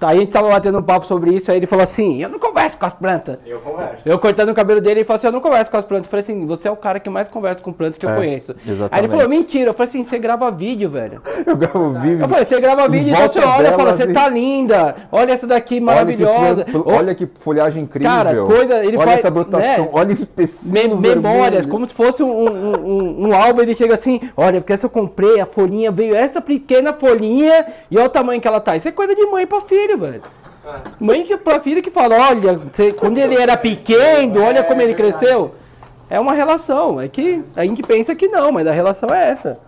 Aí a gente tava batendo um papo sobre isso, aí ele falou assim, eu não converso com as plantas. Eu converso. Eu cortando o cabelo dele, ele falou assim, eu não converso com as plantas. Eu falei assim, você é o cara que mais conversa com plantas que eu É, conheço. exatamente. Aí ele falou, mentira. Eu falei assim, você grava vídeo, velho. Eu gravo vídeo. Eu falei, você grava vídeo, então você olha e fala, você assim. tá linda. Olha essa daqui maravilhosa. Olha que, folha- olha que folhagem incrível. Cara, coisa- ele olha faz- essa brotação, né? olha esse pecinho Me- memórias, vermelho. como se fosse um, um, um, um álbum, ele chega assim, olha, porque essa eu comprei, a folhinha veio essa pequena folhinha e olha o tamanho que ela tá. Isso é coisa de mãe pra filho, velho. Mãe que, pra filho que fala, olha, você- quando ele era pequeno, olha como ele cresceu. É uma relação, é que a gente pensa que não, mas a relação é essa.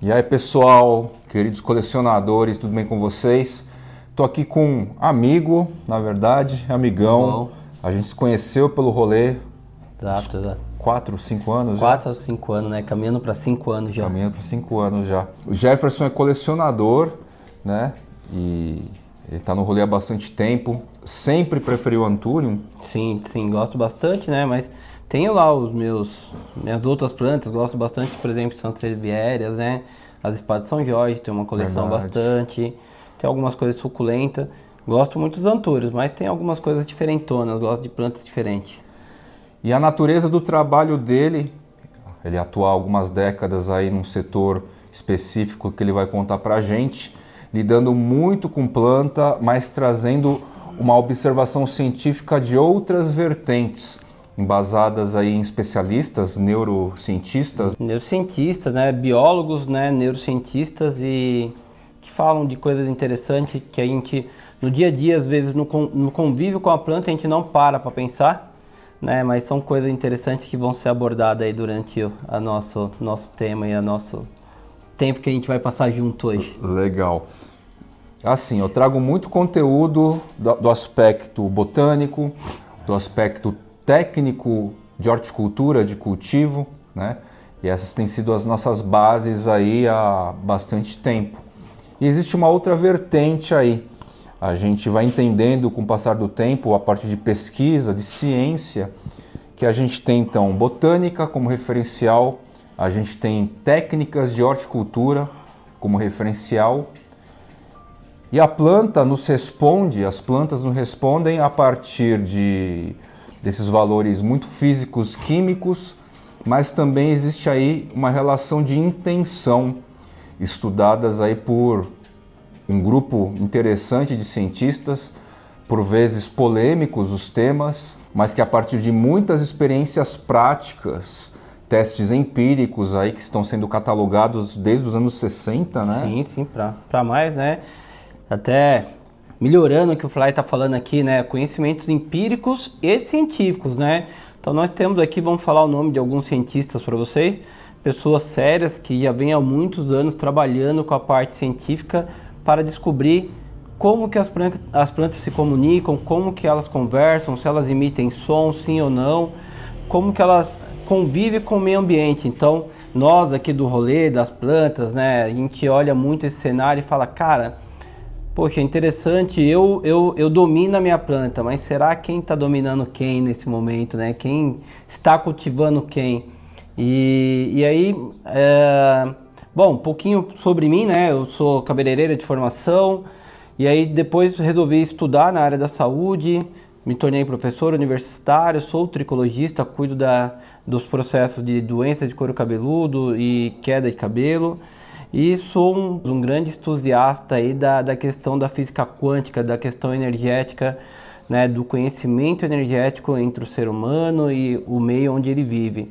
E aí, pessoal, queridos colecionadores, tudo bem com vocês? Tô aqui com um amigo, na verdade, amigão. Bom. A gente se conheceu pelo rolê Exato, exato. 4, 5 anos já. 4 a 5 anos, né? Caminhando pra 5 anos já. Caminhando para 5 anos já. O Jefferson é colecionador, né? E ele tá no rolê há bastante tempo. Sempre preferiu o Anturium. Sim, sim, gosto bastante, né? Mas tenho lá os meus minhas outras plantas, gosto bastante, por exemplo, de Santrevieras, né? As espadas de São Jorge, tem uma coleção Verdade. bastante. Tem algumas coisas suculentas. Gosto muito dos antúrios, mas tem algumas coisas diferentonas, gosto de plantas diferentes. E a natureza do trabalho dele, ele atua algumas décadas aí num setor específico que ele vai contar pra gente, lidando muito com planta, mas trazendo uma observação científica de outras vertentes, embasadas aí em especialistas, neurocientistas. Neurocientistas, né? Biólogos, né? Neurocientistas e que falam de coisas interessantes que a gente no dia a dia, às vezes no, no convívio com a planta, a gente não para para pensar, né? Mas são coisas interessantes que vão ser abordadas aí durante o a nosso nosso tema e a nosso tempo que a gente vai passar junto hoje. Legal. Assim, eu trago muito conteúdo do, do aspecto botânico, do aspecto técnico de horticultura, de cultivo, né? E essas têm sido as nossas bases aí há bastante tempo. E existe uma outra vertente aí. A gente vai entendendo com o passar do tempo, a partir de pesquisa, de ciência, que a gente tem então botânica como referencial, a gente tem técnicas de horticultura como referencial e a planta nos responde, as plantas nos respondem a partir de desses valores muito físicos, químicos, mas também existe aí uma relação de intenção estudadas aí por um grupo interessante de cientistas, por vezes polêmicos os temas, mas que a partir de muitas experiências práticas, testes empíricos aí que estão sendo catalogados desde os anos 60, né? Sim, sim, pra mais, né? Até melhorando o que o Fly tá falando aqui, né? Conhecimentos empíricos e científicos, né? Então nós temos aqui, vamos falar o nome de alguns cientistas para vocês, pessoas sérias que já vêm há muitos anos trabalhando com a parte científica para descobrir como que as plantas, as plantas se comunicam, como que elas conversam, se elas emitem som, sim ou não, como que elas convivem com o meio ambiente. Então, nós aqui do rolê das plantas, né, a gente olha muito esse cenário e fala, cara, poxa, interessante, eu, eu, eu domino a minha planta, mas será quem está dominando quem nesse momento, né? Quem está cultivando quem? E, e aí, é, bom, um pouquinho sobre mim, né? Eu sou cabeleireiro de formação, e aí depois resolvi estudar na área da saúde, me tornei professor universitário, sou tricologista, cuido da, dos processos de doença de couro cabeludo e queda de cabelo. E sou um, um grande entusiasta aí da, da questão da física quântica, da questão energética, né, do conhecimento energético entre o ser humano e o meio onde ele vive.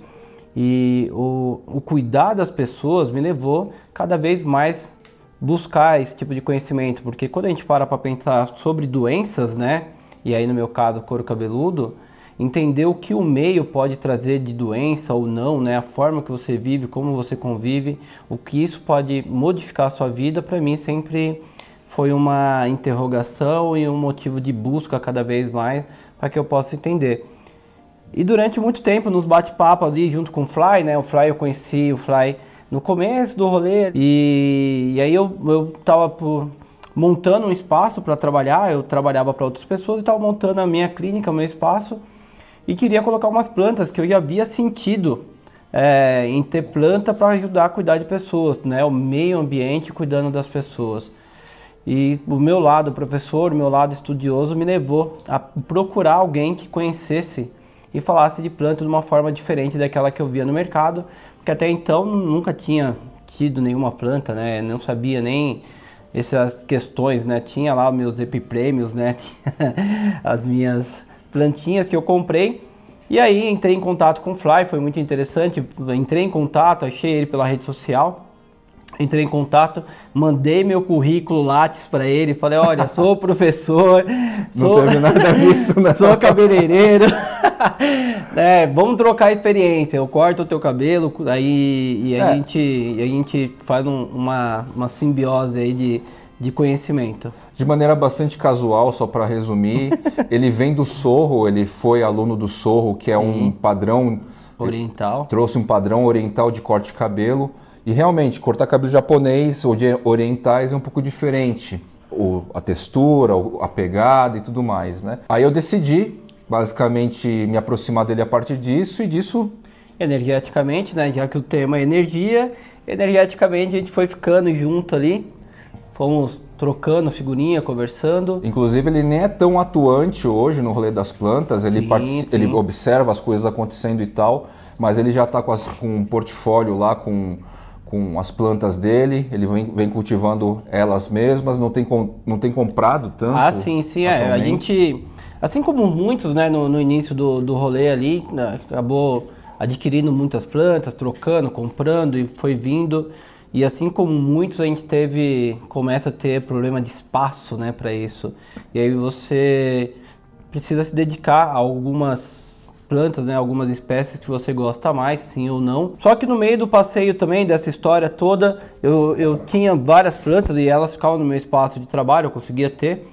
E o, o cuidar das pessoas me levou cada vez mais buscar esse tipo de conhecimento, porque quando a gente para para pensar sobre doenças, né, e aí no meu caso couro cabeludo, entender o que o meio pode trazer de doença ou não, né, a forma que você vive, como você convive, o que isso pode modificar a sua vida, para mim sempre foi uma interrogação e um motivo de busca cada vez mais para que eu possa entender. E durante muito tempo, nos bate-papo ali junto com o Fly, né? O Fly eu conheci o Fly no começo do rolê e, e aí eu, eu tava por, montando um espaço para trabalhar, eu trabalhava para outras pessoas e estava montando a minha clínica, o meu espaço e queria colocar umas plantas que eu já havia sentido é, em ter planta para ajudar a cuidar de pessoas, né? O meio ambiente cuidando das pessoas. E o meu lado professor, o meu lado estudioso me levou a procurar alguém que conhecesse e falasse de planta de uma forma diferente daquela que eu via no mercado, porque até então nunca tinha tido nenhuma planta, né? Não sabia nem essas questões, né? Tinha lá meus epiprêmios, né? as minhas plantinhas que eu comprei. E aí entrei em contato com o Fly, foi muito interessante. Entrei em contato, achei ele pela rede social. Entrei em contato, mandei meu currículo Lattes para ele, falei, olha, sou professor, sou, disso, sou cabeleireiro, é, vamos trocar experiência, eu corto o teu cabelo, aí e a, é. gente, a gente faz um, uma, uma simbiose aí de, de conhecimento. De maneira bastante casual, só para resumir, ele vem do Sorro, ele foi aluno do Sorro, que é um padrão oriental. Trouxe um padrão oriental de corte de cabelo. E realmente, cortar cabelo japonês ou de orientais é um pouco diferente. O, a textura, a pegada e tudo mais, né? Aí eu decidi, basicamente, me aproximar dele a partir disso e disso... Energeticamente, né? Já que o tema é energia, energeticamente a gente foi ficando junto ali fomos trocando figurinha, conversando. Inclusive ele nem é tão atuante hoje no rolê das plantas, ele, sim, sim. ele observa as coisas acontecendo e tal, mas ele já está com, com um portfólio lá com, com as plantas dele, ele vem, vem cultivando elas mesmas, não tem, com, não tem comprado tanto. Ah, sim, sim, é. A gente, assim como muitos né, no, no início do, do rolê ali, né, acabou adquirindo muitas plantas, trocando, comprando e foi vindo. E assim como muitos, a gente teve, começa a ter problema de espaço, né, para isso. E aí você precisa se dedicar a algumas plantas, né, algumas espécies que você gosta mais, sim ou não. Só que no meio do passeio também, dessa história toda, eu, eu tinha várias plantas e elas ficavam no meu espaço de trabalho, eu conseguia ter.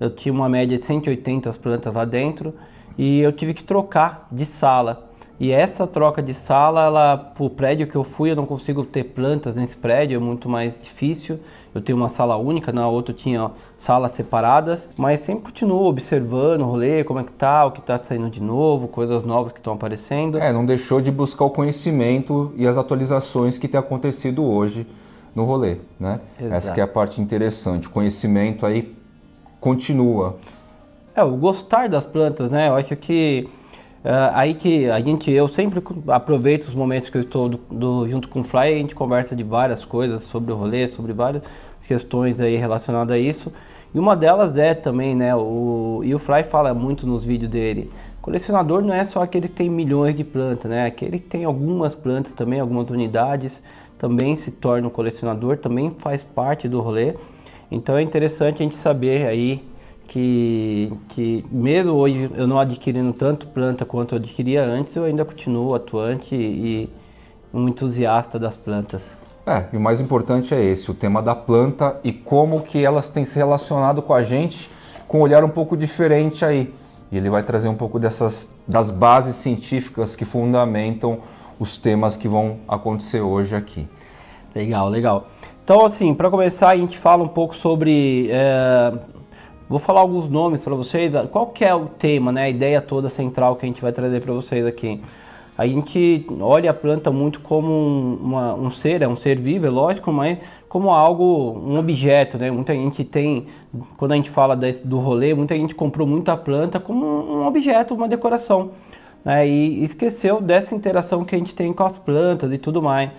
Eu tinha uma média de 180 plantas lá dentro e eu tive que trocar de sala. E essa troca de sala, ela, o prédio que eu fui, eu não consigo ter plantas nesse prédio, é muito mais difícil. Eu tenho uma sala única, na outra tinha salas separadas, mas sempre continuo observando o rolê, como é que tá, o que tá saindo de novo, coisas novas que estão aparecendo. É, não deixou de buscar o conhecimento e as atualizações que tem acontecido hoje no rolê, né? Exato. Essa que é a parte interessante. O conhecimento aí continua. É, o gostar das plantas, né? Eu acho que Uh, aí que a gente, eu sempre aproveito os momentos que eu estou do, do, junto com o Fly, a gente conversa de várias coisas sobre o rolê, sobre várias questões aí relacionadas a isso. E uma delas é também, né, o, e o Fly fala muito nos vídeos dele, colecionador não é só aquele que tem milhões de plantas, né, aquele que tem algumas plantas também, algumas unidades, também se torna um colecionador, também faz parte do rolê. Então é interessante a gente saber aí que, que mesmo hoje eu não adquirindo tanto planta quanto eu adquiria antes, eu ainda continuo atuante e um entusiasta das plantas. É, e o mais importante é esse, o tema da planta e como que elas têm se relacionado com a gente com um olhar um pouco diferente aí. E ele vai trazer um pouco dessas das bases científicas que fundamentam os temas que vão acontecer hoje aqui. Legal, legal. Então, assim, para começar, a gente fala um pouco sobre é, Vou falar alguns nomes para vocês. Qual que é o tema, né? A ideia toda central que a gente vai trazer para vocês aqui. A gente olha a planta muito como uma, um ser, é um ser vivo, é lógico, mas como algo, um objeto, né? Muita gente tem, quando a gente fala desse, do rolê, muita gente comprou muita planta como um objeto, uma decoração. Né? E esqueceu dessa interação que a gente tem com as plantas e tudo mais.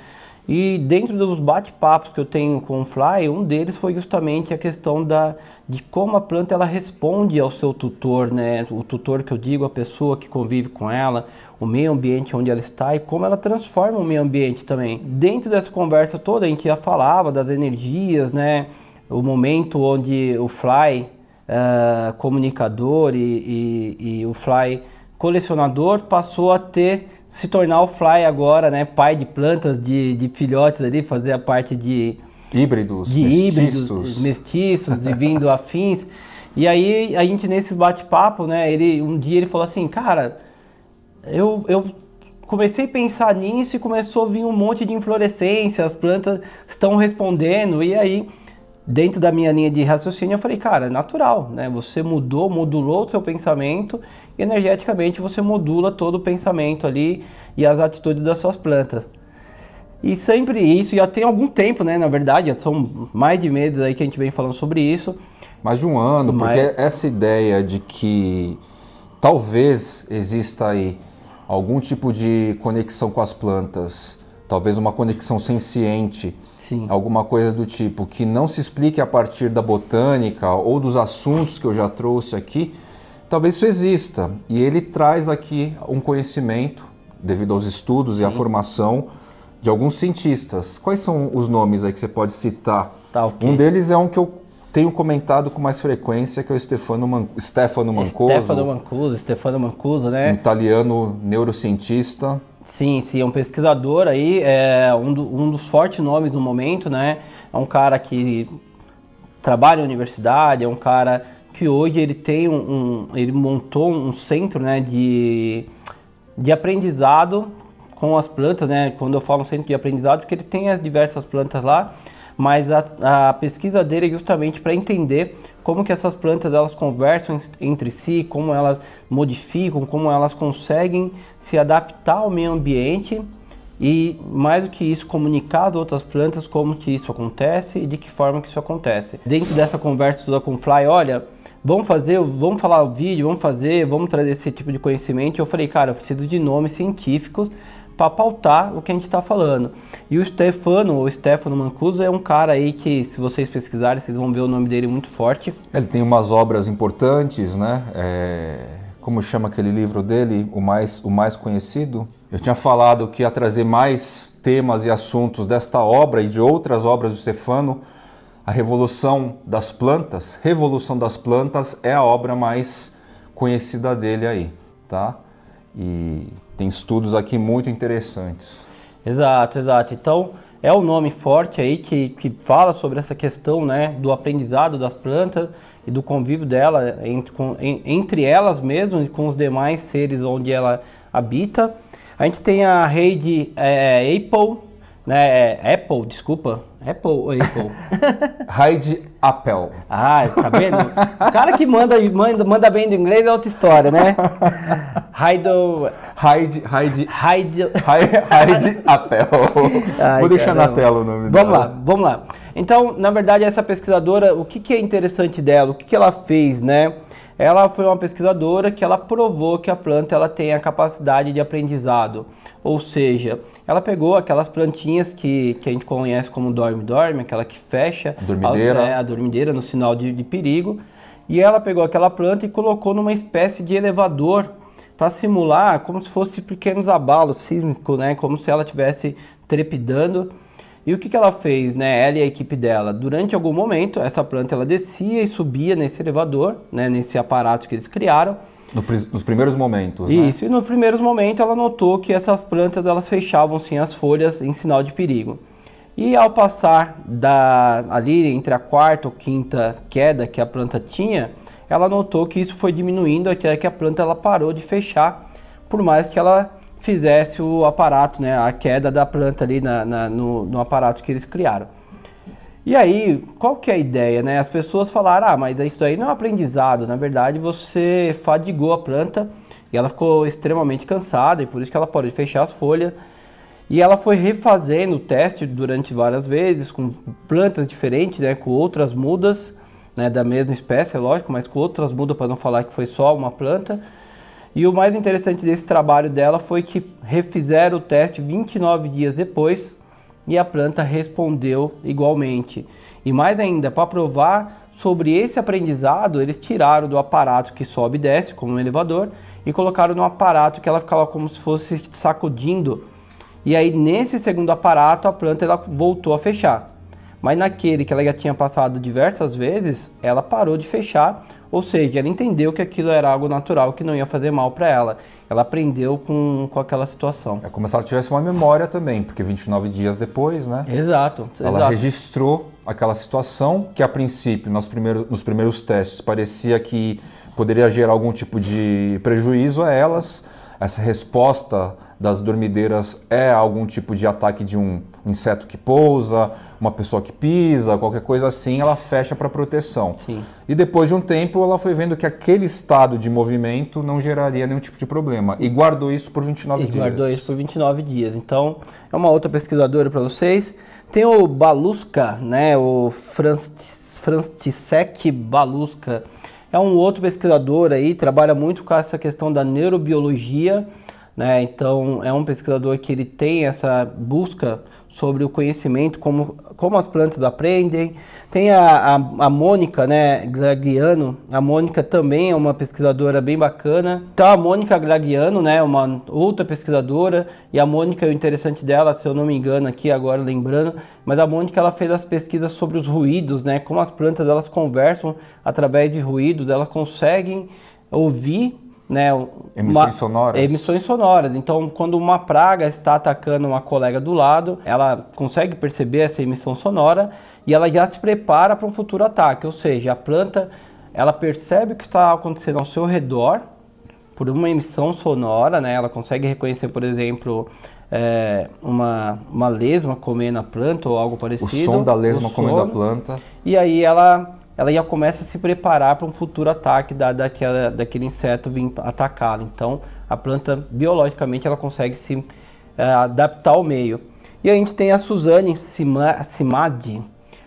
E dentro dos bate-papos que eu tenho com o Fly, um deles foi justamente a questão da, de como a planta ela responde ao seu tutor, né? O tutor que eu digo, a pessoa que convive com ela, o meio ambiente onde ela está e como ela transforma o meio ambiente também. Dentro dessa conversa toda, a gente já falava das energias, né? O momento onde o Fly, uh, comunicador e, e, e o Fly colecionador, passou a ter se tornar o Fly agora, né? Pai de plantas, de, de filhotes ali, fazer a parte de híbridos, de mestiços. híbridos, mestiços e vindo afins. E aí a gente nesses bate-papo, né? Ele um dia ele falou assim, cara, eu, eu comecei a pensar nisso e começou a vir um monte de inflorescência, as plantas estão respondendo e aí dentro da minha linha de raciocínio eu falei, cara, é natural, né? Você mudou, modulou o seu pensamento energeticamente você modula todo o pensamento ali e as atitudes das suas plantas. E sempre isso, já tem algum tempo, né? Na verdade, são mais de meses aí que a gente vem falando sobre isso. Mais de um ano, Mas... porque essa ideia de que talvez exista aí algum tipo de conexão com as plantas, talvez uma conexão senciente, Sim. alguma coisa do tipo que não se explique a partir da botânica ou dos assuntos que eu já trouxe aqui, talvez isso exista. E ele traz aqui um conhecimento, devido aos estudos Sim. e à formação de alguns cientistas. Quais são os nomes aí que você pode citar? Tá, okay. Um deles é um que eu tenho comentado com mais frequência, que é o Stefano, Man Stefano Mancuso. Stefano Mancuso, Stefano Mancuso, né? Um italiano neurocientista. Sim, sim, é um pesquisador aí, é um, do, um dos fortes nomes no momento, né? É um cara que trabalha na universidade, é um cara que hoje ele tem um, um ele montou um centro, né, de, de aprendizado com as plantas, né? Quando eu falo centro de aprendizado, porque ele tem as diversas plantas lá, mas a, a pesquisa dele é justamente para entender como que essas plantas elas conversam entre si, como elas modificam, como elas conseguem se adaptar ao meio ambiente e mais do que isso comunicar às outras plantas como que isso acontece e de que forma que isso acontece. Dentro dessa conversa toda com Fly, olha, vamos fazer, vamos falar o vídeo, vamos fazer, vamos trazer esse tipo de conhecimento. Eu falei, cara, eu preciso de nomes científicos para pautar o que a gente está falando. E o Stefano, ou Stefano Mancuso, é um cara aí que, se vocês pesquisarem, vocês vão ver o nome dele muito forte. Ele tem umas obras importantes, né? É... Como chama aquele livro dele, o mais, o mais conhecido? Eu tinha falado que ia trazer mais temas e assuntos desta obra e de outras obras do Stefano. A Revolução das Plantas, Revolução das Plantas é a obra mais conhecida dele aí, tá? E tem estudos aqui muito interessantes. Exato, exato. Então, é um nome forte aí que, que fala sobre essa questão né, do aprendizado das plantas e do convívio dela entre, com, entre elas mesmo e com os demais seres onde ela habita. A gente tem a rede é, Apple, né, é, Apple, desculpa, Apple ou Apple? Hyde Apple. Ah, tá vendo? O cara que manda, manda, manda bem do inglês é outra história, né? Hyde... Hyde... Hyde... Hyde... Hyde Apple. Ai, Vou deixar caramba. na tela o nome vamos dela. Vamos lá, vamos lá. Então, na verdade, essa pesquisadora, o que, que é interessante dela? O que, que ela fez, né? Ela foi uma pesquisadora que ela provou que a planta ela tem a capacidade de aprendizado. Ou seja, ela pegou aquelas plantinhas que, que a gente conhece como dorme-dorme, aquela que fecha a dormideira, a, é, a dormideira no sinal de, de perigo, e ela pegou aquela planta e colocou numa espécie de elevador para simular como se fosse pequenos abalos sísmicos, né? como se ela estivesse trepidando. E o que, que ela fez, né? Ela e a equipe dela, durante algum momento, essa planta ela descia e subia nesse elevador, né? Nesse aparato que eles criaram. No, nos primeiros momentos, né? Isso, né? e nos primeiros momentos ela notou que essas plantas elas fechavam sim as folhas em sinal de perigo. E ao passar da ali entre a quarta ou quinta queda que a planta tinha, ela notou que isso foi diminuindo até que a planta ela parou de fechar, por mais que ela fizesse o aparato, né, a queda da planta ali na, na no, no, aparato que eles criaram. E aí, qual que é a ideia? Né? As pessoas falaram, ah, mas isso aí não é um aprendizado, na verdade você fadigou a planta e ela ficou extremamente cansada e por isso que ela pode fechar as folhas. E ela foi refazendo o teste durante várias vezes, com plantas diferentes, né, com outras mudas, né, da mesma espécie, é lógico, mas com outras mudas para não falar que foi só uma planta. E o mais interessante desse trabalho dela foi que refizeram o teste 29 dias depois e a planta respondeu igualmente. E mais ainda, para provar sobre esse aprendizado, eles tiraram do aparato que sobe e desce, como um elevador, e colocaram no aparato que ela ficava como se fosse sacudindo. E aí, nesse segundo aparato, a planta ela voltou a fechar. Mas naquele que ela já tinha passado diversas vezes, ela parou de fechar ou seja, ela entendeu que aquilo era algo natural, que não ia fazer mal para ela. Ela aprendeu com, com aquela situação. É como se ela tivesse uma memória também, porque 29 dias depois, né? Exato. Ela exato. registrou aquela situação que, a princípio, nos primeiros, nos primeiros testes, parecia que poderia gerar algum tipo de prejuízo a elas. Essa resposta das dormideiras é algum tipo de ataque de um inseto que pousa, uma pessoa que pisa, qualquer coisa assim, ela fecha para proteção. Sim. E depois de um tempo, ela foi vendo que aquele estado de movimento não geraria nenhum tipo de problema e guardou isso por 29 e dias. guardou isso por 29 dias. Então, é uma outra pesquisadora para vocês. Tem o Baluska, né, o Frantisek Baluska. É um outro pesquisador aí, trabalha muito com essa questão da neurobiologia né? Então é um pesquisador que ele tem essa busca sobre o conhecimento, como, como as plantas aprendem. Tem a, a, a Mônica né, Glagiano, a Mônica também é uma pesquisadora bem bacana. Então a Mônica Glagiano, né, uma outra pesquisadora, e a Mônica, o interessante dela, se eu não me engano aqui agora lembrando, mas a Mônica ela fez as pesquisas sobre os ruídos, né, como as plantas elas conversam através de ruídos, elas conseguem ouvir né, emissões uma, sonoras. Emissões sonoras. Então, quando uma praga está atacando uma colega do lado, ela consegue perceber essa emissão sonora e ela já se prepara para um futuro ataque. Ou seja, a planta ela percebe o que está acontecendo ao seu redor por uma emissão sonora, né? Ela consegue reconhecer, por exemplo, é, uma, uma lesma comendo a planta ou algo parecido. O som da lesma comendo a planta. E aí ela ela já começa a se preparar para um futuro ataque da, daquela, daquele inseto vir atacá-la. Então, a planta, biologicamente, ela consegue se é, adaptar ao meio. E a gente tem a Suzane Simadi.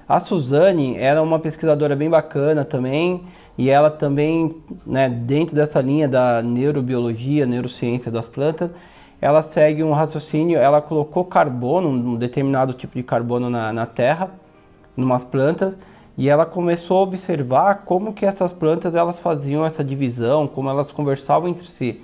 A Suzane era uma pesquisadora bem bacana também, e ela também, né, dentro dessa linha da neurobiologia, neurociência das plantas, ela segue um raciocínio, ela colocou carbono, um determinado tipo de carbono na, na terra, em umas plantas, e ela começou a observar como que essas plantas elas faziam essa divisão, como elas conversavam entre si.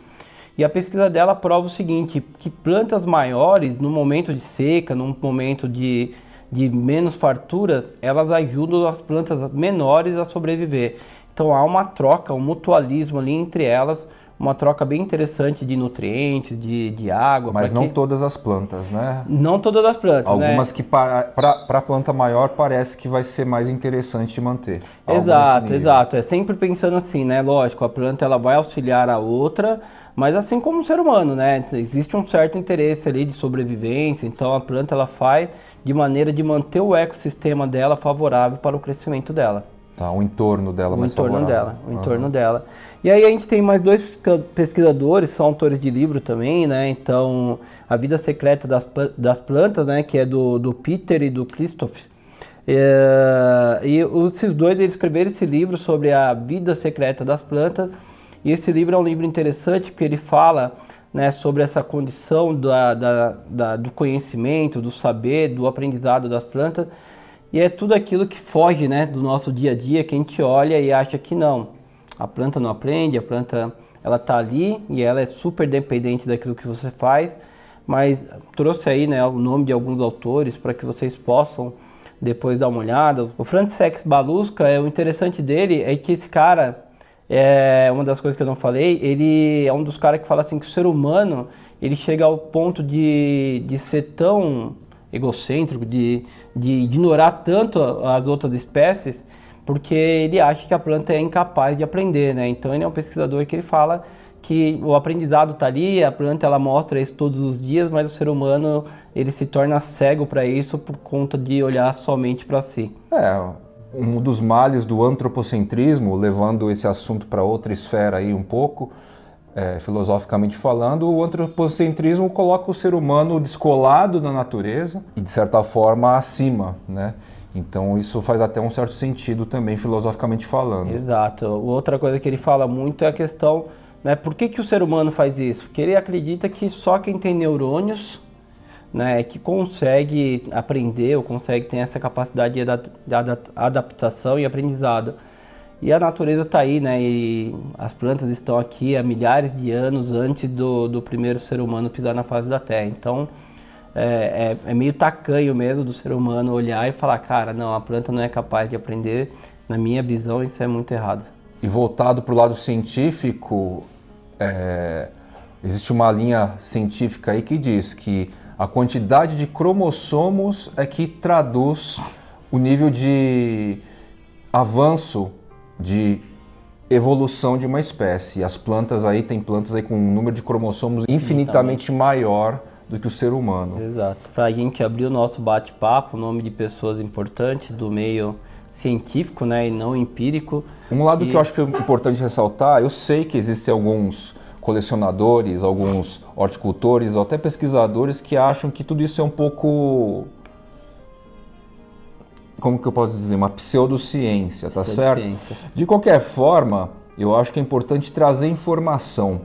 E a pesquisa dela prova o seguinte, que plantas maiores, no momento de seca, num momento de, de menos fartura, elas ajudam as plantas menores a sobreviver. Então há uma troca, um mutualismo ali entre elas, uma troca bem interessante de nutrientes, de, de água. Mas não que... todas as plantas, né? Não todas as plantas, né? Algumas né? que para a planta maior parece que vai ser mais interessante de manter. Exato, exato. É sempre pensando assim, né? Lógico, a planta ela vai auxiliar a outra, mas assim como o ser humano, né? Existe um certo interesse ali de sobrevivência, então a planta ela faz de maneira de manter o ecossistema dela favorável para o crescimento dela. Tá, o entorno dela o mais entorno favorável. dela, o uhum. entorno dela. E aí a gente tem mais dois pesquisadores, são autores de livro também, né? Então, A Vida Secreta das, das Plantas, né? Que é do, do Peter e do Christoph. É, e esses dois eles escreveram esse livro sobre a vida secreta das plantas. E esse livro é um livro interessante porque ele fala né, sobre essa condição da, da, da, do conhecimento, do saber, do aprendizado das plantas e é tudo aquilo que foge né, do nosso dia a dia, que a gente olha e acha que não. A planta não aprende, a planta ela está ali e ela é super dependente daquilo que você faz. Mas trouxe aí né, o nome de alguns autores para que vocês possam depois dar uma olhada. O Francis Balusca, é, o interessante dele é que esse cara, é uma das coisas que eu não falei, ele é um dos caras que fala assim que o ser humano ele chega ao ponto de, de ser tão egocêntrico, de, de ignorar tanto as outras espécies, porque ele acha que a planta é incapaz de aprender, né? Então ele é um pesquisador que ele fala que o aprendizado está ali, a planta ela mostra isso todos os dias, mas o ser humano ele se torna cego para isso por conta de olhar somente para si. É, um dos males do antropocentrismo, levando esse assunto para outra esfera aí um pouco, é, filosoficamente falando, o antropocentrismo coloca o ser humano descolado da natureza e, de certa forma, acima, né? Então isso faz até um certo sentido também, filosoficamente falando. Exato. Outra coisa que ele fala muito é a questão, né, por que, que o ser humano faz isso? Porque ele acredita que só quem tem neurônios né, que consegue aprender ou consegue ter essa capacidade de adaptação e aprendizado. E a natureza está aí, né? E as plantas estão aqui há milhares de anos antes do, do primeiro ser humano pisar na face da Terra. Então é, é, é, meio tacanho mesmo do ser humano olhar e falar, cara, não, a planta não é capaz de aprender. Na minha visão, isso é muito errado. E voltado para o lado científico, é, existe uma linha científica aí que diz que a quantidade de cromossomos é que traduz o nível de avanço de evolução de uma espécie. As plantas aí tem plantas aí com um número de cromossomos infinitamente maior do que o ser humano. Exato. Para a gente abrir o nosso bate-papo, o nome de pessoas importantes do meio científico, né, e não empírico. Um lado que eu acho que é importante ressaltar, eu sei que existem alguns colecionadores, alguns horticultores ou até pesquisadores que acham que tudo isso é um pouco como que eu posso dizer, uma pseudociência, tá certo? De qualquer forma, eu acho que é importante trazer informação,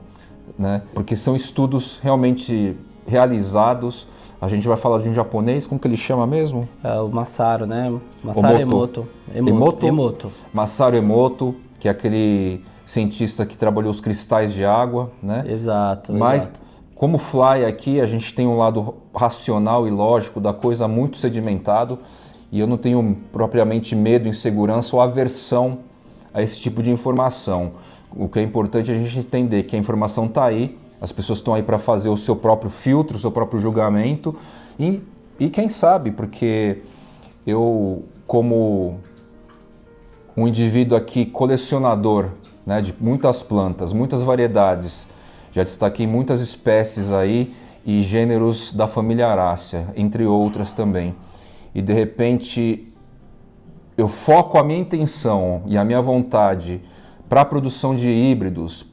né? Porque são estudos realmente realizados. A gente vai falar de um japonês, como que ele chama mesmo? É o Masaru, né? Masaru Emoto. Emoto. Emoto. Emoto. Masaru Emoto, que é aquele cientista que trabalhou os cristais de água, né? Exato. Mas exato. como Fly aqui, a gente tem um lado racional e lógico da coisa muito sedimentado e eu não tenho propriamente medo, insegurança ou aversão a esse tipo de informação. O que é importante é a gente entender que a informação está aí, as pessoas estão aí para fazer o seu próprio filtro, o seu próprio julgamento. E, e quem sabe, porque eu, como um indivíduo aqui colecionador né, de muitas plantas, muitas variedades, já destaquei muitas espécies aí e gêneros da família Arácea, entre outras também. E de repente eu foco a minha intenção e a minha vontade para a produção de híbridos.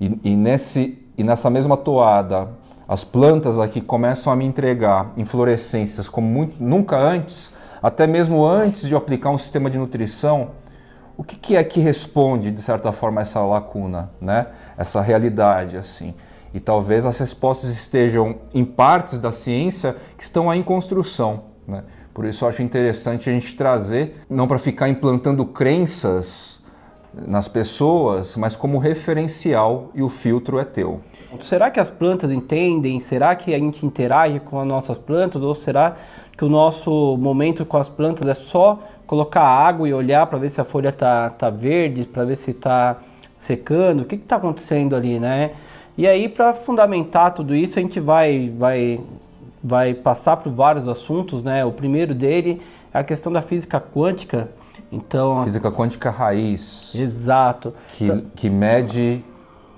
E, e, nesse, e nessa mesma toada as plantas aqui começam a me entregar inflorescências como muito, nunca antes, até mesmo antes de eu aplicar um sistema de nutrição, o que, que é que responde de certa forma essa lacuna, né? essa realidade assim? E talvez as respostas estejam em partes da ciência que estão aí em construção. Né? Por isso eu acho interessante a gente trazer, não para ficar implantando crenças nas pessoas, mas como referencial e o filtro é teu. Será que as plantas entendem? Será que a gente interage com as nossas plantas? Ou será que o nosso momento com as plantas é só colocar água e olhar para ver se a folha está tá verde, para ver se está secando? O que está acontecendo ali, né? E aí, para fundamentar tudo isso, a gente vai, vai vai passar por vários assuntos, né? O primeiro dele é a questão da física quântica. Então, física quântica raiz. Exato. Que, que mede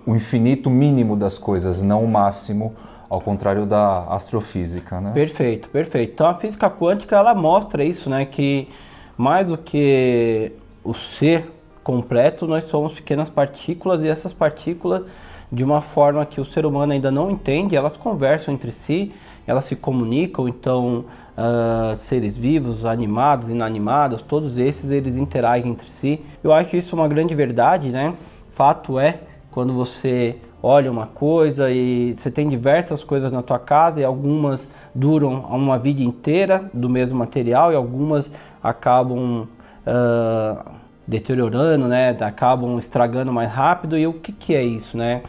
o infinito mínimo das coisas, não o máximo, ao contrário da astrofísica, né? Perfeito, perfeito. Então a física quântica ela mostra isso, né? Que mais do que o ser completo, nós somos pequenas partículas e essas partículas, de uma forma que o ser humano ainda não entende, elas conversam entre si elas se comunicam, então uh, seres vivos, animados, inanimados, todos esses eles interagem entre si. Eu acho isso uma grande verdade, né? Fato é, quando você olha uma coisa e você tem diversas coisas na tua casa e algumas duram uma vida inteira do mesmo material e algumas acabam uh, deteriorando, né? Acabam estragando mais rápido. E o que, que é isso, né?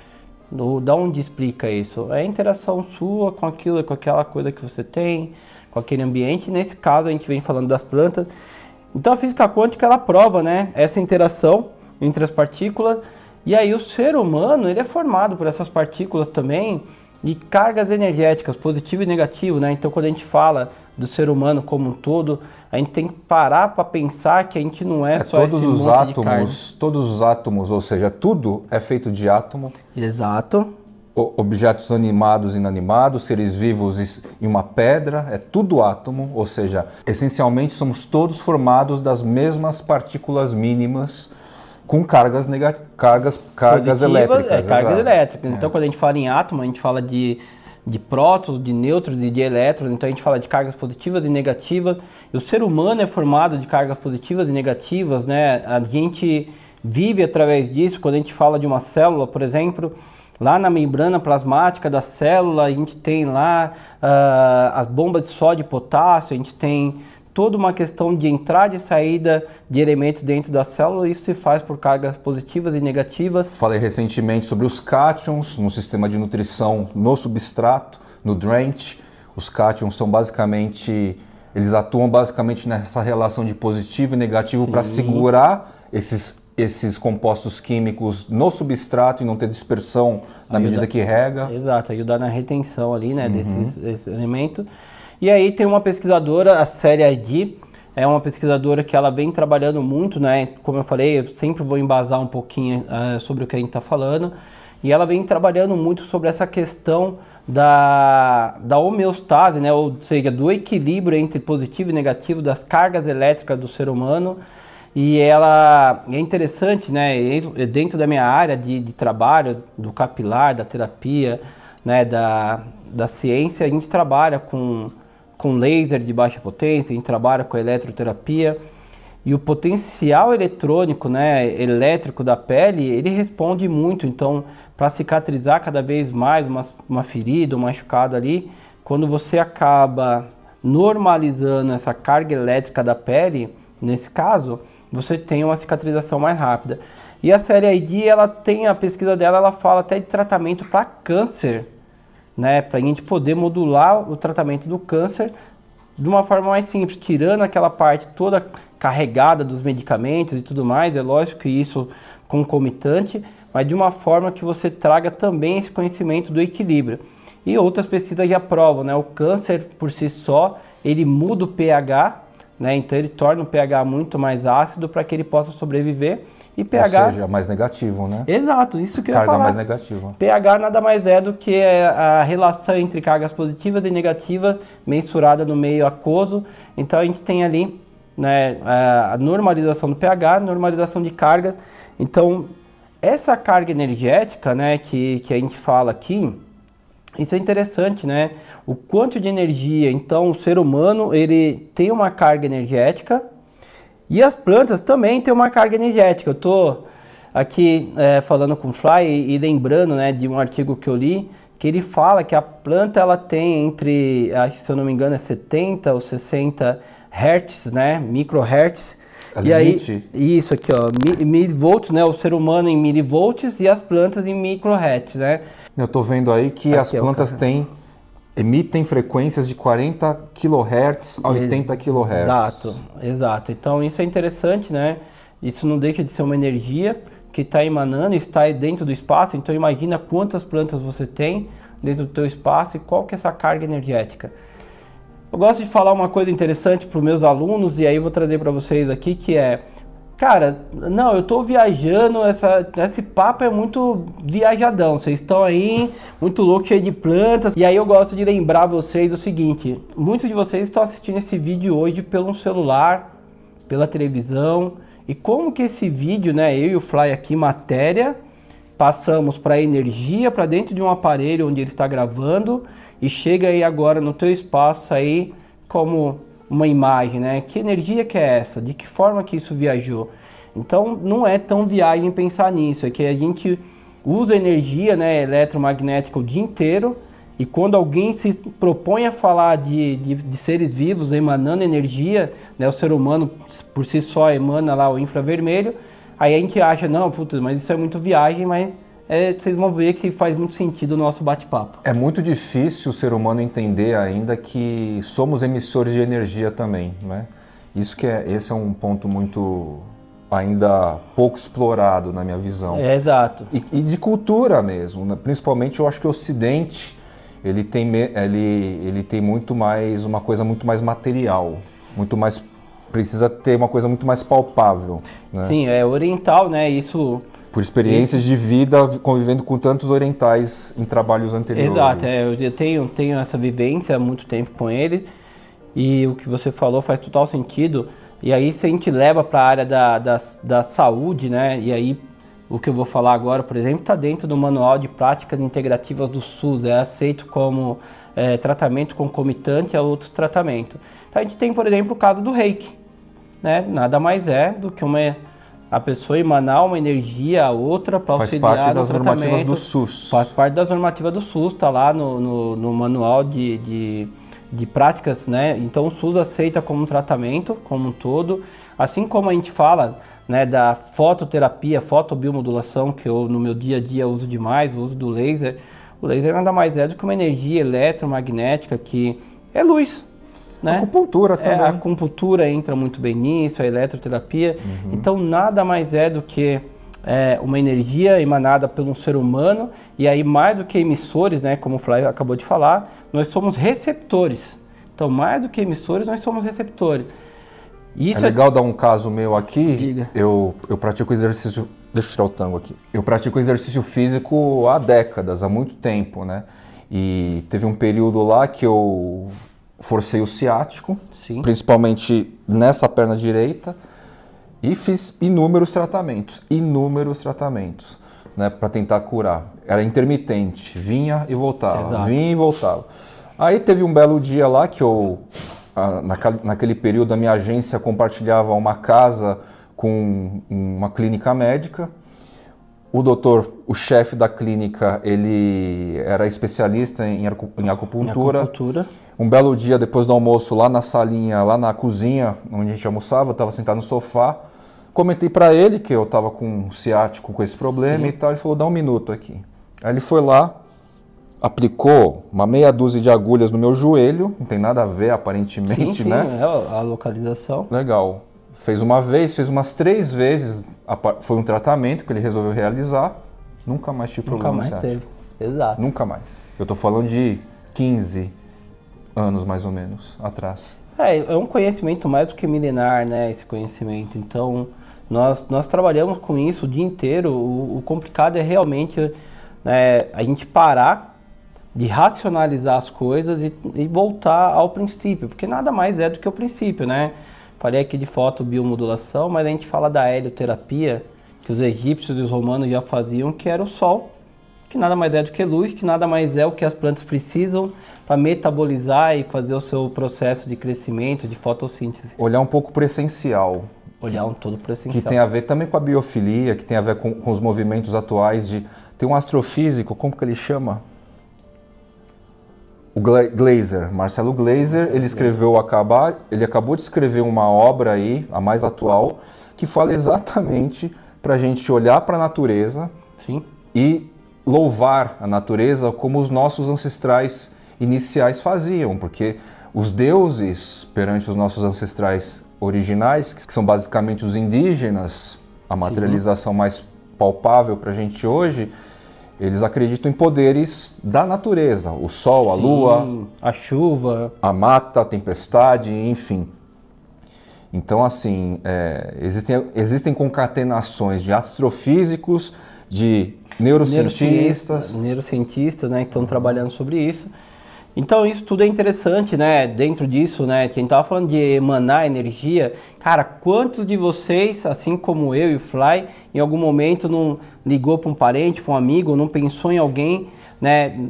Da onde explica isso? É a interação sua com aquilo, com aquela coisa que você tem, com aquele ambiente. Nesse caso, a gente vem falando das plantas. Então, a física quântica ela prova, né, essa interação entre as partículas. E aí, o ser humano ele é formado por essas partículas também e cargas energéticas, positivo e negativo, né? Então, quando a gente fala do ser humano como um todo, a gente tem que parar para pensar que a gente não é, é só todos os átomos, todos os átomos, ou seja, tudo é feito de átomo. Exato. Objetos animados e inanimados, seres vivos e uma pedra, é tudo átomo, ou seja, essencialmente somos todos formados das mesmas partículas mínimas com cargas negativas, cargas, cargas elétricas. É, cargas elétricas. Então, é. quando a gente fala em átomo, a gente fala de de prótons, de nêutrons e de elétrons, então a gente fala de cargas positivas e negativas. E o ser humano é formado de cargas positivas e negativas, né? A gente vive através disso. Quando a gente fala de uma célula, por exemplo, lá na membrana plasmática da célula, a gente tem lá uh, as bombas de sódio e potássio, a gente tem toda uma questão de entrada e saída de elementos dentro da célula. Isso se faz por cargas positivas e negativas. Falei recentemente sobre os cátions no sistema de nutrição no substrato, no drench. Os cátions são basicamente, eles atuam basicamente nessa relação de positivo e negativo para segurar esses esses compostos químicos no substrato e não ter dispersão na Ajuda, medida que rega. Exato, ajudar na retenção ali, né, uhum. desses, desses elementos. E aí tem uma pesquisadora, a série ID, é uma pesquisadora que ela vem trabalhando muito, né? Como eu falei, eu sempre vou embasar um pouquinho uh, sobre o que a gente está falando. E ela vem trabalhando muito sobre essa questão da, da homeostase, né? ou seja, do equilíbrio entre positivo e negativo das cargas elétricas do ser humano. E ela é interessante, né? Dentro da minha área de, de trabalho, do capilar, da terapia, né? da, da ciência, a gente trabalha com, com laser de baixa potência, a gente trabalha com eletroterapia. E o potencial eletrônico, né, elétrico da pele, ele responde muito. Então, para cicatrizar cada vez mais uma, uma ferida, um machucado ali, quando você acaba normalizando essa carga elétrica da pele, nesse caso, você tem uma cicatrização mais rápida. E a série ID, ela tem a pesquisa dela, ela fala até de tratamento para câncer, né, para a gente poder modular o tratamento do câncer de uma forma mais simples, tirando aquela parte toda carregada dos medicamentos e tudo mais. É lógico que isso concomitante, mas de uma forma que você traga também esse conhecimento do equilíbrio. E outras pesquisas já provam, né? O câncer por si só, ele muda o pH, né? Então ele torna o pH muito mais ácido para que ele possa sobreviver. E pH... Ou seja, mais negativo, né? Exato, isso que Carga eu ia falar. mais negativa. pH nada mais é do que a relação entre cargas positivas e negativas mensurada no meio aquoso. Então a gente tem ali né, a normalização do pH, normalização de carga. Então essa carga energética, né, que, que a gente fala aqui, isso é interessante, né? O quanto de energia, então o ser humano ele tem uma carga energética e as plantas também têm uma carga energética. Eu estou aqui é, falando com o Fly e, e, lembrando, né, de um artigo que eu li que ele fala que a planta ela tem entre, se eu não me engano, é 70 ou 60 hertz, né, microhertz A e limite. aí, isso aqui, ó, mi- milivolts, né? O ser humano em milivolts e as plantas em microhertz, né? Eu estou vendo aí que Aqui as é plantas têm emitem frequências de 40 kHz a 80 kHz. Exato, exato. Então isso é interessante, né? Isso não deixa de ser uma energia que está emanando, está dentro do espaço. Então imagina quantas plantas você tem dentro do teu espaço e qual que é essa carga energética. Eu gosto de falar uma coisa interessante para os meus alunos e aí eu vou trazer para vocês aqui que é, cara, não, eu estou viajando, essa, esse papo é muito viajadão, vocês estão aí muito louco, cheio de plantas. E aí eu gosto de lembrar vocês o seguinte, muitos de vocês estão assistindo esse vídeo hoje pelo celular, pela televisão, e como que esse vídeo, né, eu e o Fly aqui, matéria, passamos para energia para dentro de um aparelho onde ele está gravando. E chega aí agora no teu espaço aí como uma imagem, né? Que energia que é essa? De que forma que isso viajou? Então não é tão viagem pensar nisso, é que a gente usa energia, né, eletromagnética o dia inteiro e quando alguém se propõe a falar de, de, de seres vivos emanando energia, né, o ser humano por si só emana lá o infravermelho, aí a gente acha, não, puta, mas isso é muito viagem, mas é, vocês vão ver que faz muito sentido o nosso bate-papo. É muito difícil o ser humano entender ainda que somos emissores de energia também, né? Isso que é, esse é um ponto muito ainda pouco explorado na minha visão. É, exato. E, e de cultura mesmo, né? principalmente eu acho que o Ocidente ele tem, ele, ele tem muito mais uma coisa muito mais material, muito mais precisa ter uma coisa muito mais palpável, né? Sim, é oriental, né? Isso Por experiências de vida convivendo com tantos orientais em trabalhos anteriores. Exato, é, eu tenho, tenho essa vivência há muito tempo com ele e o que você falou faz total sentido. E aí, se a gente leva para a área da, da, da saúde, né? E aí, o que eu vou falar agora, por exemplo, está dentro do Manual de Práticas Integrativas do SUS, é aceito como é, tratamento concomitante a outros tratamentos. Então, a gente tem, por exemplo, o caso do reiki, né? Nada mais é do que uma a pessoa emanar uma energia a outra para Faz auxiliar parte no das normativas do SUS. Faz parte das normativas do SUS, está lá no, no, no manual de, de, de práticas, né? Então o SUS aceita como um tratamento, como um todo. Assim como a gente fala né, da fototerapia, fotobiomodulação, que eu no meu dia a dia uso demais, o uso do laser. O laser nada mais é do que uma energia eletromagnética que é luz. Né? Acupuntura É, também. a acupuntura entra muito bem nisso, a eletroterapia. Então, nada mais é do que é, uma energia emanada por um ser humano. E aí, mais do que emissores, né, como o Flávio acabou de falar, nós somos receptores. Então, mais do que emissores, nós somos receptores. Isso é legal dar um caso meu aqui. Diga. Eu, eu pratico exercício. Deixa eu tirar o tango aqui. Eu pratico exercício físico há décadas, há muito tempo, né? E teve um período lá que eu forcei o ciático, Sim. principalmente nessa perna direita, e fiz inúmeros tratamentos, inúmeros tratamentos, né, para tentar curar. Era intermitente, vinha e voltava, Exato. vinha e voltava. Aí teve um belo dia lá que eu naquele período a minha agência compartilhava uma casa com uma clínica médica. O doutor, o chefe da clínica, ele era especialista em, acupuntura. Em acupuntura. Um belo dia, depois do almoço, lá na salinha, lá na cozinha, onde a gente almoçava, eu estava sentado no sofá. Comentei para ele que eu estava com um ciático com esse problema Sim. e tal. Ele falou: dá um minuto aqui. Aí ele foi lá, aplicou uma meia dúzia de agulhas no meu joelho, não tem nada a ver aparentemente, sim, sim, né? É a localização. Legal. Fez uma vez, fez umas três vezes, foi um tratamento que ele resolveu realizar, nunca mais tive problema Nunca mais teve, exato. Nunca mais. Eu estou falando de 15 anos mais ou menos atrás. É, é um conhecimento mais do que milenar, né, esse conhecimento. Então, nós, nós trabalhamos com isso o dia inteiro. O, o complicado é realmente né, a gente parar de racionalizar as coisas e, e, voltar ao princípio, porque nada mais é do que o princípio, né? Falei aqui de fotobiomodulação, mas a gente fala da helioterapia, que os egípcios e os romanos já faziam, que era o sol, que nada mais é do que luz, que nada mais é o que as plantas precisam para metabolizar e fazer o seu processo de crescimento, de fotossíntese. Olhar um pouco para o essencial. Olhar um todo para essencial. Que tem a ver também com a biofilia, que tem a ver com, com os movimentos atuais de... Tem um astrofísico, como que ele chama? O Glazer, Marcelo Glazer, ele escreveu acabar, ele acabou de escrever uma obra aí, a mais atual, que fala exatamente para a gente olhar para a natureza Sim. e louvar a natureza como os nossos ancestrais iniciais faziam, porque os deuses perante os nossos ancestrais originais, que são basicamente os indígenas, a materialização Sim. mais palpável para a gente hoje, eles acreditam em poderes da natureza, o sol, Sim, a lua, a chuva, a mata, a tempestade, enfim. Então, assim, é, existem, existem concatenações de astrofísicos, de neurocientistas. Neurocientistas, né, que estão trabalhando sobre isso. Então isso tudo é interessante, né? Dentro disso, né? Quem tava falando de emanar energia, cara, quantos de vocês, assim como eu e o Fly, em algum momento não ligou para um parente, para um amigo, não pensou em alguém, né?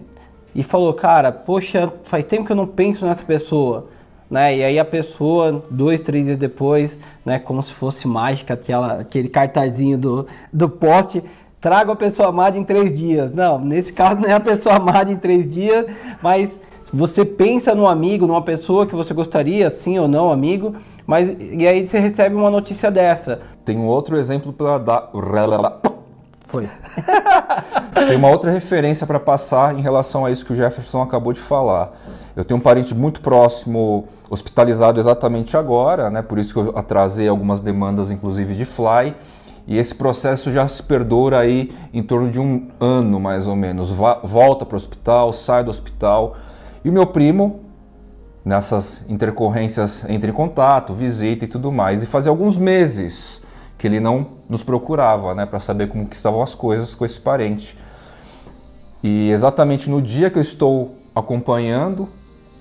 E falou, cara, poxa, faz tempo que eu não penso nessa pessoa, né? E aí a pessoa, dois, três dias depois, né? Como se fosse mágica, aquela, aquele cartazinho do, do poste, traga a pessoa amada em três dias. Não, nesse caso não é a pessoa amada em três dias, mas você pensa no amigo, numa pessoa que você gostaria, sim ou não, amigo, mas e aí você recebe uma notícia dessa. Tem um outro exemplo para dar. Foi. Tem uma outra referência para passar em relação a isso que o Jefferson acabou de falar. Eu tenho um parente muito próximo hospitalizado exatamente agora, né? Por isso que eu atrasei algumas demandas, inclusive de fly. E esse processo já se perdura aí em torno de um ano, mais ou menos. Volta para o hospital, sai do hospital. E o meu primo, nessas intercorrências, entra em contato, visita e tudo mais. E fazia alguns meses que ele não nos procurava, né, para saber como que estavam as coisas com esse parente. E exatamente no dia que eu estou acompanhando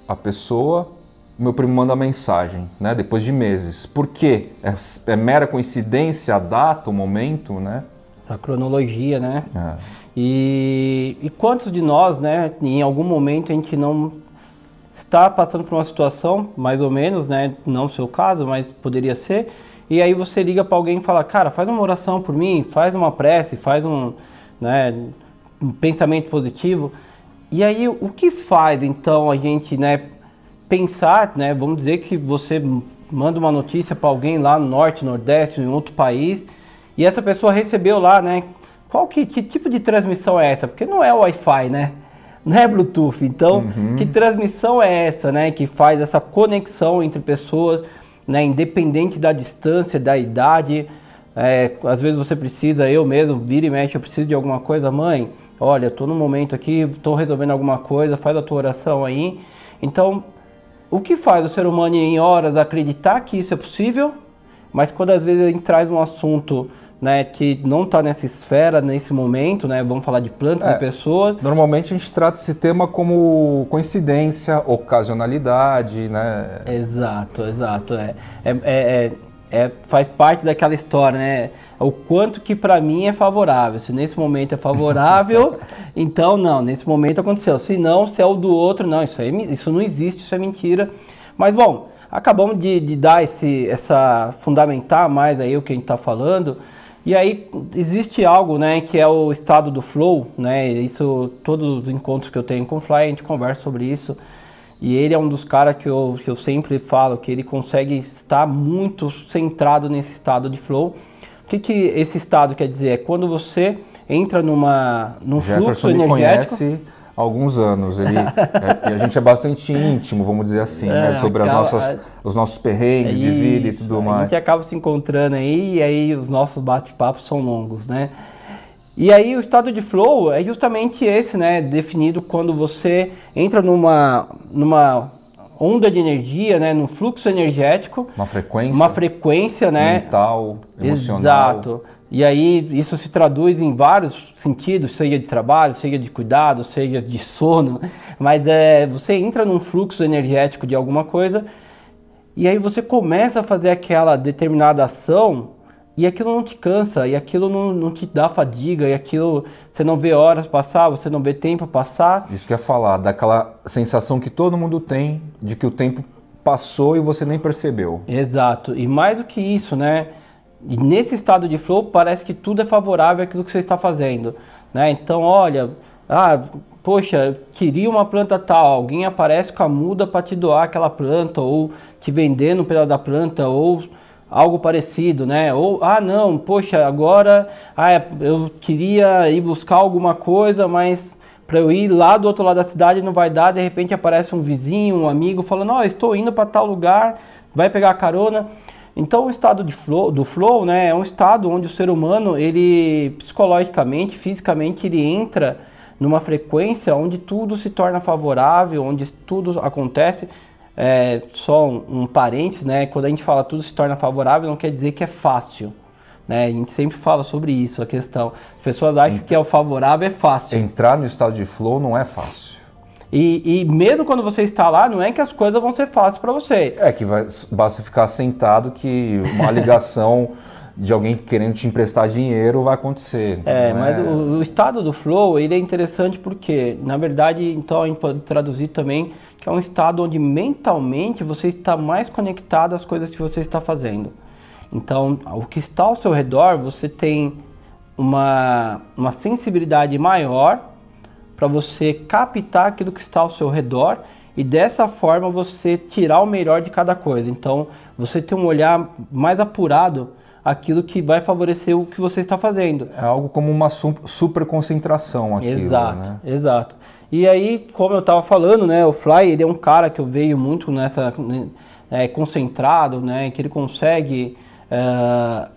a pessoa, meu primo manda mensagem, né, depois de meses. Por quê? É, é mera coincidência a data, o momento, né? A cronologia, né? É. E, e quantos de nós, né, em algum momento a gente não está passando por uma situação, mais ou menos, né, não seu caso, mas poderia ser, e aí você liga para alguém e fala, cara, faz uma oração por mim, faz uma prece, faz um, né, um pensamento positivo. E aí o que faz então a gente, né, pensar, né, vamos dizer que você manda uma notícia para alguém lá no norte, nordeste, em outro país, e essa pessoa recebeu lá, né, qual que, que tipo de transmissão é essa? Porque não é Wi-Fi, né? Não é Bluetooth. Então, uhum. que transmissão é essa, né? Que faz essa conexão entre pessoas, né? Independente da distância, da idade. É, às vezes você precisa, eu mesmo, vira e mexe, eu preciso de alguma coisa, mãe. Olha, estou no momento aqui, estou resolvendo alguma coisa, faz a tua oração aí. Então, o que faz o ser humano em horas acreditar que isso é possível, mas quando às vezes a gente traz um assunto né, que não está nessa esfera, nesse momento, né, vamos falar de planta, é, de pessoa. Normalmente a gente trata esse tema como coincidência, ocasionalidade, né? Exato, exato. É, é, é, é faz parte daquela história, né? O quanto que para mim é favorável. Se nesse momento é favorável, então não, nesse momento aconteceu. Se não, se é o do outro, não, isso, é, isso não existe, isso é mentira. Mas bom, acabamos de, de dar esse, essa fundamentar mais aí o que a gente está falando. E aí existe algo, né, que é o estado do flow, né? Isso todos os encontros que eu tenho com o Fly a gente conversa sobre isso. E ele é um dos caras que eu, que eu sempre falo que ele consegue estar muito centrado nesse estado de flow. O que, que esse estado quer dizer? É quando você entra numa num Jefferson fluxo energético. Conhece há alguns anos. Ele, é, e a gente é bastante íntimo, vamos dizer assim, né? é, sobre acaba, as nossas, os nossos perrengues de vida e tudo mais. A gente acaba se encontrando aí e aí os nossos bate-papos são longos, né? E aí o estado de flow é justamente esse, né? Definido quando você entra numa, numa onda de energia, né? Num fluxo energético. Uma frequência. Uma frequência, né? Mental, emocional. Exato. E aí isso se traduz em vários sentidos, seja de trabalho, seja de cuidado, seja de sono. Mas é, você entra num fluxo energético de alguma coisa e aí você começa a fazer aquela determinada ação e aquilo não te cansa, e aquilo não, não te dá fadiga, e aquilo você não vê horas passar, você não vê tempo passar. Isso que é falar, daquela sensação que todo mundo tem de que o tempo passou e você nem percebeu. Exato, e mais do que isso, né? E nesse estado de flow parece que tudo é favorável àquilo que você está fazendo, né? Então, olha, ah, poxa, queria uma planta tal, alguém aparece com a muda para te doar aquela planta, ou te vender no pedaço da planta, ou algo parecido, né? Ou, ah, não, poxa, agora ah, eu queria ir buscar alguma coisa, mas para eu ir lá do outro lado da cidade não vai dar, de repente aparece um vizinho, um amigo falando, ó, oh, estou indo para tal lugar, vai pegar a carona. Então o estado flow, do flow, né, é um estado onde o ser humano, ele psicologicamente, fisicamente, ele entra numa frequência onde tudo se torna favorável, onde tudo acontece é, só um, um parênteses, né? Quando a gente fala tudo se torna favorável, não quer dizer que é fácil. Né? A gente sempre fala sobre isso, a questão. As pessoas acham que é o favorável é fácil. Entrar no estado de flow não é fácil. E, e mesmo quando você está lá, não é que as coisas vão ser fáceis para você. É que vai, basta ficar sentado que uma ligação de alguém querendo te emprestar dinheiro vai acontecer. É, mas é... O, o, estado do flow ele é interessante porque, na verdade, então a gente pode traduzir também que é um estado onde mentalmente você está mais conectado às coisas que você está fazendo. Então, o que está ao seu redor, você tem uma, uma sensibilidade maior para você captar aquilo que está ao seu redor e dessa forma você tirar o melhor de cada coisa. Então, você tem um olhar mais apurado aquilo que vai favorecer o que você está fazendo. É algo como uma super concentração aqui. Exato, né? exato. E aí, como eu estava falando, né, o Fly ele é um cara que eu vejo muito nessa é, concentrado, né, que ele consegue é,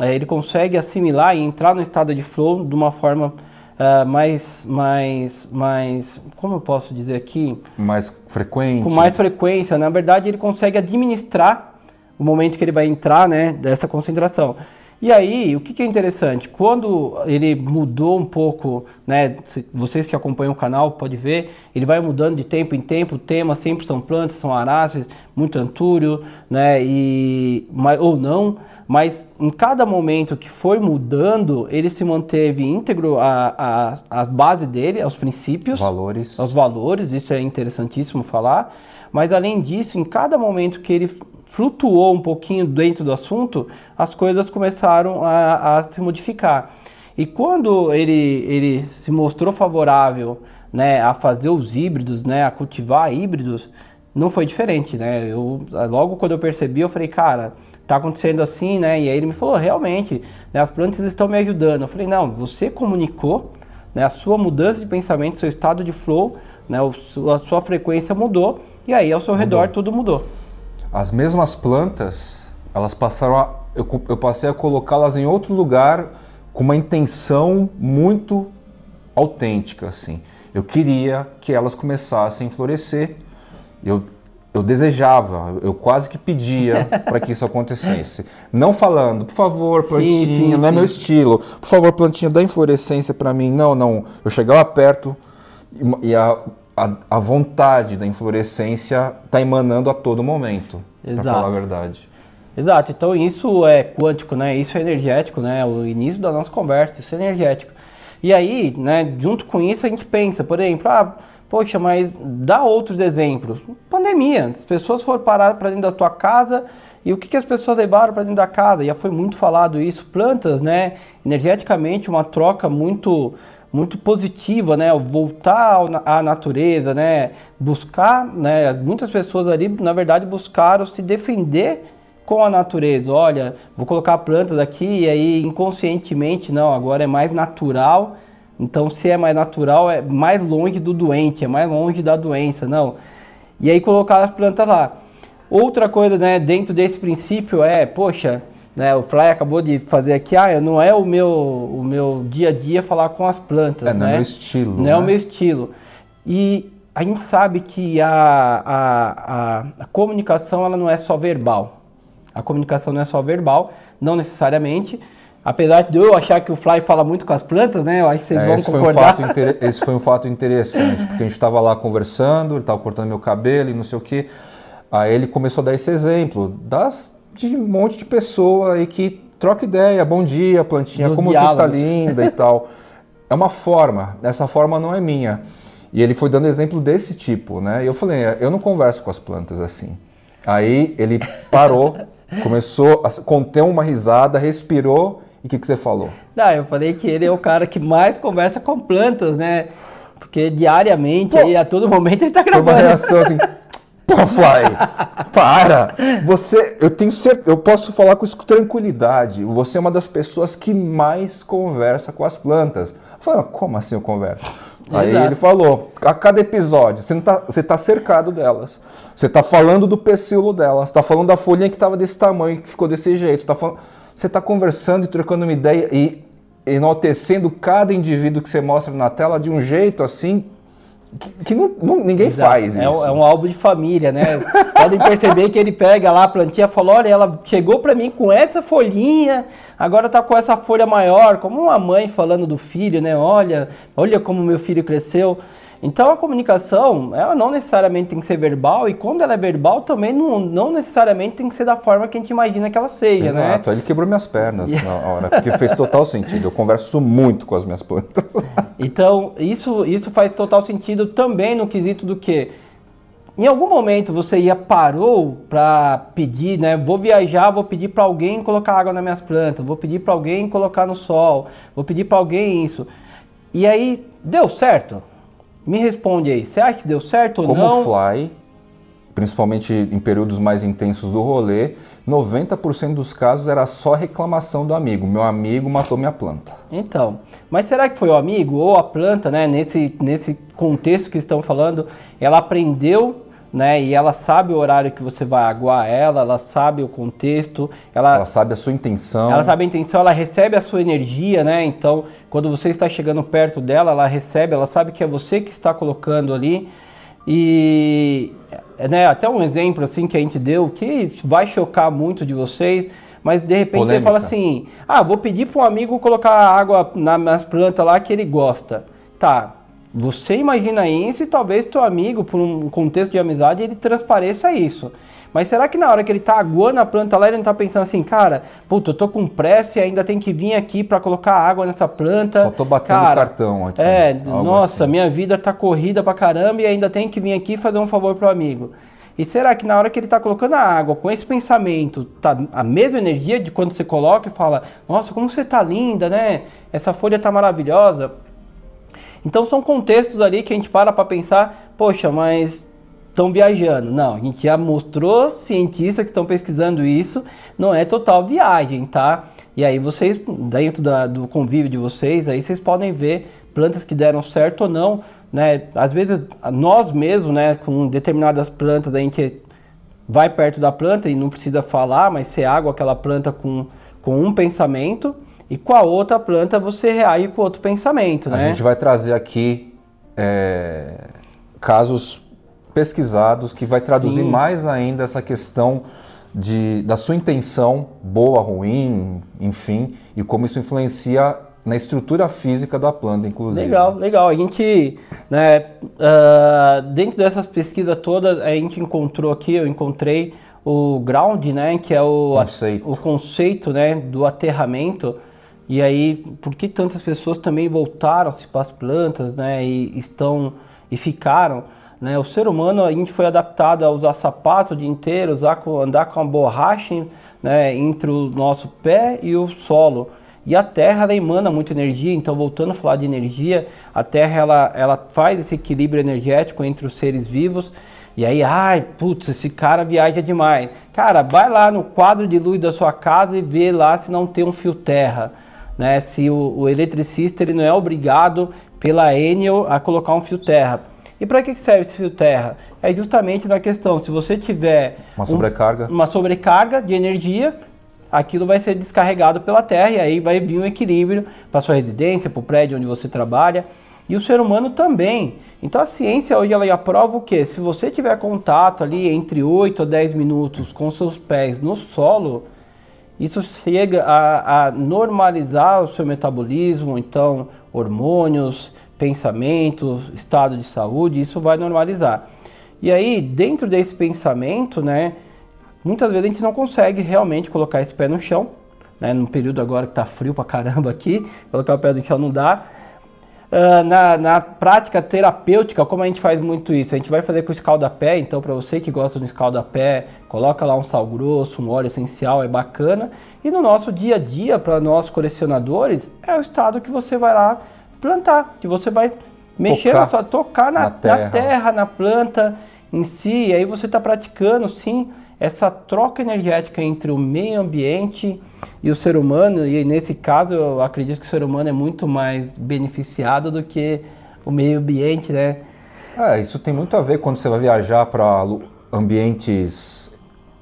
é, ele consegue assimilar e entrar no estado de flow de uma forma é, mais, mais, mais, como eu posso dizer aqui? Mais frequente. Com mais frequência. Na verdade, ele consegue administrar o momento que ele vai entrar, né, dessa concentração. E aí, o que, que, é interessante? Quando ele mudou um pouco, né? Vocês que acompanham o canal pode ver, ele vai mudando de tempo em tempo. O tema sempre são plantas, são araces, muito antúrio, né? E ou não, mas em cada momento que foi mudando, ele se manteve íntegro à, à, à base dele, aos princípios, valores, aos valores. Isso é interessantíssimo falar. Mas além disso, em cada momento que ele flutuou um pouquinho dentro do assunto, as coisas começaram a, a se modificar. E quando ele, ele se mostrou favorável né, a fazer os híbridos, né, a cultivar híbridos, não foi diferente, né? Eu, logo quando eu percebi, eu falei, cara, tá acontecendo assim, né? E aí ele me falou, realmente, né, as plantas estão me ajudando. Eu falei, não, você comunicou né, a sua mudança de pensamento, seu estado de flow, né, a sua frequência mudou, e aí ao seu mudou. redor tudo mudou. As mesmas plantas, elas passaram a, eu, eu passei a colocá-las em outro lugar com uma intenção muito autêntica, assim. Eu queria que elas começassem a florescer. Eu eu desejava, eu quase que pedia para que isso acontecesse. Não falando, por favor, plantinha, sim, sim, não é meu estilo. Por favor, plantinha, dá inflorescência para mim. Não, não. Eu chegava perto e a, a, a vontade da inflorescência está emanando a todo momento, para falar a verdade. Exato, então isso é quântico, né? Isso é energético, né? O início da nossa conversa, isso é energético. E aí, né, junto com isso a gente pensa, por exemplo, ah, poxa, mas dá outros exemplos. Pandemia, as pessoas foram parar para dentro da tua casa e o que, que as pessoas levaram para dentro da casa? Já foi muito falado isso, plantas, né, energeticamente uma troca muito muito positiva, né? Voltar à natureza, né? Buscar, né? Muitas pessoas ali, na verdade, buscaram se defender com a natureza. Olha, vou colocar plantas aqui e aí inconscientemente, não, agora é mais natural. Então, se é mais natural, é mais longe do doente, é mais longe da doença, não. E aí colocar as plantas lá. Outra coisa, né, dentro desse princípio é, poxa, né, o Fly acabou de fazer aqui, ah, não é o meu, o meu dia a dia falar com as plantas, é, né? Não é o meu estilo. Não né? é o meu estilo. E a gente sabe que a, a, a, a comunicação ela não é só verbal. A comunicação não é só verbal, não necessariamente. Apesar de eu achar que o Fly fala muito com as plantas, né? Eu acho que vocês é, vão esse concordar. Foi um esse foi um fato interessante, porque a gente estava lá conversando, ele estava cortando meu cabelo e não sei o quê. Aí ele começou a dar esse exemplo das, de um monte de pessoa aí que troca ideia, bom dia, plantinha, Dos como diálogos. você está linda e tal. É uma forma, essa forma não é minha. E ele foi dando exemplo desse tipo, né? E eu falei, eu não converso com as plantas assim. Aí ele parou Começou a conter uma risada, respirou e o que, que você falou? Não, eu falei que ele é o cara que mais conversa com plantas, né? Porque diariamente, aí, a todo momento ele tá gravando. Foi uma reação assim, pô, Fly, para! Você, eu tenho certeza, eu posso falar com isso com tranquilidade. Você é uma das pessoas que mais conversa com as plantas. Eu falei, como assim eu converso? Aí ele falou, a cada episódio, você está você tá cercado delas. Você está falando do pecíolo delas, está falando da folhinha que estava desse tamanho, que ficou desse jeito. Tá falando, você está conversando e trocando uma ideia e enaltecendo cada indivíduo que você mostra na tela de um jeito assim que, que não, não, ninguém Exato. faz é isso. É, um álbum de família, né? Podem perceber que ele pega lá a plantinha e fala: olha, ela chegou para mim com essa folhinha, agora tá com essa folha maior, como uma mãe falando do filho, né? Olha, olha como meu filho cresceu. Então a comunicação, ela não necessariamente tem que ser verbal e quando ela é verbal também não, não necessariamente tem que ser da forma que a gente imagina que ela seja, Exato. né? Exato, ele quebrou minhas pernas na hora, porque fez total sentido. Eu converso muito com as minhas plantas. Então, isso, isso faz total sentido também no quesito do que em algum momento você ia parou para pedir, né? Vou viajar, vou pedir para alguém colocar água nas minhas plantas, vou pedir para alguém colocar no sol, vou pedir para alguém isso. E aí deu certo? Me responde aí, você acha que deu certo ou Como não? Como fly, principalmente em períodos mais intensos do rolê, 90% dos casos era só reclamação do amigo. Meu amigo matou minha planta. Então, mas será que foi o amigo ou a planta, né? Nesse, nesse contexto que estão falando, ela aprendeu né? E ela sabe o horário que você vai aguar ela, ela sabe o contexto, ela, ela sabe a sua intenção. Ela sabe a intenção, ela recebe a sua energia, né? Então, quando você está chegando perto dela, ela recebe, ela sabe que é você que está colocando ali. E né, até um exemplo assim que a gente deu que vai chocar muito de vocês, mas de repente Polêmica. você fala assim: "Ah, vou pedir para um amigo colocar água nas plantas lá que ele gosta". Tá, você imagina isso e talvez teu amigo, por um contexto de amizade, ele transpareça isso. Mas será que na hora que ele tá aguando a planta lá, ele não tá pensando assim, cara, puta, eu tô com pressa e ainda tem que vir aqui para colocar água nessa planta. Só tô batendo cara, cartão aqui. É, nossa, assim. minha vida tá corrida pra caramba e ainda tem que vir aqui fazer um favor pro amigo. E será que na hora que ele está colocando a água com esse pensamento, tá a mesma energia de quando você coloca e fala, nossa, como você tá linda, né? Essa folha tá maravilhosa. Então são contextos ali que a gente para para pensar, poxa, mas estão viajando. Não, a gente já mostrou cientistas que estão pesquisando isso, não é total viagem, tá? E aí vocês, dentro da, do convívio de vocês, aí vocês podem ver plantas que deram certo ou não, né? Às vezes nós mesmos, né, com determinadas plantas, a gente vai perto da planta e não precisa falar, mas você água aquela planta com, com um pensamento, e com a outra planta você reage com outro pensamento, né? A gente vai trazer aqui é, casos pesquisados, que vai traduzir Sim. mais ainda essa questão de, da sua intenção, boa, ruim, enfim, e como isso influencia na estrutura física da planta, inclusive. Legal, legal. A gente, né, uh, dentro dessas pesquisas todas, a gente encontrou aqui, eu encontrei o ground, né, que é o Conceito. o conceito, né, do aterramento. E aí, por que tantas pessoas também voltaram-se para as plantas, né, e estão e ficaram, né? O ser humano a gente foi adaptado a usar sapato o dia inteiro, usar com, andar com uma borracha, né, entre o nosso pé e o solo. E a Terra ela emana muita energia, então voltando a falar de energia, a Terra ela, ela faz esse equilíbrio energético entre os seres vivos. E aí, ai, putz, esse cara viaja demais. Cara, vai lá no quadro de luz da sua casa e vê lá se não tem um fio terra. Né? Se o, o eletricista ele não é obrigado pela Enel a colocar um fio terra. E para que serve esse fio terra? É justamente na questão, se você tiver Uma um- sobrecarga. uma sobrecarga de energia, aquilo vai ser descarregado pela Terra e aí vai vir um equilíbrio para sua residência, para o prédio onde você trabalha. E o ser humano também. Então a ciência hoje ela aprova o que? Se você tiver contato ali entre 8 a 10 minutos com seus pés no solo, isso chega a, a normalizar o seu metabolismo, então hormônios, pensamentos, estado de saúde, isso vai normalizar. E aí, dentro desse pensamento, né, muitas vezes a gente não consegue realmente colocar esse pé no chão, né, no período agora que tá frio pra caramba aqui, colocar o pé no chão não dá. Ah, na, na prática terapêutica, como a gente faz muito isso? A gente vai fazer com escalda-pé, então para você que gosta de escalda-pé, coloca lá um sal grosso, um óleo essencial, é bacana. E no nosso dia a dia, para nós colecionadores, é o estado que você vai lá plantar, que você vai mexer, Tocar na sua- tocar na, na na terra. terra, na planta em si, e aí você está praticando sim essa troca energética entre o meio ambiente e o ser humano, e nesse caso eu acredito que o ser humano é muito mais beneficiado do que o meio ambiente, né? É, isso tem muito a ver quando você vai viajar para ambientes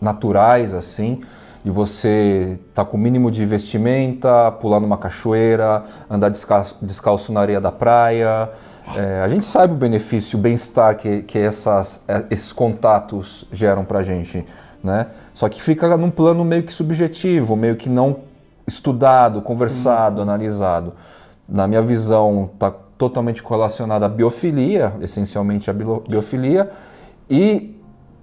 naturais, assim, e você tá com o mínimo de vestimenta, pular numa cachoeira, andar descalço, descalço na areia da praia. É, a gente sabe o benefício, o bem-estar que, que essas, é, esses contatos geram pra gente, né? Só que fica num plano meio que subjetivo, meio que não estudado, conversado, analisado. Na minha visão, está totalmente correlacionado à biofilia, essencialmente à bio- biofilia, e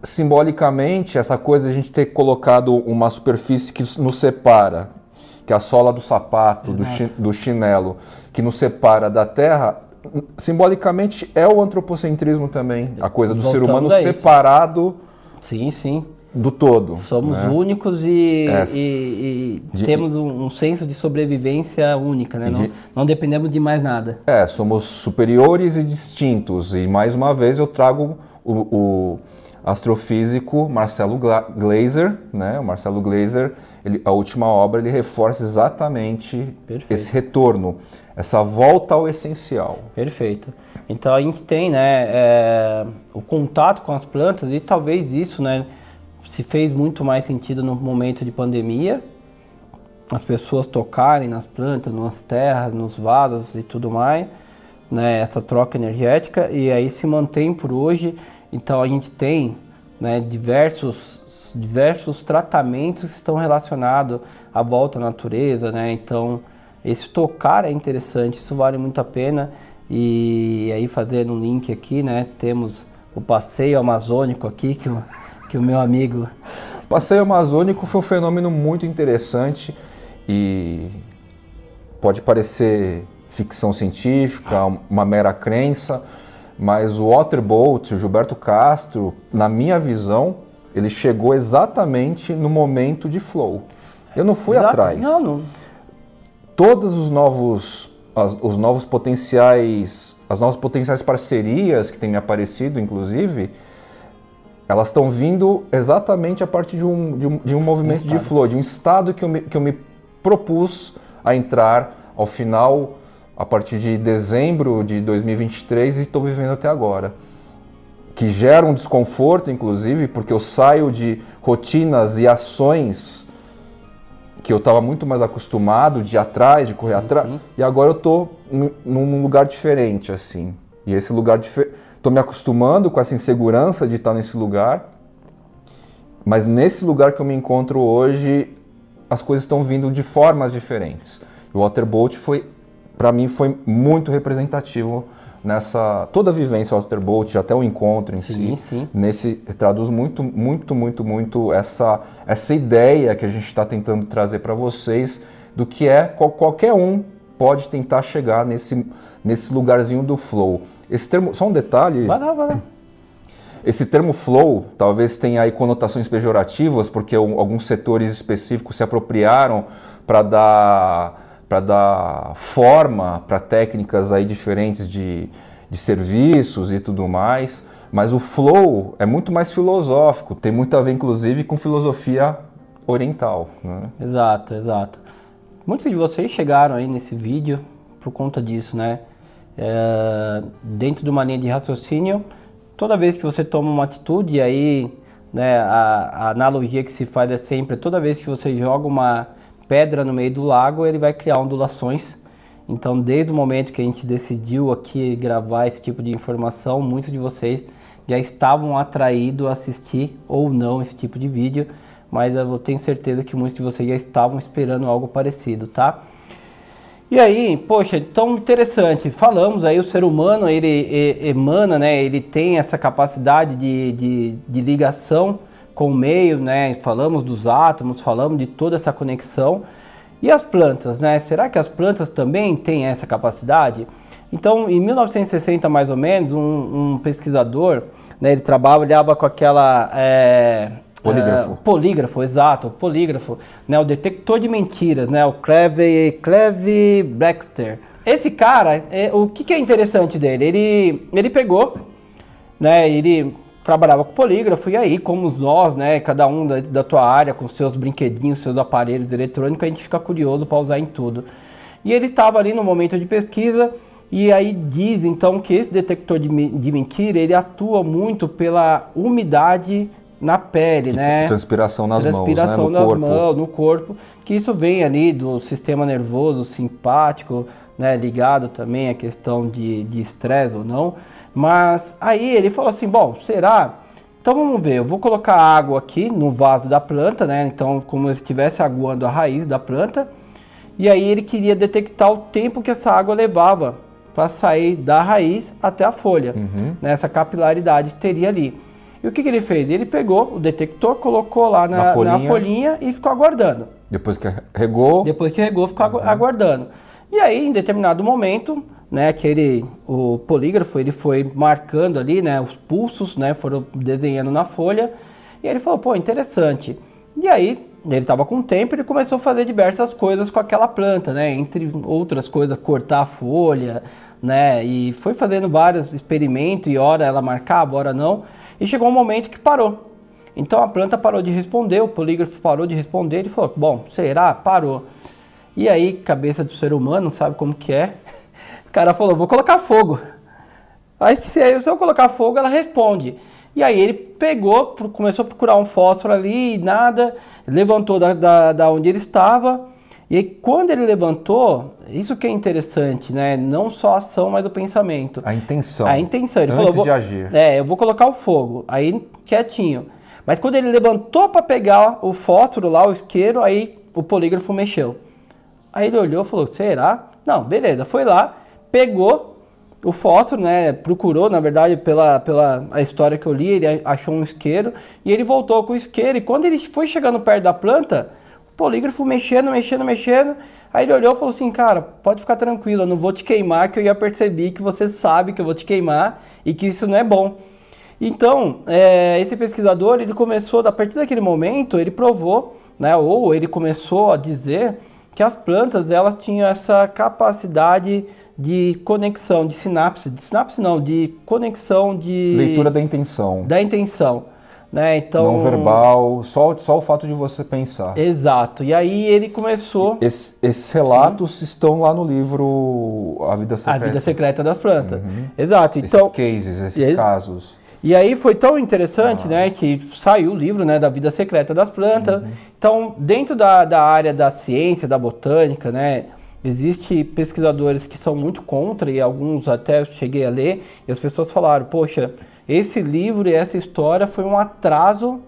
simbolicamente essa coisa de a gente ter colocado uma superfície que nos separa, que é a sola do sapato, do, chi- do chinelo, que nos separa da terra, simbolicamente é o antropocentrismo também, a coisa do ser Voltamos humano separado Sim, sim. Do todo. Somos né? únicos e, É. e- e De- temos um, um senso de sobrevivência única, né? Não, de- não dependemos de mais nada. É, somos superiores e distintos. E mais uma vez eu trago o, o astrofísico Marcelo Gla- Glazer, né? O Marcelo Glazer, ele, a última obra, ele reforça exatamente Perfeito. esse retorno, essa volta ao essencial. Perfeito. Então a gente tem, né, é, o contato com as plantas e talvez isso, né, se fez muito mais sentido no momento de pandemia, as pessoas tocarem nas plantas, nas terras, nos vasos e tudo mais, né, essa troca energética e aí se mantém por hoje. Então a gente tem, né, diversos diversos tratamentos que estão relacionados à volta à natureza, né? Então esse tocar é interessante, isso vale muito a pena. E aí fazendo um link aqui, né, temos o passeio amazônico aqui que que o meu amigo O passeio amazônico foi um fenômeno muito interessante e pode parecer ficção científica, uma mera crença, mas o Waterbolt, o Gilberto Castro, na minha visão, ele chegou exatamente no momento de flow. Eu não fui Exato. atrás. Não, não. Todos os novos as- os novos potenciais, as novas potenciais parcerias que têm me aparecido, inclusive, elas estão vindo exatamente a partir de um, de um, de um movimento de estado. flow, de um estado que eu, me, que eu me propus a entrar ao final, a partir de dezembro de 2023 e estou vivendo até agora. Que gera um desconforto, inclusive, porque eu saio de rotinas e ações que eu estava muito mais acostumado de ir atrás, de correr atrás, e agora eu nu- num lugar diferente, assim. E esse lugar diferente. Estou me acostumando com essa insegurança de estar nesse lugar, mas nesse lugar que eu me encontro hoje, as coisas estão vindo de formas diferentes. O Waterbolt foi, para mim, foi muito representativo nessa toda a vivência Waterbolt, até o encontro em sim, si, sim. nesse traduz muito, muito, muito, muito essa essa ideia que a gente está tentando trazer para vocês do que é qual, qualquer um pode tentar chegar nesse nesse lugarzinho do flow. Esse termo, só um detalhe. Vai lá, vai lá. Esse termo flow talvez tenha aí conotações pejorativas, porque alguns setores específicos se apropriaram para dar para dar forma para técnicas aí diferentes de, de serviços e tudo mais. Mas o flow é muito mais filosófico, tem muito a ver inclusive com filosofia oriental. Né? Exato, exato. Muitos de vocês chegaram aí nesse vídeo por conta disso, né? É, dentro de uma linha de raciocínio, toda vez que você toma uma atitude, aí né, a, a analogia que se faz é sempre toda vez que você joga uma pedra no meio do lago, ele vai criar ondulações. Então, desde o momento que a gente decidiu aqui gravar esse tipo de informação, muitos de vocês já estavam atraídos a assistir ou não esse tipo de vídeo, mas eu tenho certeza que muitos de vocês já estavam esperando algo parecido, tá? E aí, poxa, tão interessante. Falamos aí, o ser humano, ele emana, né? Ele tem essa capacidade de, de, de ligação com o meio, né? Falamos dos átomos, falamos de toda essa conexão. E as plantas, né? Será que as plantas também têm essa capacidade? Então, em 1960 mais ou menos, um, um pesquisador, né, ele trabalhava com aquela é, polígrafo, é, polígrafo, exato, polígrafo, né, o detector de mentiras, né, o Cleve, Cleve Baxter. Esse cara, é, o que, que é interessante dele? Ele, ele pegou, né, ele trabalhava com polígrafo e aí, como nós, né, cada um da, da tua área com seus brinquedinhos, seus aparelhos eletrônicos, a gente fica curioso para usar em tudo. E ele estava ali no momento de pesquisa e aí diz então que esse detector de, de mentira ele atua muito pela umidade na pele, que, né? Transpiração nas transpiração mãos, né? no nas corpo. mãos, no corpo, que isso vem ali do sistema nervoso simpático, né, ligado também à questão de estresse ou não. Mas aí ele falou assim: bom, será? Então vamos ver, eu vou colocar água aqui no vaso da planta, né? Então, como se estivesse aguando a raiz da planta. E aí ele queria detectar o tempo que essa água levava para sair da raiz até a folha, uhum. nessa né? capilaridade que teria ali. E o que, que, ele fez? Ele pegou o detector, colocou lá na, na, folhinha. na, folhinha. e ficou aguardando. Depois que regou? Depois que regou, ficou uhum. aguardando. E aí, em determinado momento, né, aquele o polígrafo ele foi marcando ali, né, os pulsos, né, foram desenhando na folha, e ele falou, pô, interessante. E aí, ele estava com tempo, ele começou a fazer diversas coisas com aquela planta, né, entre outras coisas, cortar a folha, né, e foi fazendo vários experimentos, e hora ela marcava, hora não, e chegou um momento que parou. Então a planta parou de responder, o polígrafo parou de responder, ele falou, bom, será? Parou. E aí, cabeça do ser humano, sabe como que é? cara falou, vou colocar fogo. Aí se eu colocar fogo, ela responde. E aí ele pegou, começou a procurar um fósforo ali, nada, levantou da, da, da onde ele estava. E aí, quando ele levantou, isso que é interessante, né? Não só a ação, mas o pensamento. A intenção. A intenção. Ele Antes falou, de agir. É, eu vou colocar o fogo. Aí, quietinho. Mas quando ele levantou para pegar o fósforo lá, o isqueiro, aí o polígrafo mexeu. Aí ele olhou e falou, será? Não, beleza. Foi lá, pegou o fósforo, né, procurou, na verdade, pela, pela a história que eu li, ele achou um isqueiro e ele voltou com o isqueiro. E quando ele foi chegando perto da planta, polígrafo mexendo, mexendo, mexendo. Aí ele olhou e falou assim: Cara, pode ficar tranquilo, eu não vou te queimar, que eu já percebi que você sabe que eu vou te queimar e que isso não é bom. Então, é, esse pesquisador, ele começou, a partir daquele momento, ele provou, né, ou ele começou a dizer que as plantas elas tinham essa capacidade de conexão, de sinapse, de sinapse não, de conexão de... Leitura da intenção. Da intenção. Né? Então, não verbal, só, só o fato de você pensar. Exato. E aí ele começou. Esse, esses relatos Sim. estão lá no livro A Vida Secreta. A Vida Secreta das Plantas. Uhum. Exato. Então, esses cases, esses e, casos. E aí foi tão interessante, ah. né, que saiu o livro, né, da Vida Secreta das Plantas. Uhum. Então, dentro da, da área da ciência, da botânica, né, Existem pesquisadores que são muito contra e alguns até eu cheguei a ler e as pessoas falaram, poxa, esse livro e essa história foi um atraso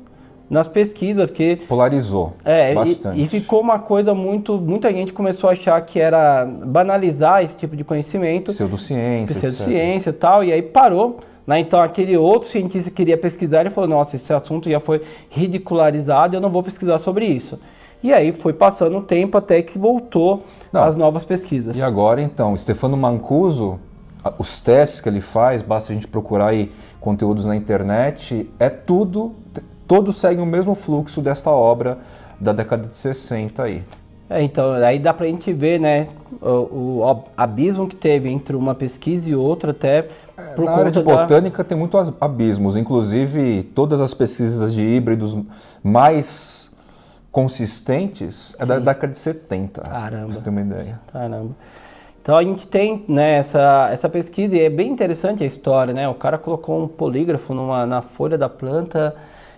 nas pesquisas, porque polarizou é, bastante. E, e, ficou uma coisa muito, muita gente começou a achar que era banalizar esse tipo de conhecimento, pseudociência, pseudociência e tal, e aí parou. Né? Então aquele outro cientista que queria pesquisar, ele falou, nossa, esse assunto já foi ridicularizado, eu não vou pesquisar sobre isso. E aí foi passando o tempo até que voltou Não. as novas pesquisas. E agora então, Stefano Mancuso, os testes que ele faz, basta a gente procurar aí conteúdos na internet, é tudo, todos seguem o mesmo fluxo desta obra da década de 60 aí. É, então, aí dá pra gente ver, né, o, o abismo que teve entre uma pesquisa e outra, até por Na área de botânica da... tem muitos abismos, inclusive todas as pesquisas de híbridos mais consistentes é Sim. da década de 70. Caramba. Pra você ter uma ideia. Caramba. Então a gente tem né, essa, essa pesquisa e é bem interessante a história, né? O cara colocou um polígrafo numa, na folha da planta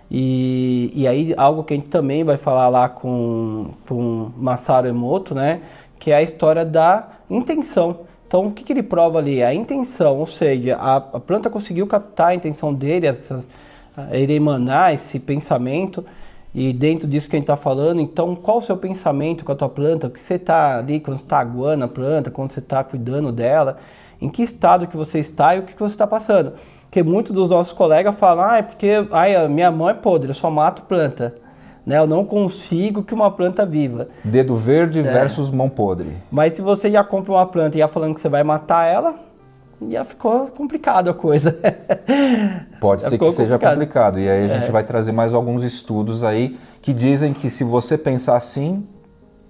e, e aí algo que a gente também vai falar lá com, com Masaru Emoto, né? Que é a história da intenção. Então o que, que ele prova ali? A intenção, ou seja, a, a planta conseguiu captar a intenção dele, essa, ele emanar esse pensamento e dentro disso que a gente está falando, então qual o seu pensamento com a tua planta? O que você está ali quando você está aguando a planta, quando você está cuidando dela? Em que estado que você está e o que, que você está passando? Porque muitos dos nossos colegas falam, ah, é porque ai, a minha mão é podre, eu só mato planta. Né? Eu não consigo que uma planta viva. Dedo verde é. versus mão podre. Mas se você já compra uma planta e já falando que você vai matar ela, já ficou complicado a coisa. Pode ser que complicado. seja complicado. E aí a gente é. vai trazer mais alguns estudos aí que dizem que se você pensar assim,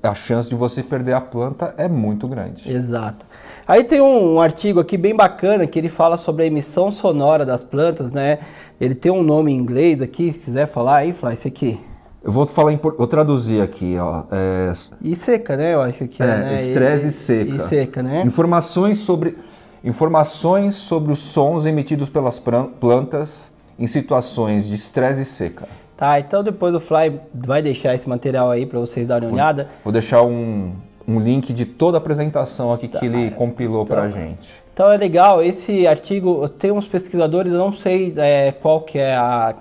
a chance de você perder a planta é muito grande. Exato. Aí tem um, artigo aqui bem bacana que ele fala sobre a emissão sonora das plantas, né? Ele tem um nome em inglês aqui, se quiser falar aí, Fly, esse aqui. Eu vou falar, em, vou traduzir aqui, ó. É, e seca, né? Eu acho que é. é né? Estresse e, seca. E seca, né? Informações sobre Informações sobre os sons emitidos pelas plantas em situações de estresse e seca. Tá, então depois o Fly vai deixar esse material aí para vocês darem uma olhada. Vou deixar um, um link de toda a apresentação aqui tá, que ele compilou então, para a gente. Então é legal, esse artigo, tem uns pesquisadores, eu não sei é, qual que é a,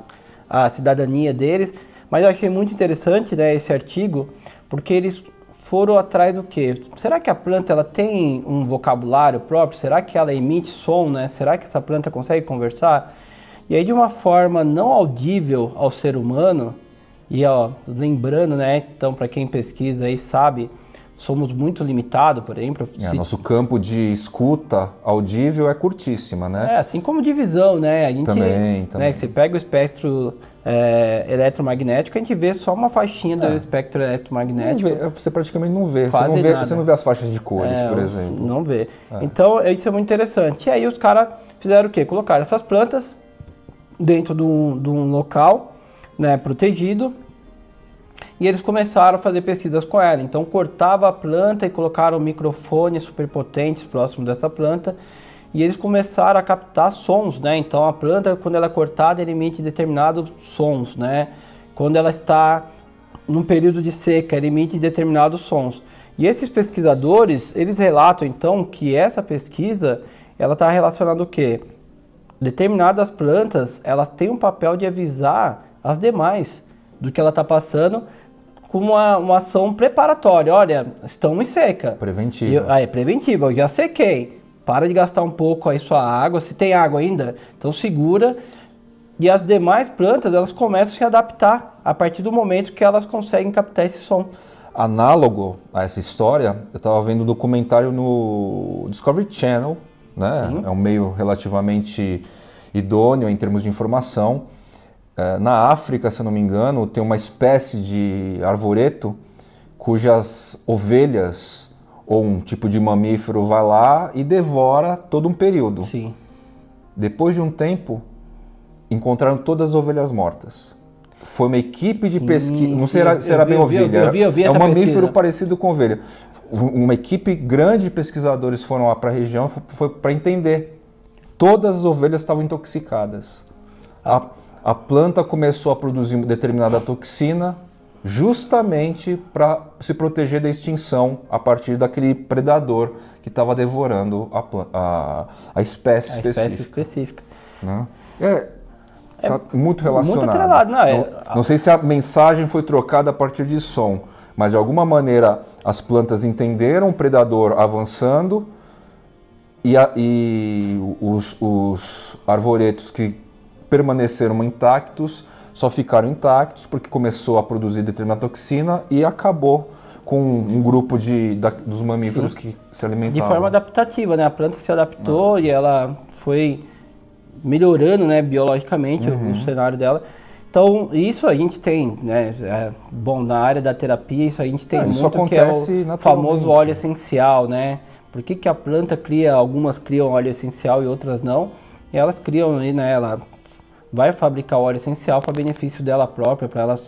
a cidadania deles, mas eu achei muito interessante né, esse artigo, porque eles foram atrás do que? Será que a planta ela tem um vocabulário próprio? Será que ela emite som, né? Será que essa planta consegue conversar? E aí de uma forma não audível ao ser humano, e ó, lembrando, né, então para quem pesquisa aí sabe, somos muito limitados, por exemplo. É, se... Nosso campo de escuta audível é curtíssima, né? É, assim como de visão, né? A gente, também, também. Né, você pega o espectro é, eletromagnético, a gente vê só uma faixinha do é. espectro eletromagnético. Vê, você praticamente não vê. Você não vê, você não vê, as faixas de cores, é, por exemplo. Não vê. É. Então, isso é muito interessante. E aí os caras fizeram o quê? Colocaram essas plantas dentro de um, de um local né, protegido e eles começaram a fazer pesquisas com ela. Então cortava a planta e colocaram microfones superpotentes próximo dessa planta e eles começaram a captar sons, né? Então a planta, quando ela é cortada, ela emite determinados sons, né? Quando ela está num período de seca, ela emite determinados sons. E esses pesquisadores, eles relatam então que essa pesquisa, ela está relacionada ao quê? Determinadas plantas, elas têm um papel de avisar as demais do que ela está passando com uma, uma ação preparatória. Olha, estão em seca. Preventiva. ah, é preventiva, eu já sequei para de gastar um pouco aí sua água, se tem água ainda, então segura. E as demais plantas, elas começam a se adaptar a partir do momento que elas conseguem captar esse som. Análogo a essa história, eu estava vendo um documentário no Discovery Channel, né? Sim. É um meio relativamente idôneo em termos de informação. É, na África, se eu não me engano, tem uma espécie de arvoreto cujas ovelhas ou um tipo de mamífero vai lá e devora todo um período. Sim. Depois de um tempo, encontraram todas as ovelhas mortas. Foi uma equipe de pesquisa. Não será, será bem vi, ovelha. Eu vi, eu vi, é um mamífero pesquisa. parecido com ovelha. Uma equipe grande de pesquisadores foram lá para a região foi para entender. Todas as ovelhas estavam intoxicadas. A, a planta começou a produzir determinada toxina, justamente para se proteger da extinção a partir daquele predador que estava devorando a, a, a, espécie a específica. espécie específica. Né? É, tá muito relacionado. Muito atrelado, não, é, não, não sei se a mensagem foi trocada a partir de som, mas de alguma maneira as plantas entenderam o predador avançando e, a, e os, os arvoretos que permaneceram intactos só ficaram intactos porque começou a produzir determinada toxina e acabou com um grupo de, da, dos mamíferos Sim. que se alimentavam. De forma adaptativa, né? A planta se adaptou ah. e ela foi melhorando, né, biologicamente uhum. o, o, cenário dela. Então, isso a gente tem, né? É, bom, na área da terapia, isso a gente tem ah, muito que é o famoso óleo essencial, né? Por que, que a planta cria, algumas criam óleo essencial e outras não? E elas criam aí, né? Ela vai fabricar óleo essencial para benefício dela própria, para ela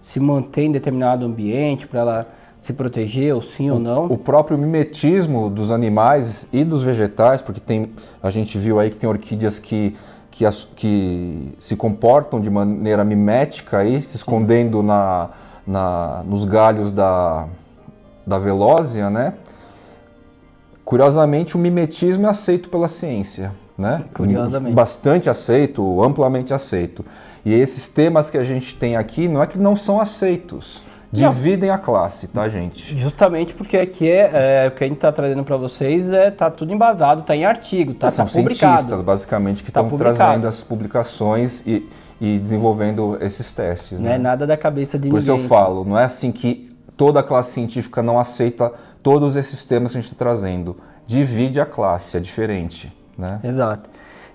se manter em determinado ambiente, para ela se proteger, ou sim o, ou não. O próprio mimetismo dos animais e dos vegetais, porque tem, a gente viu aí que tem orquídeas que, que, as, que se comportam de maneira mimética aí, se escondendo na, na, nos galhos da, da velósia, né? Curiosamente, o mimetismo é aceito pela ciência né? Curiosamente. Bastante aceito, amplamente aceito. E esses temas que a gente tem aqui não é que não são aceitos. Dividem não. a classe, tá, gente? Justamente porque aqui é, é o que a gente está trazendo para vocês é tá tudo embasado, tá em artigo, tá, são tá publicado. cientistas basicamente que estão tá trazendo as publicações e, e desenvolvendo esses testes. Não né? é nada da cabeça de Por ninguém. Por isso eu falo, não é assim que toda a classe científica não aceita todos esses temas que a gente está trazendo. Divide a classe, é diferente. Né? Exato.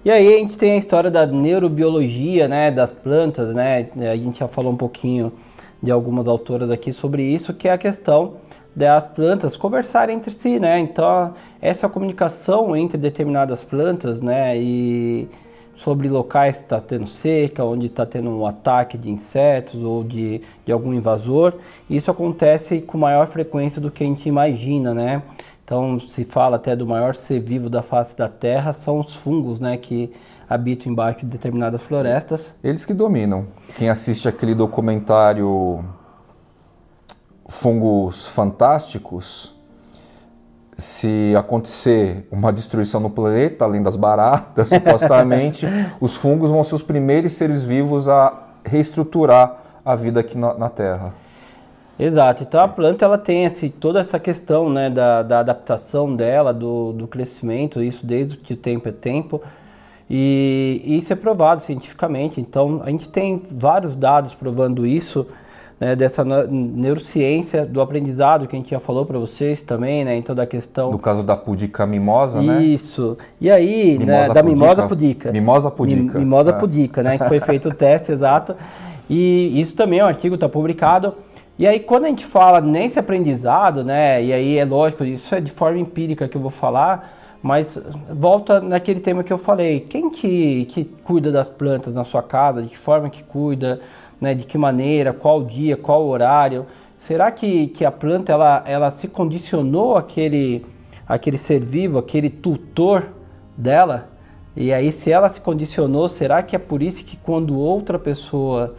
E aí a gente tem a história da neurobiologia, né, das plantas, né? A gente já falou um pouquinho de algumas autoras aqui sobre isso, que é a questão das plantas conversarem entre si, né? Então, essa comunicação entre determinadas plantas, né, e sobre locais que está tendo seca, onde está tendo um ataque de insetos ou de, de algum invasor, isso acontece com maior frequência do que a gente imagina, né? Então se fala até do maior ser vivo da face da Terra são os fungos, né, que habitam embaixo de determinadas florestas. Eles que dominam. Quem assiste aquele documentário Fungos Fantásticos, se acontecer uma destruição no planeta, além das baratas, supostamente, os fungos vão ser os primeiros seres vivos a reestruturar a vida aqui na, na Terra. Exato. Então a planta ela tem esse, toda essa questão né, da, da adaptação dela, do, do crescimento, isso desde que o tempo é tempo. E, e, isso é provado cientificamente. Então a gente tem vários dados provando isso, né, dessa neurociência, do aprendizado que a gente já falou para vocês também, né? Então da questão. No caso da pudica mimosa, né? Isso. E aí, né, da mimosa pudica. Mimosa pudica. Mimosa é. pudica, né? Que foi feito o teste exato. E isso também é um artigo, está publicado. E aí, quando a gente fala nesse aprendizado, né, e aí é lógico, isso é de forma empírica que eu vou falar, mas volta naquele tema que eu falei, quem que, que cuida das plantas na sua casa, de que forma que cuida, né, de que maneira, qual dia, qual horário, será que, que a planta, ela, ela se condicionou àquele, àquele ser vivo, aquele tutor dela? E aí, se ela se condicionou, será que é por isso que quando outra pessoa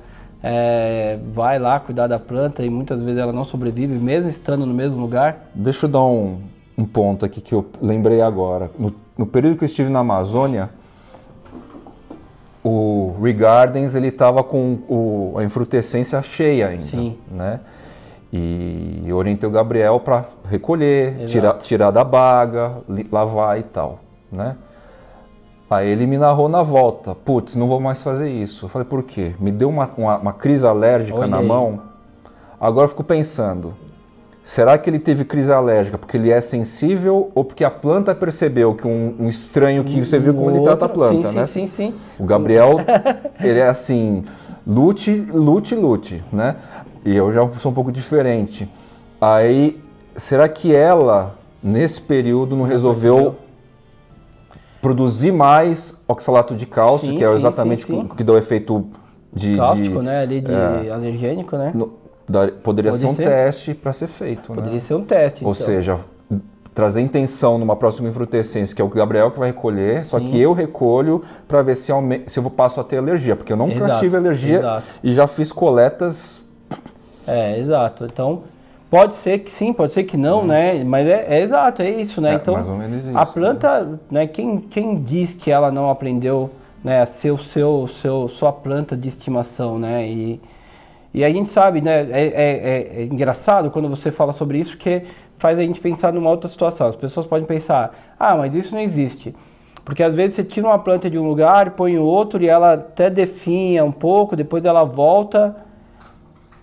é, vai lá cuidar da planta e muitas vezes ela não sobrevive, mesmo estando no mesmo lugar. Deixa eu dar um, um ponto aqui que eu lembrei agora. No, no período que eu estive na Amazônia, o Regardens ele estava com o, a infrutescência cheia ainda, Sim. né? E eu orientei o Gabriel para recolher, tirar, tirar da baga, lavar e tal, né? Aí ele me narrou na volta, putz, não vou mais fazer isso. Eu falei, por quê? Me deu uma, uma, uma crise alérgica Olhei. na mão. Agora eu fico pensando, será que ele teve crise alérgica porque ele é sensível ou porque a planta percebeu que um, um estranho que você viu como ele trata a planta, sim, né? Sim, sim, sim. O Gabriel, ele é assim, lute, lute, lute, né? E eu já sou um pouco diferente. Aí, será que ela, nesse período, não resolveu produzir mais oxalato de cálcio, sim, que é exatamente sim, sim, o que dá o efeito de. Cáustico, de, né? Ali de é, alergênico, né? No, da, poderia Pode ser um ser. teste para ser feito. Poderia né? ser um teste. Ou então. seja, trazer intenção numa próxima infrutescência, que é o Gabriel que vai recolher, só que eu recolho para ver se, se eu passo a ter alergia, porque eu nunca exato, tive alergia exato. e já fiz coletas É, exato. Então, pode ser que sim, pode ser que não, uhum. né? Mas é, é, exato, é isso, né? É, então, isso, a planta, né? né? Quem, quem diz que ela não aprendeu né, a ser o seu, seu, sua planta de estimação, né? E, e a gente sabe, né? É, é, é, engraçado quando você fala sobre isso, porque faz a gente pensar numa outra situação. As pessoas podem pensar, ah, mas isso não existe. Porque às vezes você tira uma planta de um lugar, põe em outro e ela até definha um pouco, depois ela volta.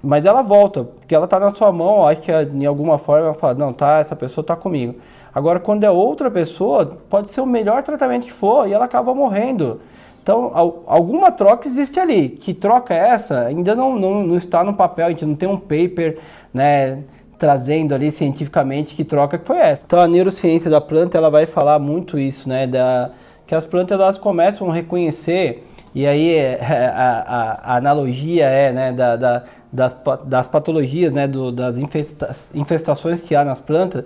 Mas ela volta, porque ela está na sua mão, acho que em alguma forma ela fala, não, tá, essa pessoa está comigo. Agora, quando é outra pessoa, pode ser o melhor tratamento que for e ela acaba morrendo. Então, alguma troca existe ali. Que troca é essa? Ainda não, não, não está no papel, a gente não tem um paper, né? trazendo ali cientificamente que troca que foi essa. Então a neurociência da planta ela vai falar muito isso, né, da que as plantas elas começam a reconhecer e aí é, a, a, a analogia é, né, da, da das, das patologias, né, do, das infesta infestações que há nas plantas.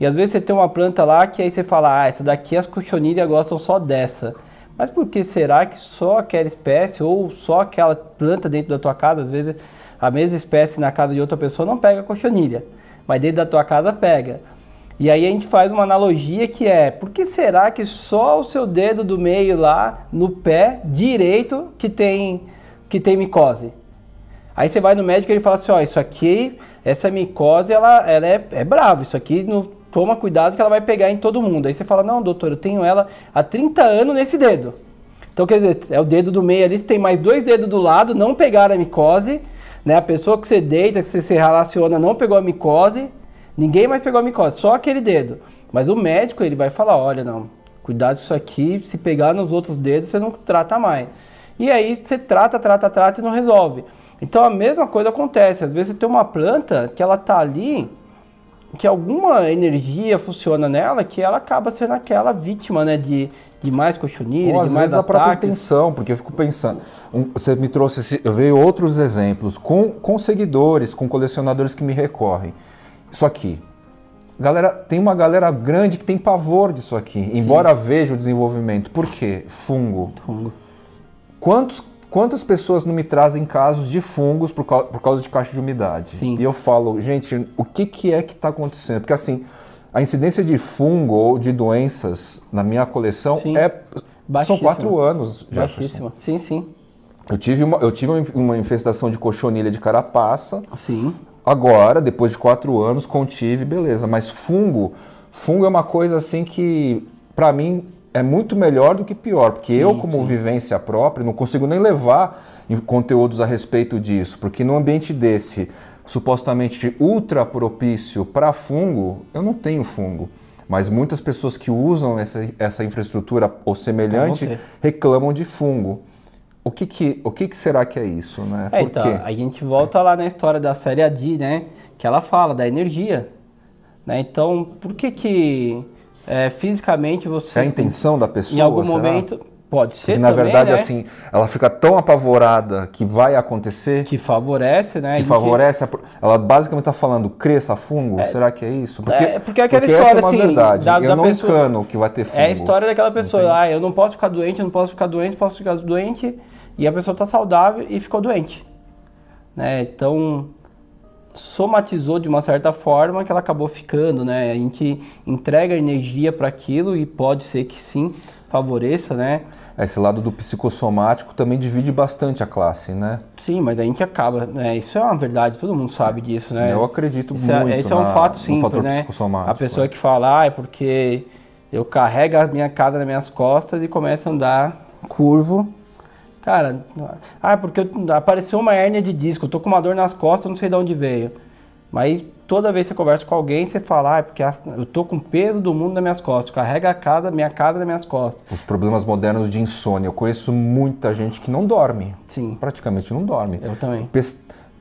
E às vezes você tem uma planta lá que aí você fala, ah, essa daqui as cochonilhas gostam só dessa. Mas por que será que só aquela espécie ou só aquela planta dentro da tua casa, às vezes a mesma espécie na casa de outra pessoa não pega cochonilha? mas dentro da tua casa pega. E aí a gente faz uma analogia que é, por que será que só o seu dedo do meio lá no pé direito que tem que tem micose? Aí você vai no médico e ele fala assim, ó, isso aqui, essa micose, ela, ela é, é brava, isso aqui não toma cuidado que ela vai pegar em todo mundo. Aí você fala, não, doutor, eu tenho ela há 30 anos nesse dedo. Então, quer dizer, é o dedo do meio ali, você tem mais dois dedos do lado, não pegaram a micose, né? A pessoa que você deita, que você se relaciona, não pegou a micose, ninguém mais pegou a micose, só aquele dedo. Mas o médico, ele vai falar, olha, não, cuidado isso aqui, se pegar nos outros dedos, você não trata mais. E aí você trata, trata, trata e não resolve. Então a mesma coisa acontece. Às vezes você tem uma planta que ela tá ali, que alguma energia funciona nela, que ela acaba sendo aquela vítima, né, de, de mais cochonilha, Ou, de mais vezes ataques. a própria intenção, porque eu fico pensando, um, você me trouxe, eu vejo outros exemplos com, com seguidores, com colecionadores que me recorrem. Isso aqui. Galera, tem uma galera grande que tem pavor disso aqui, embora Sim. veja o desenvolvimento. Por quê? Fungo. Fungo. Quantos, quantas pessoas não me trazem casos de fungos por causa, por causa de caixa de umidade? Sim. E eu falo, gente, o que, que é que está acontecendo? Porque assim, a incidência de fungo ou de doenças na minha coleção sim. é são quatro anos. Baixíssima. Sim, sim. Eu tive, uma, eu tive uma infestação de cochonilha de carapaça. Sim. Agora, depois de quatro anos, contive, beleza. Mas fungo, fungo é uma coisa assim que, para mim, é muito melhor do que pior. Porque sim, eu, como sim. vivência própria, não consigo nem levar conteúdos a respeito disso. Porque num ambiente desse, supostamente ultra propício para fungo, eu não tenho fungo. Mas muitas pessoas que usam essa, essa infraestrutura ou semelhante reclamam de fungo. O que, que, o que, que será que é isso, né? É, então, a gente volta lá na história da série AD, né? Que ela fala da energia. Né? Então, por que que é, fisicamente você... É a intenção da pessoa, Em algum será? momento Pode ser Porque, na também, verdade, né? assim, ela fica tão apavorada que vai acontecer. Que favorece, né? Que favorece. A... Ela basicamente está falando, cresça fungo. É, Será que é isso? Porque, é, porque é aquela porque história, essa é uma assim, verdade. Da, eu da não pessoa, encano que vai ter fungo. É a história daquela pessoa. Ah, eu não posso ficar doente, eu não posso ficar doente, posso ficar doente. E a pessoa está saudável e ficou doente. Né? Então, somatizou de uma certa forma que ela acabou ficando, né? A gente entrega energia para aquilo e pode ser que sim favoreça, né? Esse lado do psicossomático também divide bastante a classe, né? Sim, mas a gente acaba, né? Isso é uma verdade, todo mundo sabe disso, né? Eu acredito isso muito. É, esse é um fato simples, né? A pessoa é. que fala, ah, é porque eu carrego a minha casa nas minhas costas e começo a andar curvo. Cara, ah, porque apareceu uma hérnia de disco, eu tô com uma dor nas costas, não sei de onde veio. Mas toda vez que você conversa com alguém, você fala, ah, é porque eu tô com o peso do mundo nas minhas costas, carrega a casa, minha casa nas minhas costas. Os problemas modernos de insônia. Eu conheço muita gente que não dorme. Sim. Praticamente não dorme. Eu também.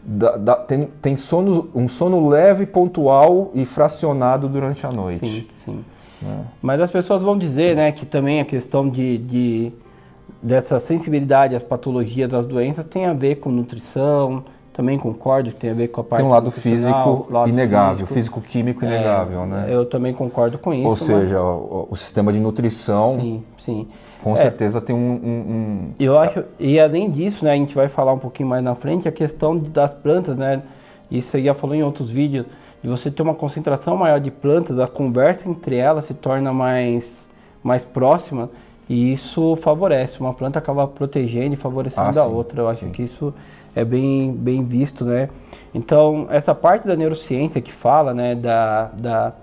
Da, da, tem tem sono, um sono leve, pontual e fracionado durante a noite. Sim, sim. É. Mas as pessoas vão dizer, né, que também a questão de, de dessa sensibilidade às patologias das doenças tem a ver com nutrição, também concordo que tem a ver com a parte Tem um lado físico lado inegável, físico-químico é, inegável, né? Eu também concordo com isso. Ou seja, o, o, sistema de nutrição, sim, sim. com é, certeza tem um, um, um, Eu acho, e além disso, né, a gente vai falar um pouquinho mais na frente, a questão das plantas, né? isso você já falou em outros vídeos, de você ter uma concentração maior de plantas, a conversa entre elas se torna mais, mais próxima e isso favorece. Uma planta acaba protegendo e favorecendo ah, a outra. Eu acho sim. que isso é bem, bem visto, né? Então, essa parte da neurociência que fala, né, da, da,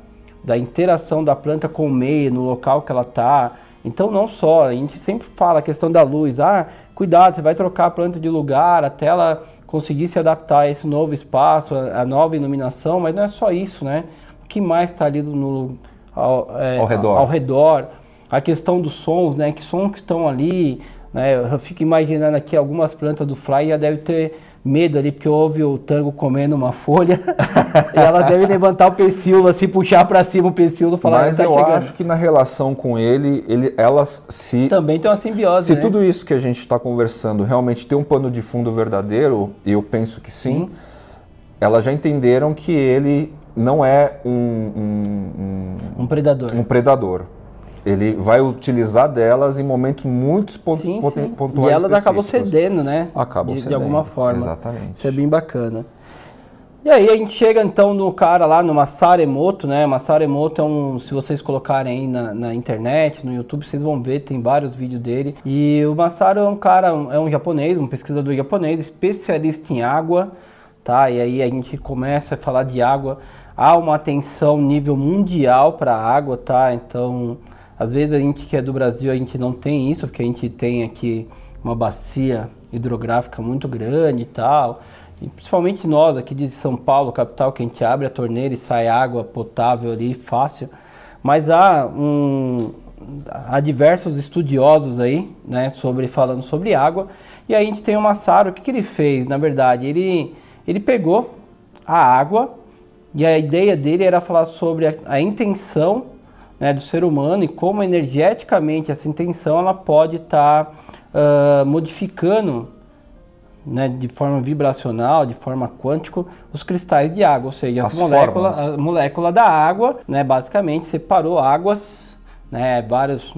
da interação da planta com o meio, no local que ela está. Então, não só, a gente sempre fala a questão da luz. Ah, cuidado, você vai trocar a planta de lugar até ela conseguir se adaptar a esse novo espaço, a, a nova iluminação, mas não é só isso, né? O que mais está ali no, ao, é, ao, redor. ao redor? A questão dos sons, né? Que sons que estão ali, né? Eu fico imaginando aqui algumas plantas do Fly já deve ter medo ali, porque houve o tango comendo uma folha e ela deve levantar o pecíolo, assim, puxar para cima o pecíolo e falar Mas tá eu chegando. acho que na relação com ele, ele, elas se... Também tem uma simbiose, Se né? tudo isso que a gente está conversando realmente tem um pano de fundo verdadeiro, e eu penso que sim, sim. elas já entenderam que ele não é um... Um, um, um predador. Um predador ele vai utilizar delas em momentos muito sim, sim. pontuais. E elas acabam cedendo, né? Acabam de, cedendo. De alguma forma. Exatamente. Isso é bem bacana. E aí a gente chega então no cara lá, no Masaru Emoto, né? Masaru Emoto é um, se vocês colocarem aí na, na, internet, no YouTube, vocês vão ver, tem vários vídeos dele. E o Masaru é um cara, é um japonês, um pesquisador japonês, especialista em água, tá? E aí a gente começa a falar de água. Há uma atenção nível mundial para a água, tá? Então às vezes a gente que é do Brasil, a gente não tem isso, porque a gente tem aqui uma bacia hidrográfica muito grande e tal. E principalmente nós aqui de São Paulo, capital, que a gente abre a torneira e sai água potável ali fácil. Mas há um, há diversos estudiosos aí, né, sobre falando sobre água. E a gente tem o Massaro, o que, que ele fez? Na verdade, ele ele pegou a água e a ideia dele era falar sobre a, a intenção né, do ser humano e como energeticamente essa intenção ela pode estar tá, uh, modificando né, de forma vibracional, de forma quântica, os cristais de água, ou seja, As a molécula, a molécula da água, né, basicamente separou águas, né, várias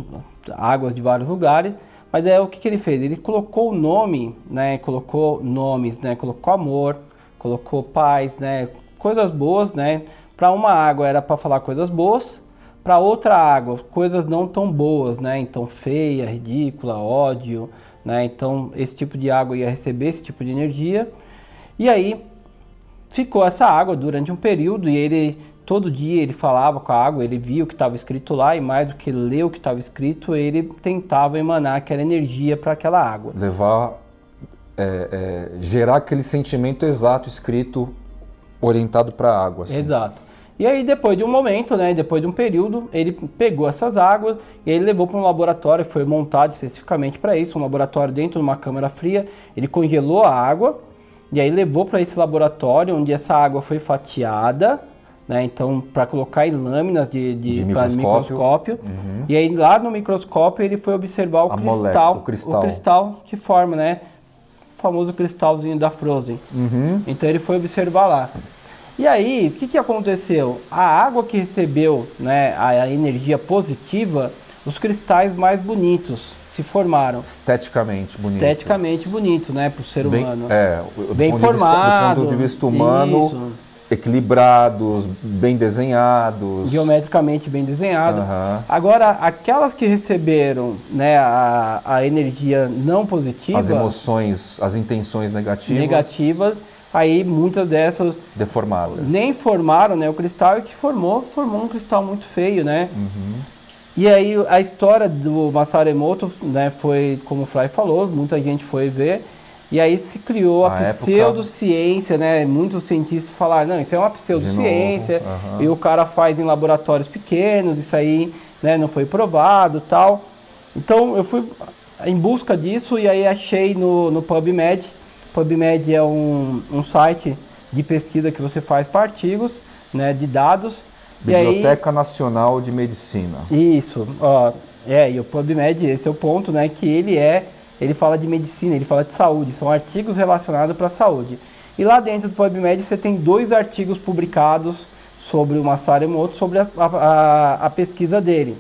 águas de vários lugares, mas é o que, que ele fez? Ele colocou o nome, né, colocou nomes, né, colocou amor, colocou paz, né, coisas boas, né, para uma água era para falar coisas boas, para outra água, coisas não tão boas, né? Então feia, ridícula, ódio, né? Então esse tipo de água ia receber esse tipo de energia. E aí ficou essa água durante um período e ele todo dia ele falava com a água, ele via o que estava escrito lá e mais do que ler o que estava escrito, ele tentava emanar aquela energia para aquela água. Levar, é, é, gerar aquele sentimento exato escrito orientado para a água. Assim. Exato. E aí depois de um momento, né, depois de um período, ele pegou essas águas e ele levou para um laboratório, foi montado especificamente para isso, um laboratório dentro de uma câmara fria. Ele congelou a água e aí levou para esse laboratório onde essa água foi fatiada, né, então para colocar em lâminas de, de, de microscópio. microscópio. Uhum. E aí lá no microscópio ele foi observar o, cristal, o cristal, o cristal que forma, né, o famoso cristalzinho da Frozen. Uhum. Então ele foi observar lá. E aí, o que, que aconteceu? A água que recebeu né, a, energia positiva, os cristais mais bonitos se formaram. Esteticamente bonito. Esteticamente bonito, né, para o ser bem, humano. É, bem formado. Do ponto de vista humano, isso. equilibrados, bem desenhados. Geometricamente bem desenhado. Uhum. Agora, aquelas que receberam né, a, a energia não positiva... As emoções, as intenções negativas. Negativas aí muitas dessas deformadas nem formaram né o cristal e que formou formou um cristal muito feio né uhum. e aí a história do Masaru Emoto né foi como o Fly falou muita gente foi ver e aí se criou a pseudociência, época... né? Muitos cientistas falaram, não, isso é uma pseudociência, uhum. e o cara faz em laboratórios pequenos, isso aí né, não foi provado tal. Então eu fui em busca disso e aí achei no, no PubMed PubMed é um, um site de pesquisa que você faz para artigos, né, de dados. Biblioteca aí, Nacional de Medicina. Isso, ó, é, e o PubMed, esse é o ponto, né, que ele é, ele fala de medicina, ele fala de saúde, são artigos relacionados para a saúde. E lá dentro do PubMed você tem dois artigos publicados sobre o Masaru Emoto, sobre a, a, a pesquisa dele.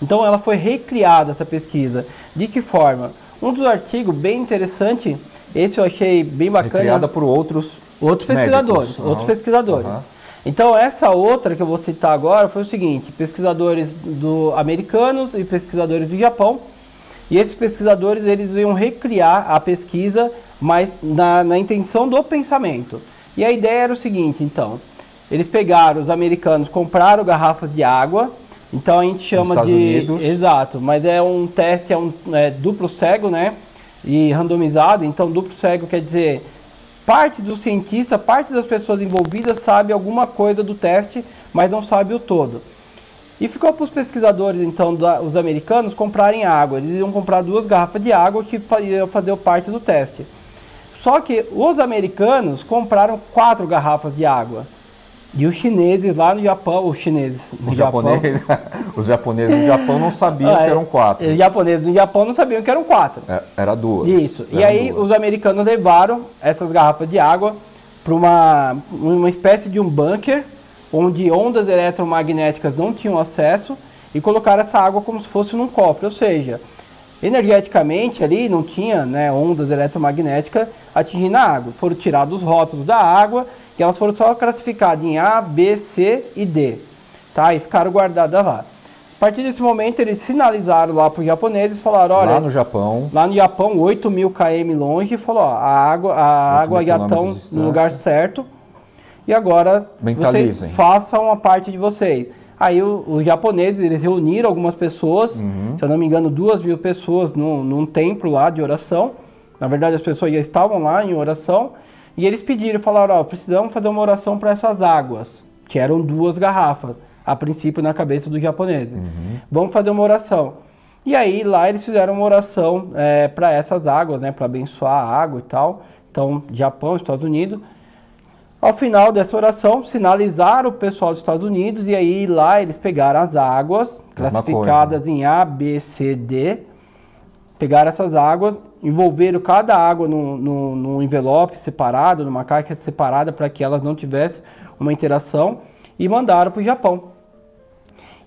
Então ela foi recriada, essa pesquisa. De que forma? Um dos artigos bem interessante Esse eu achei bem bacana. Criada por outros outros pesquisadores, médicos. outros pesquisadores. Uhum. Então essa outra que eu vou citar agora foi o seguinte: pesquisadores do americanos e pesquisadores do Japão. E esses pesquisadores eles iam recriar a pesquisa, mas na, na intenção do pensamento. E a ideia era o seguinte, então, eles pegaram os americanos, compraram garrafas de água. Então a gente chama de Unidos. exato, mas é um teste é um é, duplo cego, né? E randomizado. Então duplo cego quer dizer parte do cientista, parte das pessoas envolvidas sabe alguma coisa do teste, mas não sabe o todo. E ficou para os pesquisadores, então, da, os americanos, comprarem água. Eles iam comprar duas garrafas de água que iam fazer parte do teste. Só que os americanos compraram quatro garrafas de água. E os chineses lá no Japão, os chineses no os Japão, japoneses, os japoneses no Japão não sabiam ah, que eram quatro. Os japoneses no Japão não sabiam que eram quatro. É, era duas. Isso. E aí duas. os americanos levaram essas garrafas de água para uma, uma espécie de um bunker, onde ondas eletromagnéticas não tinham acesso, e colocaram essa água como se fosse num cofre. Ou seja, energeticamente ali não tinha né, ondas eletromagnéticas atingindo a água. Foram tirados os rótulos da água que elas foram só classificadas em A, B, C e D, tá? E ficaram guardadas lá. A partir desse momento, eles sinalizaram lá para os japoneses, falaram, olha... Lá no Japão. Lá no Japão, 8 mil km longe, falou, ó, a água, a água já estão no lugar certo, e agora vocês façam a parte de vocês. Aí o, os japoneses, eles reuniram algumas pessoas, uhum. se eu não me engano, duas mil pessoas num, num templo lá de oração. Na verdade, as pessoas já estavam lá em oração, e eles pediram, falaram, ó, precisamos fazer uma oração para essas águas, que eram duas garrafas, a princípio na cabeça dos japoneses. Uhum. Vamos fazer uma oração. E aí lá eles fizeram uma oração é, para essas águas, né, para abençoar a água e tal. Então, Japão, Estados Unidos. Ao final dessa oração, sinalizaram o pessoal dos Estados Unidos e aí lá eles pegaram as águas, classificadas em A, B, C, D, pegaram essas águas, envolveram cada água num, envelope separado, numa caixa separada, para que elas não tivessem uma interação, e mandaram para o Japão.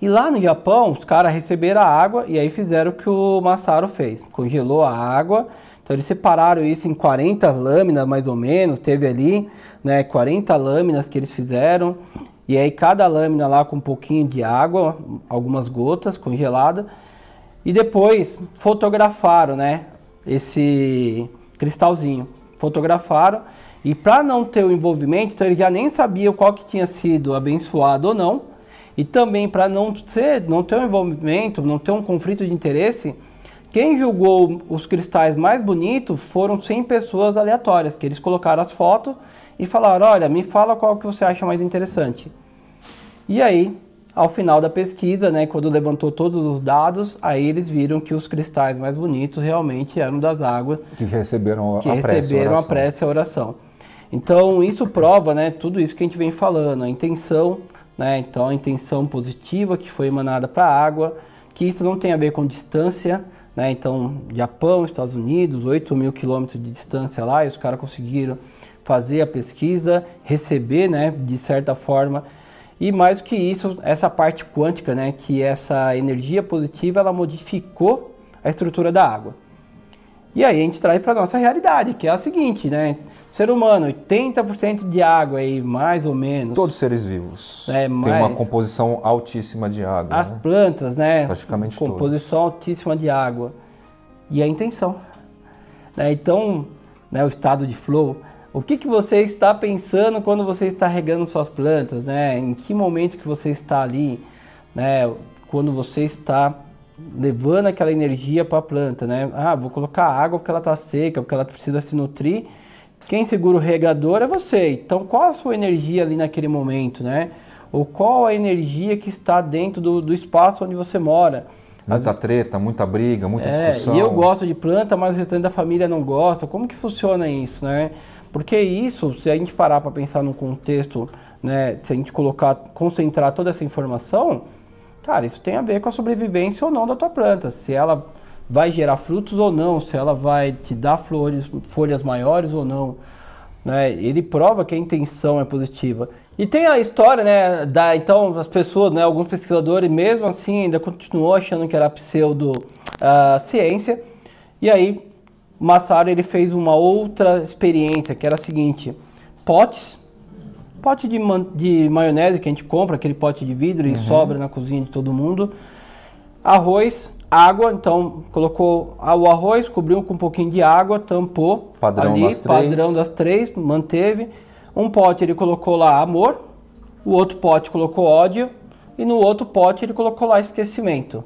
E lá no Japão, os caras receberam a água e aí fizeram o que o Massaro fez. Congelou a água, então eles separaram isso em 40 lâminas mais ou menos, teve ali né, 40 lâminas que eles fizeram. E aí cada lâmina lá com um pouquinho de água, algumas gotas congelada e depois fotografaram, né, esse cristalzinho. Fotografaram e para não ter o envolvimento, então ele já nem sabia qual que tinha sido abençoado ou não. E também para não ser, não ter um envolvimento, não ter um conflito de interesse, quem julgou os cristais mais bonitos foram 100 pessoas aleatórias, que eles colocaram as fotos e falaram: "Olha, me fala qual que você acha mais interessante". E aí ao final da pesquisa, né, quando levantou todos os dados, aí eles viram que os cristais mais bonitos realmente eram das águas que receberam que a receberam a prece e a oração. Então isso prova, né, tudo isso que a gente vem falando, a intenção, né, então a intenção positiva que foi emanada para a água, que isso não tem a ver com distância, né, então Japão, Estados Unidos, 8 mil quilômetros de distância lá, e os caras conseguiram fazer a pesquisa, receber, né, de certa forma e mais do que isso, essa parte quântica, né, que essa energia positiva, ela modificou a estrutura da água. E aí a gente traz para nossa realidade, que é a seguinte, né? Ser humano, 80% de água aí, mais ou menos. Todos seres vivos. É. Tem uma composição altíssima de água. As né? plantas, né? Praticamente Composição todos. altíssima de água. E a intenção. Né? Então, né, o estado de flow, o que, que você está pensando quando você está regando suas plantas, né? Em que momento que você está ali, né? Quando você está levando aquela energia para a planta, né? Ah, vou colocar água porque ela está seca, porque ela precisa se nutrir. Quem segura o regador é você. Então, qual a sua energia ali naquele momento, né? Ou qual a energia que está dentro do, do espaço onde você mora? Muita treta, muita briga, muita é, discussão. E eu gosto de planta, mas o restante da família não gosta. Como que funciona isso, né? Porque isso, se a gente parar para pensar no contexto, né, se a gente colocar, concentrar toda essa informação, cara, isso tem a ver com a sobrevivência ou não da tua planta. Se ela vai gerar frutos ou não, se ela vai te dar flores, folhas maiores ou não. Né? Ele prova que a intenção é positiva. E tem a história, né, da, então as pessoas, né, alguns pesquisadores, mesmo assim, ainda continuou achando que era pseudo uh, ciência. E aí o Massaro ele fez uma outra experiência, que era a seguinte, potes, pote de, de maionese que a gente compra, aquele pote de vidro e uhum. sobra na cozinha de todo mundo, arroz, água, então colocou o arroz, cobriu com um pouquinho de água, tampou padrão ali, das padrão das três, manteve. Um pote ele colocou lá amor, o outro pote colocou ódio e no outro pote ele colocou lá esquecimento.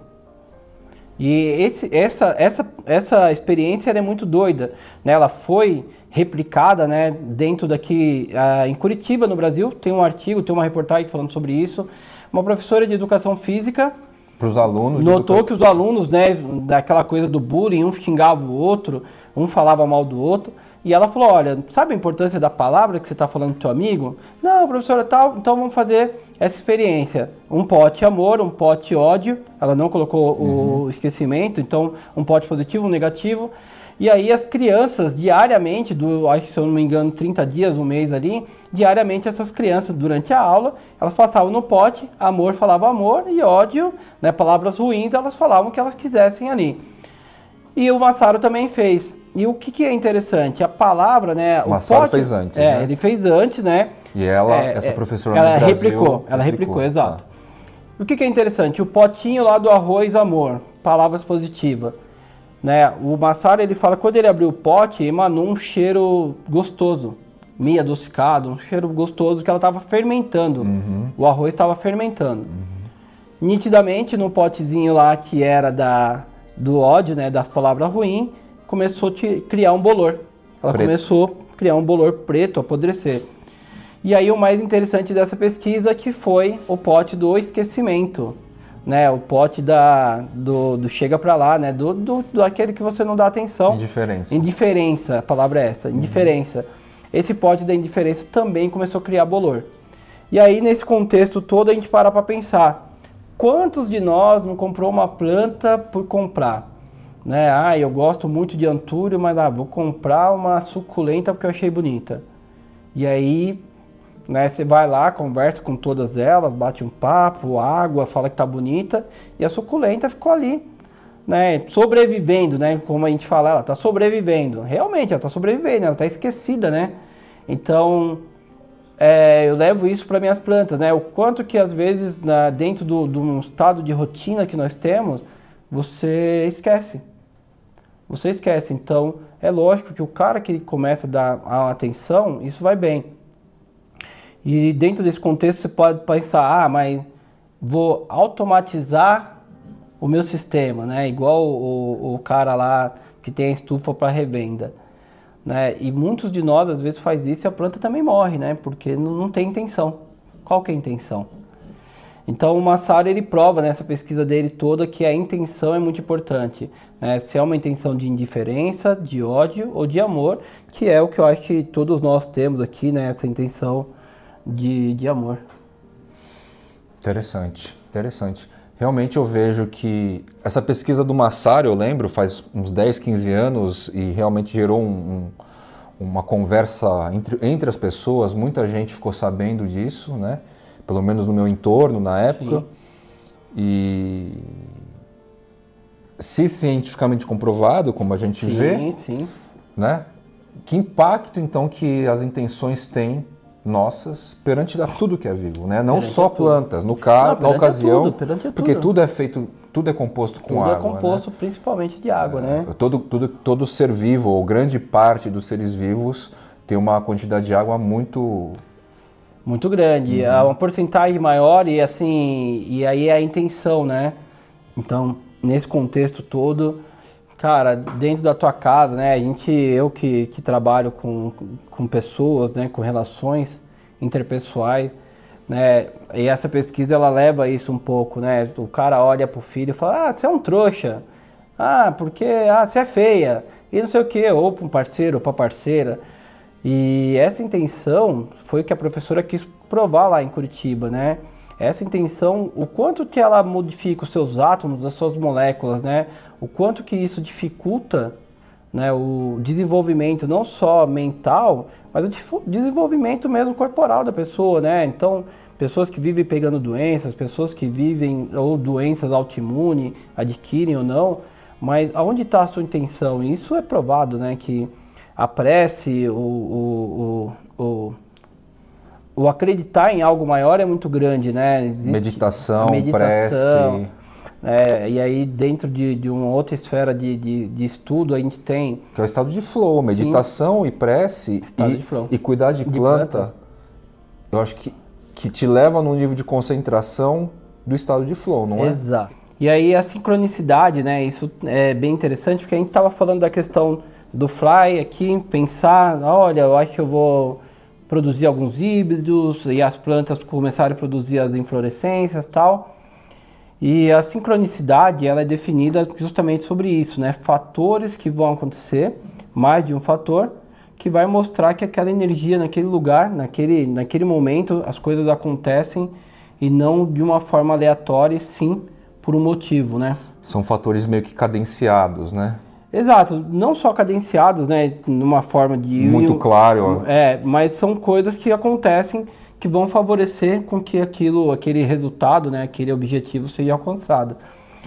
E esse, essa, essa, essa experiência é muito doida. Né? Ela foi replicada né, dentro daqui, uh, em Curitiba, no Brasil. Tem um artigo, tem uma reportagem falando sobre isso. Uma professora de educação física para os alunos notou que os alunos, né, daquela coisa do bullying, um xingava o outro, um falava mal do outro. E ela falou: Olha, sabe a importância da palavra que você está falando com teu amigo? Não, professora, tal, então vamos fazer essa experiência. Um pote amor, um pote ódio. Ela não colocou uhum. o esquecimento, então um pote positivo, um negativo. E aí as crianças, diariamente, do, acho que se eu não me engano, 30 dias, um mês ali, diariamente essas crianças, durante a aula, elas passavam no pote, amor falava amor e ódio, né, palavras ruins, elas falavam o que elas quisessem ali. E o Massaro também fez. E o que, que é interessante? A palavra, né? O Massaro pote, fez antes, é, né? ele fez antes, né? E ela, é, essa é, professora ela no Brasil, replicou, ela replicou, replicou exato. Tá. O que, que é interessante? O potinho lá do arroz amor, palavras positivas. Né? O Massaro ele fala quando ele abriu o pote, emanou um cheiro gostoso, meio adocicado, um cheiro gostoso que ela estava fermentando. Uhum. O arroz estava fermentando. Uhum. Nitidamente no potezinho lá que era da do ódio, né, da palavra ruim, começou a criar um bolor. Ela preto. começou a criar um bolor preto, apodrecer. E aí o mais interessante dessa pesquisa que foi o pote do esquecimento, né? O pote da, do, do chega para lá, né? Do, do, do aquele que você não dá atenção. Indiferença. Indiferença, a palavra é essa, indiferença. Uhum. Esse pote da indiferença também começou a criar bolor. E aí nesse contexto todo a gente para para pensar, quantos de nós não comprou uma planta por comprar? Né? Ah, eu gosto muito de antúrio, mas ah, vou comprar uma suculenta porque eu achei bonita. E aí, né, você vai lá, conversa com todas elas, bate um papo, água, fala que tá bonita, e a suculenta ficou ali, né, sobrevivendo, né, como a gente fala, ela tá sobrevivendo. Realmente, ela tá sobrevivendo, ela tá esquecida, né? Então, é, eu levo isso para minhas plantas, né? O quanto que às vezes, na, dentro de do, do estado de rotina que nós temos, você esquece você esquece. Então, é lógico que o cara que começa a dar a atenção, isso vai bem. E dentro desse contexto você pode pensar, ah, mas vou automatizar o meu sistema, né? Igual o, o cara lá que tem a estufa para revenda. Né? E muitos de nós às vezes faz isso e a planta também morre, né? Porque não, não tem intenção. Qual que é a intenção? Então o Massaro ele prova nessa pesquisa dele toda que a intenção é muito importante. Né? Se é uma intenção de indiferença, de ódio ou de amor, que é o que eu acho que todos nós temos aqui, né? essa intenção de, de amor. Interessante, interessante. Realmente eu vejo que essa pesquisa do Massaro, eu lembro, faz uns 10, 15 anos e realmente gerou um, um, uma conversa entre, entre as pessoas, muita gente ficou sabendo disso, né? Pelo menos no meu entorno na época. Sim. E se cientificamente comprovado, como a gente sim, vê, sim. né? Que impacto então que as intenções têm nossas perante a tudo que é vivo, né? Não perante só plantas, no caso, na ocasião, tudo, porque tudo é feito, tudo é composto com tudo água. Tudo é composto né? principalmente de água, é, né? Todo, todo, todo ser vivo ou grande parte dos seres vivos tem uma quantidade de água muito muito grande, uhum. é uma porcentagem maior e assim, e aí é a intenção, né? Então, nesse contexto todo, cara, dentro da tua casa, né? A gente, eu que, que trabalho com, com pessoas, né? Com relações interpessoais, né? E essa pesquisa ela leva isso um pouco, né? O cara olha pro filho e fala: "Ah, você é um trouxa. Ah, porque ah, você é feia." E não sei o que, ou para um parceiro ou para parceira. E essa intenção foi que a professora quis provar lá em Curitiba, né? Essa intenção, o quanto que ela modifica os seus átomos, as suas moléculas, né? O quanto que isso dificulta né, o desenvolvimento não só mental, mas o desenvolvimento mesmo corporal da pessoa, né? Então, pessoas que vivem pegando doenças, pessoas que vivem ou doenças autoimunes, adquirem ou não, Mas aonde está a sua intenção? Isso é provado, né? Que a prece, o, o, o, o, acreditar em algo maior é muito grande, né? Existe meditação, meditação prece. É, e aí, dentro de, de uma outra esfera de, de, de, estudo, a gente tem. Que é o estado de flow, meditação Sim. e prece e, e, cuidar de, de planta, planta, Eu acho que, que te leva num nível de concentração do estado de flow, não é? Exato. E aí, a sincronicidade, né? Isso é bem interessante, porque a gente estava falando da questão do fly aqui, pensar: olha, eu acho que eu vou produzir alguns híbridos e as plantas começarem a produzir as inflorescências tal. E a sincronicidade ela é definida justamente sobre isso, né? Fatores que vão acontecer, mais de um fator, que vai mostrar que aquela energia naquele lugar, naquele, naquele momento, as coisas acontecem e não de uma forma aleatória, sim por um motivo, né? São fatores meio que cadenciados, né? Exato, não só cadenciados, né, numa forma de muito claro. É, mas são coisas que acontecem que vão favorecer com que aquilo, aquele resultado, né, aquele objetivo seja alcançado.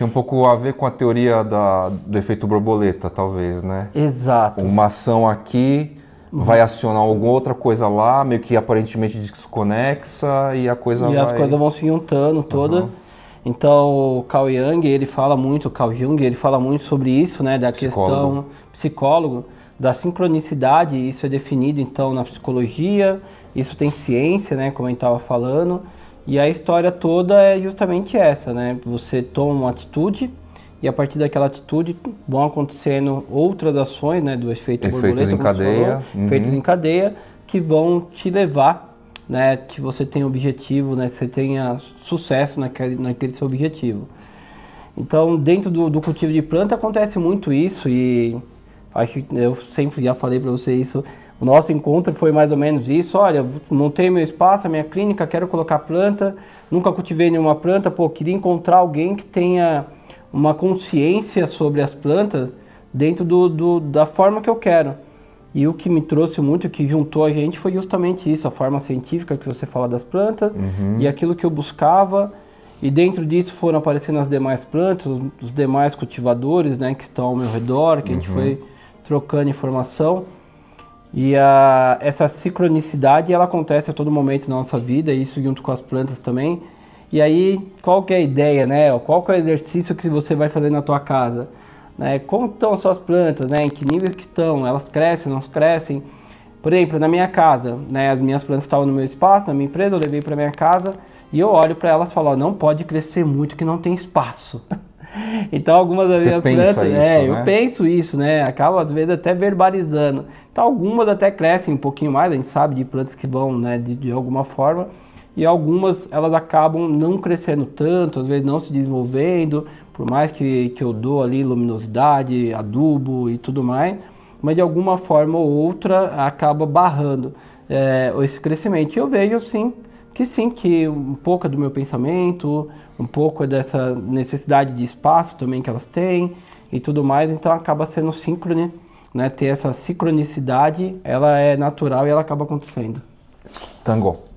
É um pouco a ver com a teoria da, do efeito borboleta, talvez, né? Exato. Uma ação aqui uhum. vai acionar alguma outra coisa lá, meio que aparentemente desconexa e a coisa e vai... as coisas vão se juntando toda. Uhum. Então, o Carl Jung, ele fala muito, o Carl Jung, ele fala muito sobre isso, né, da psicólogo. questão psicólogo da sincronicidade, isso é definido então na psicologia, isso tem ciência, né, como a gente estava falando, e a história toda é justamente essa, né? Você toma uma atitude e a partir daquela atitude vão acontecendo outras ações, né, do efeito efeitos borboleta, em cadeia, falou, uhum. efeitos em cadeia que vão te levar, né, que você tenha objetivo, né, você tenha sucesso naquele, naquele seu objetivo. Então, dentro do, do cultivo de planta acontece muito isso e acho que eu sempre já falei para você isso o nosso encontro foi mais ou menos isso. Olha, montei meu espaço, a minha clínica, quero colocar planta, nunca cultivei nenhuma planta, pô, queria encontrar alguém que tenha uma consciência sobre as plantas dentro do, do, da forma que eu quero. E o que me trouxe muito, o que juntou a gente foi justamente isso, a forma científica que você fala das plantas uhum. e aquilo que eu buscava. E dentro disso foram aparecendo as demais plantas, os, os demais cultivadores né, que estão ao meu redor, que uhum. a gente uhum. foi trocando informação. E a, essa sincronicidade ela acontece a todo momento na nossa vida, isso junto com as plantas também. E aí, qual que é a ideia, né? Qual que é o exercício que você vai fazer na tua casa? Né? Como estão as suas plantas, né? Em que nível que estão? Elas crescem, não crescem? Por exemplo, na minha casa, né? As minhas plantas estavam no meu espaço, na minha empresa, eu levei para minha casa e eu olho para elas e falo, ó, não pode crescer muito que não tem espaço. Então algumas das minhas plantas, isso, é, né? eu penso isso, né? Acaba às vezes até verbalizando. Então algumas até crescem um pouquinho mais, a gente sabe de plantas que vão, né, de, de alguma forma, e algumas elas acabam não crescendo tanto, às vezes não se desenvolvendo, por mais que, que eu dou ali luminosidade, adubo e tudo mais, mas de alguma forma ou outra acaba barrando é, esse crescimento. E eu vejo sim que sim, que um pouco é do meu pensamento, um pouco é dessa necessidade de espaço também que elas têm e tudo mais, então acaba sendo síncrone, né? Ter essa sincronicidade, ela é natural e ela acaba acontecendo. Tango.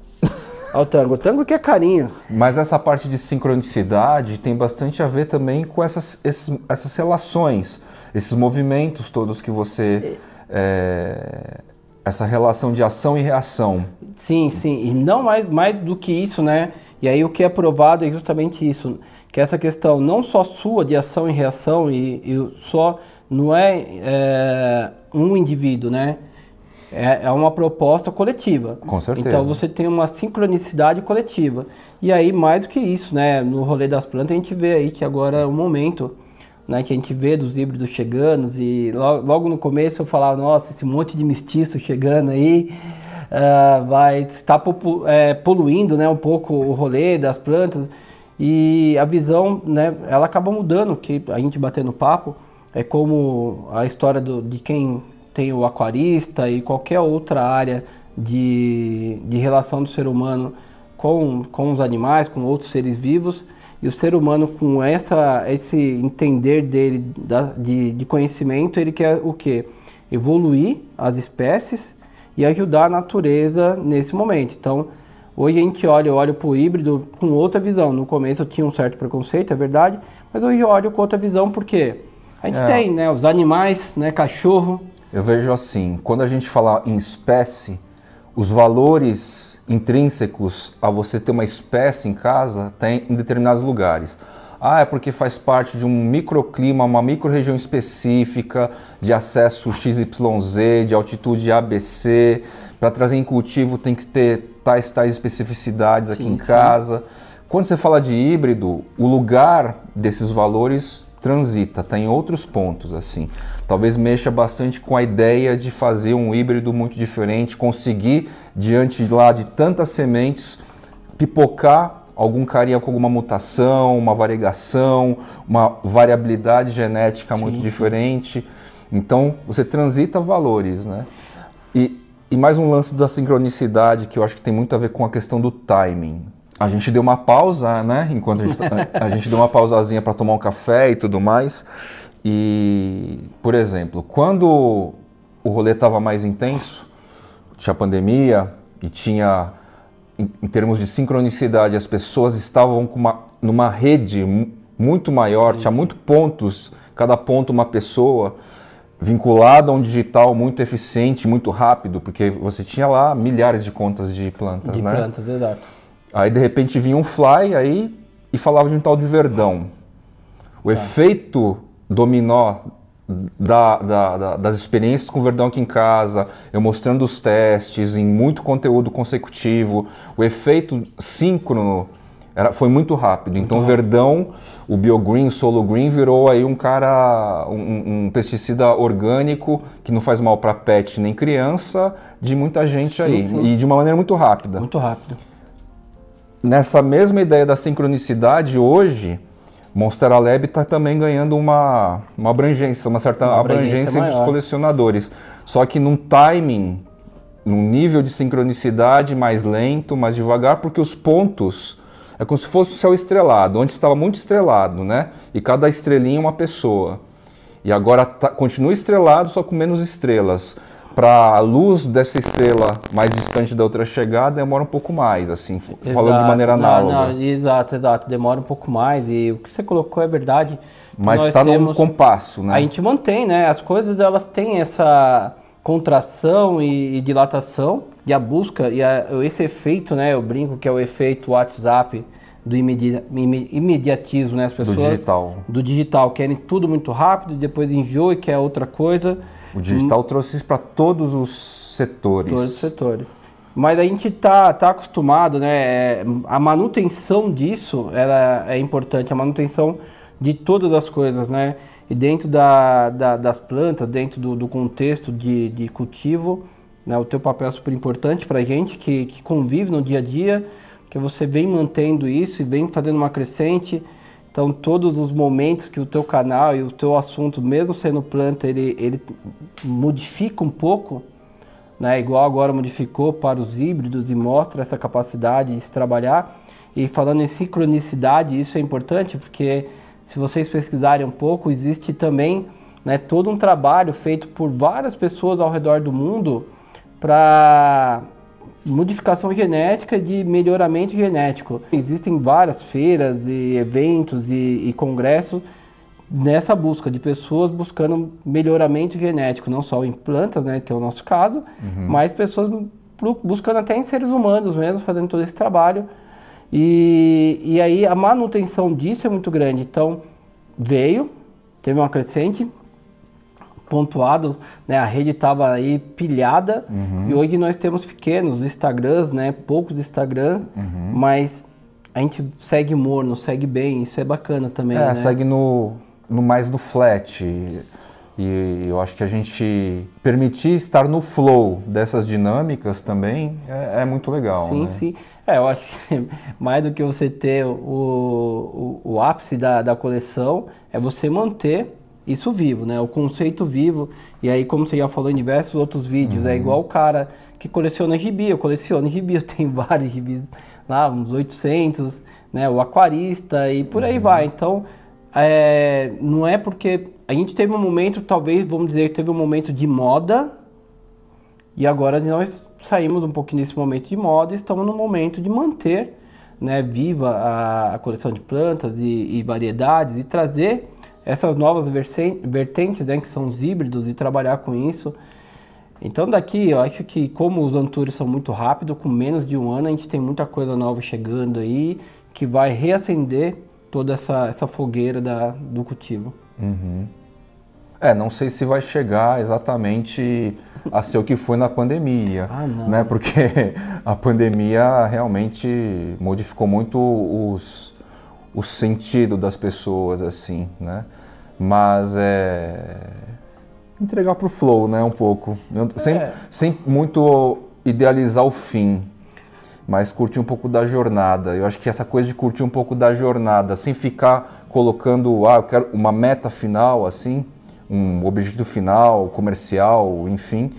Olha o tango. O tango que é carinho. Mas essa parte de sincronicidade tem bastante a ver também com essas, esses, essas relações, esses movimentos todos que você... É, essa relação de ação e reação. Sim, sim. E não mais, mais do que isso, né? E aí o que é provado é justamente isso, que essa questão não só sua de ação e reação e, e só não é, é, um indivíduo, né? É, é, uma proposta coletiva. Com certeza. Então você tem uma sincronicidade coletiva. E aí mais do que isso, né? No rolê das plantas a gente vê aí que agora é o momento né, que a gente vê dos híbridos chegando e logo, logo no começo eu falava, nossa, esse monte de mestiço chegando aí, uh, vai estar é, poluindo né, um pouco o rolê das plantas. E a visão, né, ela acaba mudando, que a gente batendo papo, é como a história do, de quem tem o aquarista e qualquer outra área de, de relação do ser humano com, com os animais, com outros seres vivos, e o ser humano com essa, esse entender dele da, de, de conhecimento, ele quer o quê? Evoluir as espécies e ajudar a natureza nesse momento. Então, hoje a gente olha, eu olho para o híbrido com outra visão. No começo eu tinha um certo preconceito, é verdade, mas hoje eu olho com outra visão porque A gente é. tem, né? Os animais, né? Cachorro. Eu vejo assim, quando a gente fala em espécie, os valores intrínsecos a você ter uma espécie em casa tem em determinados lugares. Ah, é porque faz parte de um microclima, uma microrregião específica, de acesso XYZ, de altitude ABC. Para trazer em cultivo tem que ter tais tais especificidades aqui sim, em casa. Sim. Quando você fala de híbrido, o lugar desses valores transita, está em outros pontos assim. Talvez mexa bastante com a ideia de fazer um híbrido muito diferente, conseguir diante de lá de tantas sementes pipocar algum carinha com alguma mutação, uma variegação, uma variabilidade genética muito sim, diferente. Então você transita valores, né? E, e mais um lance da sincronicidade que eu acho que tem muito a ver com a questão do timing. A gente deu uma pausa, né? Enquanto a gente, a gente deu uma pausazinha para tomar um café e tudo mais. E, por exemplo, quando o rolê estava mais intenso, tinha pandemia e tinha em, em termos de sincronicidade, as pessoas estavam uma, numa rede muito maior, tinha muitos pontos, cada ponto uma pessoa vinculada a um digital muito eficiente, muito rápido, porque você tinha lá milhares de contas de plantas, de né? De plantas, exato. Aí de repente vinha um fly aí e falava de um tal de verdão. O tá. efeito dominó da, da, da, das experiências com o Verdão aqui em casa, eu mostrando os testes em muito conteúdo consecutivo, o efeito síncrono era, foi muito rápido. Então o Verdão, o BioGreen, o Solo Green virou aí um cara, um, um pesticida orgânico que não faz mal para pet nem criança, de muita gente sim, aí sim. e de uma maneira muito rápida. Muito rápido. Nessa mesma ideia da sincronicidade hoje Monstera Lab está também ganhando uma, uma abrangência, uma certa uma abrangência, abrangência entre os colecionadores. Só que num timing, num nível de sincronicidade mais lento, mais devagar, porque os pontos é como se fosse o céu estrelado, onde estava muito estrelado, né? E cada estrelinha é uma pessoa. E agora tá, continua estrelado, só com menos estrelas para a luz dessa estrela mais distante da outra chegada demora um pouco mais, assim, exato. falando de maneira análoga. Não, não, exato, exato, demora um pouco mais e o que você colocou é verdade. Mas está no compasso, né? A gente mantém, né? As coisas elas têm essa contração e, e dilatação e a busca e a, esse efeito, né? Eu brinco que é o efeito WhatsApp do imedi imediatismo, né? As pessoas do digital, do digital querem tudo muito rápido, depois enjoa e quer outra coisa. O digital trouxe isso para todos os setores. Todos os setores. Mas a gente tá, tá acostumado, né? É, a manutenção disso ela é importante, a manutenção de todas as coisas, né? E dentro da, da das plantas, dentro do, do contexto de, de cultivo, né? o teu papel é super importante para a gente que, que convive no dia a dia, que você vem mantendo isso e vem fazendo uma crescente. Então, todos os momentos que o teu canal e o teu assunto, mesmo sendo planta, ele, ele modifica um pouco, né? igual agora modificou para os híbridos e mostra essa capacidade de se trabalhar. E falando em sincronicidade, isso é importante porque se vocês pesquisarem um pouco, existe também né, todo um trabalho feito por várias pessoas ao redor do mundo para modificação genética de melhoramento genético. Existem várias feiras e eventos e, e congressos nessa busca de pessoas buscando melhoramento genético, não só em plantas, né, que é o nosso caso, uhum. mas pessoas buscando até em seres humanos mesmo, fazendo todo esse trabalho. E, e aí a manutenção disso é muito grande. Então, veio, teve uma crescente, pontuado, né? A rede estava aí pilhada uhum. e hoje nós temos pequenos Instagrams, né? Poucos Instagram, uhum. mas a gente segue morno, segue bem, isso é bacana também. É, né? segue no, no mais no flat. E eu acho que a gente permitir estar no flow dessas dinâmicas também é, é muito legal. Sim, né? sim. É, eu acho que mais do que você ter o, o, o ápice da, da coleção, é você manter isso vivo, né? O conceito vivo. E aí, como você já falou em diversos outros vídeos, é uhum. é igual o cara que coleciona gibi. Eu coleciono gibi, eu tenho vários gibis lá, uns 800, né? O aquarista e por aí uhum. vai. Então, é, não é porque a gente teve um momento, talvez, vamos dizer, teve um momento de moda e agora nós saímos um pouquinho desse momento de moda e estamos no momento de manter né, viva a, a coleção de plantas e, e variedades e trazer essas novas vertentes, né, que são os híbridos, e trabalhar com isso. Então daqui, eu acho que como os Antúrios são muito rápidos, com menos de um ano a gente tem muita coisa nova chegando aí, que vai reacender toda essa, essa fogueira da, do cultivo. Uhum. É, não sei se vai chegar exatamente a ser o que foi na pandemia, ah, né? Porque a pandemia realmente modificou muito os, o sentido das pessoas, assim, né? Mas é entregar para o flow, né? Um pouco, sem, é. sem muito idealizar o fim, mas curtir um pouco da jornada. Eu acho que essa coisa de curtir um pouco da jornada, sem ficar colocando, ah, eu quero uma meta final, assim um objetivo final, comercial, enfim.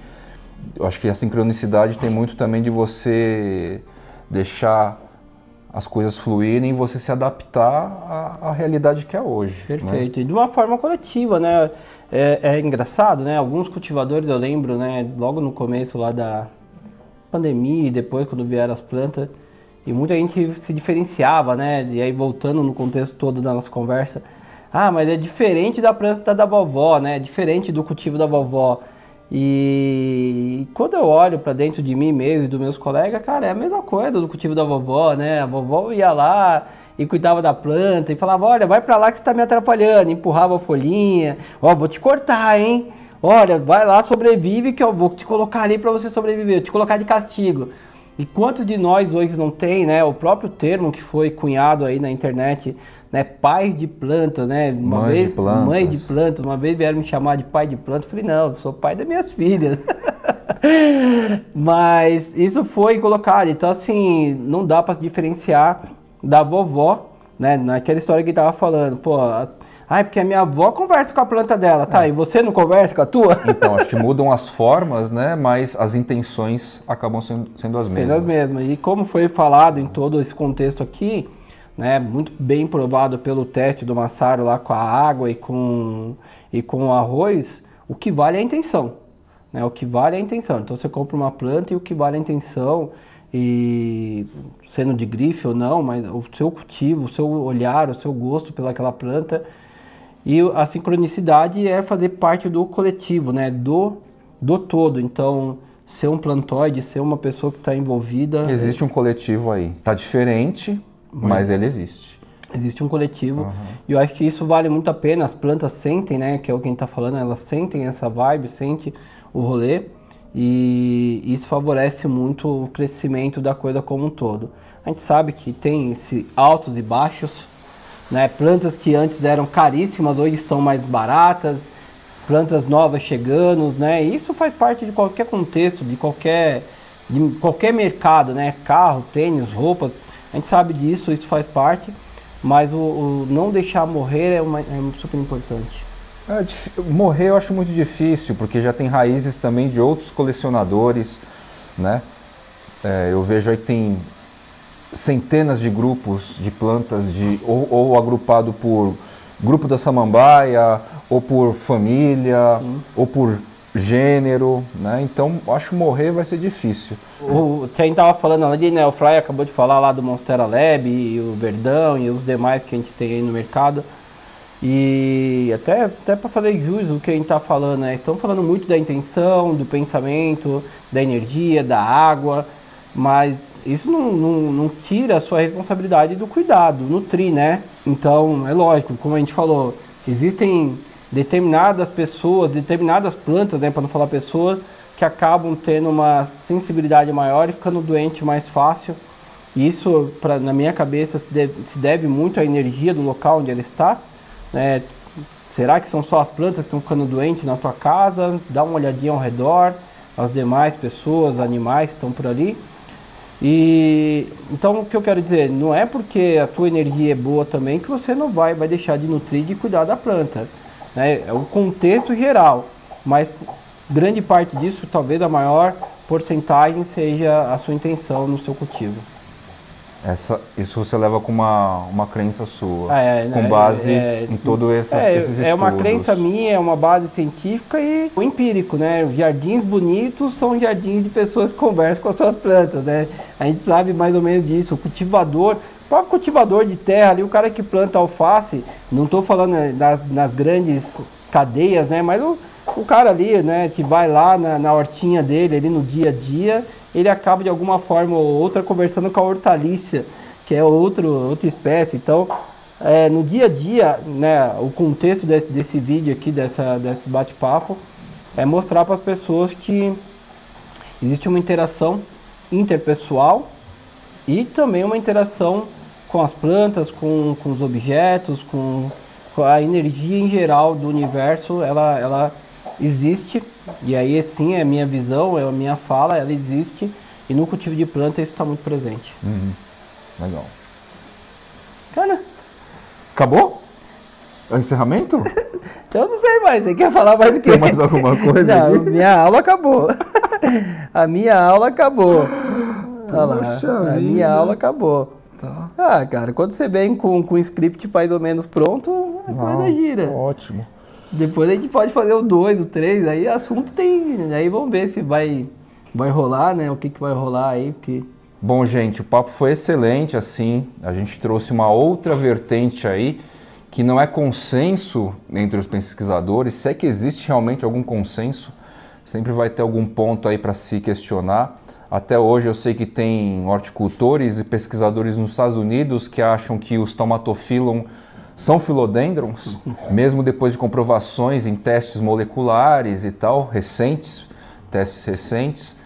Eu acho que a sincronicidade tem muito também de você deixar as coisas fluírem e você se adaptar à, à realidade que é hoje. Né? Perfeito. Né? E de uma forma coletiva, né? É, é, engraçado, né? Alguns cultivadores, eu lembro, né? Logo no começo lá da pandemia e depois quando vieram as plantas, e muita gente se diferenciava, né? E aí voltando no contexto todo da nossa conversa, ah, mas é diferente da planta da vovó, né? É diferente do cultivo da vovó. E quando eu olho para dentro de mim mesmo e dos meus colegas, cara, é a mesma coisa do cultivo da vovó, né? A vovó ia lá e cuidava da planta e falava: Olha, vai para lá que você está me atrapalhando. Empurrava a folhinha: Ó, oh, vou te cortar, hein? Olha, vai lá, sobrevive que eu vou te colocar ali para você sobreviver, te colocar de castigo. E quantos de nós hoje não tem, né? O próprio termo que foi cunhado aí na internet né, pais de plantas, né? Uma mãe vez, de plantas. mãe de plantas, uma vez vieram me chamar de pai de plantas, eu falei, não, eu sou pai das minhas filhas. Mas isso foi colocado, então assim, não dá para se diferenciar da vovó, né? Naquela história que estava falando, pô, ah, porque a minha avó conversa com a planta dela, tá? É. E você não conversa com a tua? Então, acho que mudam as formas, né? Mas as intenções acabam sendo, sendo as sendo mesmas. Sendo as mesmas. E como foi falado em todo esse contexto aqui, né, muito bem provado pelo teste do Massaro lá com a água e com, e com o arroz, o que vale é a intenção. Né, o que vale é a intenção. Então você compra uma planta e o que vale é a intenção, e sendo de grife ou não, mas o seu cultivo, o seu olhar, o seu gosto pelaquela planta. E a sincronicidade é fazer parte do coletivo, né, do, do todo. Então, ser um plantoide, ser uma pessoa que está envolvida. Existe um coletivo aí. Está diferente, mas ele existe. Existe um coletivo uhum. e eu acho que isso vale muito a pena. As plantas sentem, né? Que é o que a gente está falando, elas sentem essa vibe, sentem o rolê e isso favorece muito o crescimento da coisa como um todo. A gente sabe que tem esse altos e baixos, né? Plantas que antes eram caríssimas hoje estão mais baratas, plantas novas chegando, né? Isso faz parte de qualquer contexto, de qualquer de qualquer mercado, né? Carro, tênis, roupa, a gente sabe disso, isso faz parte, mas o, o não deixar morrer é, uma, é super importante. É, morrer eu acho muito difícil, porque já tem raízes também de outros colecionadores, né? É, eu vejo aí que tem centenas de grupos de plantas, de, ou, ou agrupado por grupo da samambaia, ou por família, Sim. ou por gênero, né? Então acho que morrer vai ser difícil. O que a gente tava falando ali, né? O Fly acabou de falar lá do Monstera Lab e o Verdão e os demais que a gente tem aí no mercado. E até, até para fazer jus o que a gente tá falando, né? Estão falando muito da intenção, do pensamento, da energia, da água, mas isso não, não, não tira a sua responsabilidade do cuidado, nutrir, né? Então, é lógico, como a gente falou, existem determinadas pessoas, determinadas plantas, né, para não falar pessoas, que acabam tendo uma sensibilidade maior e ficando doente mais fácil. E isso, pra, na minha cabeça, se deve, se deve, muito à energia do local onde ela está. Né? Será que são só as plantas que estão ficando doentes na tua casa? Dá uma olhadinha ao redor, as demais pessoas, animais que estão por ali. E então o que eu quero dizer, não é porque a tua energia é boa também que você não vai, vai deixar de nutrir e de cuidar da planta. Né? É o contexto geral, mas grande parte disso, talvez a maior porcentagem, seja a sua intenção no seu cultivo. Essa, isso você leva com uma, uma crença sua, ah, é, com né? base é, em todos esses, é, esses estudos. É uma crença minha, é uma base científica e empírico, né? Jardins bonitos são jardins de pessoas que conversam com as suas plantas, né? A gente sabe mais ou menos disso. O cultivador próprio cultivador de terra ali, o cara que planta alface, não estou falando né, nas, grandes cadeias, né? Mas o, o cara ali, né, que vai lá na, na hortinha dele, ali no dia a dia, ele acaba de alguma forma ou outra conversando com a hortaliça, que é outro, outra espécie. Então, é, no dia a dia, né, o contexto desse, desse vídeo aqui, dessa, desse bate-papo, é mostrar para as pessoas que existe uma interação interpessoal e também uma interação com as plantas, com, com os objetos, com, com a energia em geral do universo, ela, ela existe, e aí sim é a minha visão, é a minha fala, ela existe, e no cultivo de planta isso está muito presente. Uhum. Legal. Cara. Acabou? É encerramento? Eu não sei mais, você quer falar mais do que? Tem mais alguma coisa? Não, aqui? minha aula acabou. a minha aula acabou. Olha lá, a minha aula acabou. Ah, cara, quando você vem com, com o script mais ou menos pronto, a não, coisa gira. Ótimo. Depois a gente pode fazer o 2, o 3, aí assunto tem. Aí vamos ver se vai, vai rolar, né? O que, que vai rolar aí, porque. Bom, gente, o papo foi excelente, assim. A gente trouxe uma outra vertente aí, que não é consenso entre os pesquisadores. Se é que existe realmente algum consenso, sempre vai ter algum ponto aí para se questionar. Até hoje eu sei que tem horticultores e pesquisadores nos Estados Unidos que acham que os tomatophyllum são filodendrons, mesmo depois de comprovações em testes moleculares e tal, recentes, testes recentes.